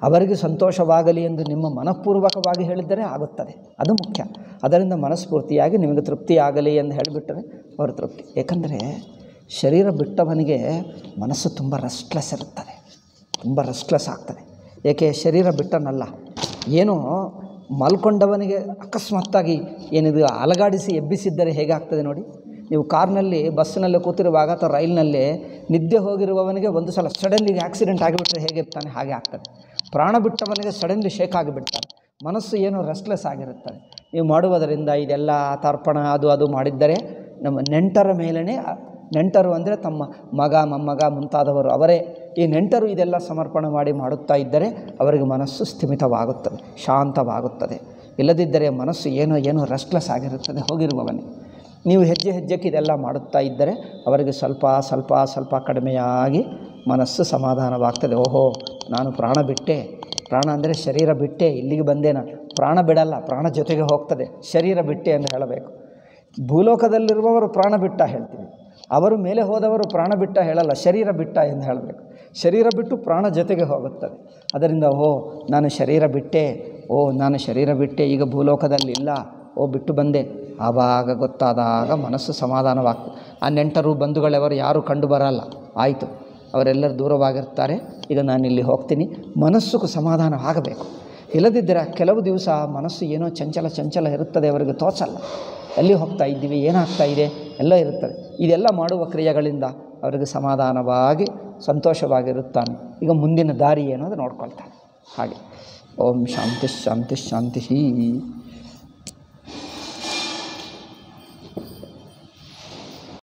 ಅವರಿಗೆ ಸಂತೋಷವಾಗಲಿ ಎಂದು ನಿಮ್ಮ ಮನಃಪೂರ್ವಕವಾಗಿ ಹೇಳಿದ್ದರೆ ಆಗುತ್ತದೆ. ಅದು ಮುಖ್ಯ. ಅದರಿಂದ ಮನಸ್ಫೂರ್ತಿಯಾಗಿ ನಿಮಗೆ ತೃಪ್ತಿಯಾಗಲಿ ಎಂದು ಹೇಳಿಬಿಟ್ಟರೆ ಅವರ ತೃಪ್ತಿ. ಏಕೆಂದರೆ ಶರೀರ ಬಿಟ್ಟವನಿಗೆ ಮನಸ್ಸು ತುಂಬ ರೆಸ್ಟ್ಲೆಸ್ ಇರುತ್ತದೆ. ತುಂಬ ರೆಸ್ಟ್ಲೆಸ್ ಆಗ್ತದೆ. ಏಕೆ? ಶರೀರ ಬಿಟ್ಟನಲ್ಲ. ಏನೋ ಮಲ್ಕೊಂಡವನಿಗೆ ಅಕಸ್ಮಾತ್ತಾಗಿ ಏನಿದು ಅಲಗಾಡಿಸಿ ಎಬ್ಬಿಸಿದ್ದರೆ ಹೇಗಾಗ್ತದೆ ನೋಡಿ? ನೀವು ಕಾರ್ನಲ್ಲಿ, ಬಸ್ಸಿನಲ್ಲಿ ಕೂತಿರುವಾಗ ಅಥವಾ ರೈಲ್ನಲ್ಲಿ ನಿದ್ದೆ ಹೋಗಿರುವವನಿಗೆ ಒಂದು ಸಲ ಸಡನ್ಲಿ ಆಕ್ಸಿಡೆಂಟ್ ಆಗಿಬಿಟ್ರೆ ಹೇಗೆ ಇರ್ತಾನೆ ಹಾಗೆ ಆಗ್ತದೆ. ಪ್ರಾಣ ಬಿಟ್ಟವನಿಗೆ ಸಡನ್ಲಿ ಶೇಕ್ ಆಗಿಬಿಡ್ತಾರೆ. ಮನಸ್ಸು ಏನು ರೆಸ್ಟ್ಲೆಸ್ ಆಗಿರುತ್ತದೆ. ನೀವು ಮಾಡುವುದರಿಂದ ಇದೆಲ್ಲ ತರ್ಪಣ, ಅದು ಅದು ಮಾಡಿದ್ದರೆ ನಮ್ಮ ನೆಂಟರ ಮೇಲೇ ನೆಂಟರು ಅಂದರೆ ತಮ್ಮ ಮಗ, ಮೊಮ್ಮಗ ಮುಂತಾದವರು ಅವರೇ ಈ ನೆಂಟರು ಇದೆಲ್ಲ ಸಮರ್ಪಣೆ ಮಾಡಿ ಮಾಡುತ್ತಾ ಇದ್ದರೆ ಅವರಿಗೆ ಮನಸ್ಸು ಸ್ಥಿಮಿತವಾಗುತ್ತದೆ, ಶಾಂತವಾಗುತ್ತದೆ. ಇಲ್ಲದಿದ್ದರೆ ಮನಸ್ಸು ಏನೋ ಏನೋ ರೆಸ್ಟ್ಲೆಸ್ ಆಗಿರುತ್ತದೆ, ಹೋಗಿರುವವನೇ. ನೀವು ಹೆಜ್ಜೆ, ಹೆಜ್ಜೆಗೆ ಇದೆಲ್ಲ ಮಾಡುತ್ತಾ ಇದ್ದರೆ ಅವರಿಗೆ ಸ್ವಲ್ಪ ಸ್ವಲ್ಪ ಸ್ವಲ್ಪ ಕಡಿಮೆಯಾಗಿ ಮನಸ್ಸು ಸಮಾಧಾನವಾಗ್ತದೆ. ಓಹೋ, ನಾನು ಪ್ರಾಣ ಬಿಟ್ಟೆ. ಪ್ರಾಣ ಅಂದರೆ ಶರೀರ ಬಿಟ್ಟೆ, ಇಲ್ಲಿಗೆ ಬಂದೆ ನಾನು. ಪ್ರಾಣ ಬಿಡಲ್ಲ, ಪ್ರಾಣ ಜೊತೆಗೆ ಹೋಗ್ತದೆ. ಶರೀರ ಬಿಟ್ಟೆ ಎಂದು ಹೇಳಬೇಕು. ಭೂಲೋಕದಲ್ಲಿರುವವರು ಪ್ರಾಣ ಬಿಟ್ಟ ಹೇಳ್ತೀವಿ. ಅವರು ಮೇಲೆ ಹೋದವರು ಪ್ರಾಣ ಬಿಟ್ಟ ಹೇಳಲ್ಲ, ಶರೀರ ಬಿಟ್ಟ ಎಂದು ಹೇಳಬೇಕು. ಶರೀರ ಬಿಟ್ಟು ಪ್ರಾಣ ಜೊತೆಗೆ ಹೋಗುತ್ತದೆ. ಅದರಿಂದ, ಓ, ನಾನು ಶರೀರ ಬಿಟ್ಟೆ. ಓ, ನಾನು ಶರೀರ ಬಿಟ್ಟೆ, ಈಗ ಭೂಲೋಕದಲ್ಲಿಲ್ಲ ಓ, ಬಿಟ್ಟು ಬಂದೆ. ಆವಾಗ ಗೊತ್ತಾದಾಗ ಮನಸ್ಸು ಸಮಾಧಾನವಾಗ್ತದೆ. ಆ ನೆಂಟರು, ಬಂಧುಗಳೆವರು ಯಾರೂ ಕಂಡು ಬರಲ್ಲ. ಆಯಿತು. ಅವರೆಲ್ಲರೂ ದೂರವಾಗಿರ್ತಾರೆ. ಈಗ ನಾನು ಇಲ್ಲಿ ಹೋಗ್ತೀನಿ. ಮನಸ್ಸಿಗೂ ಸಮಾಧಾನ ಆಗಬೇಕು. ಇಲ್ಲದಿದ್ದರೆ ಕೆಲವು ದಿವಸ ಮನಸ್ಸು ಏನೋ ಚಂಚಲ ಚಂಚಲ ಇರುತ್ತದೆ, ಅವರಿಗೆ ತೋಚಲ್ಲ. ಎಲ್ಲಿ ಹೋಗ್ತಾ ಇದ್ದೀವಿ, ಏನಾಗ್ತಾ ಇದೆ, ಎಲ್ಲ ಇರುತ್ತದೆ. ಇದೆಲ್ಲ ಮಾಡುವ ಕ್ರಿಯೆಗಳಿಂದ ಅವರಿಗೆ ಸಮಾಧಾನವಾಗಿ, ಸಂತೋಷವಾಗಿರುತ್ತಾನೆ. ಈಗ ಮುಂದಿನ ದಾರಿ ಏನೋ ಅದು ನೋಡ್ಕೊಳ್ತಾನೆ. ಹಾಗೆ. ಓಂ ಶಾಂತಿ ಶಾಂತಿ ಶಾಂತಿ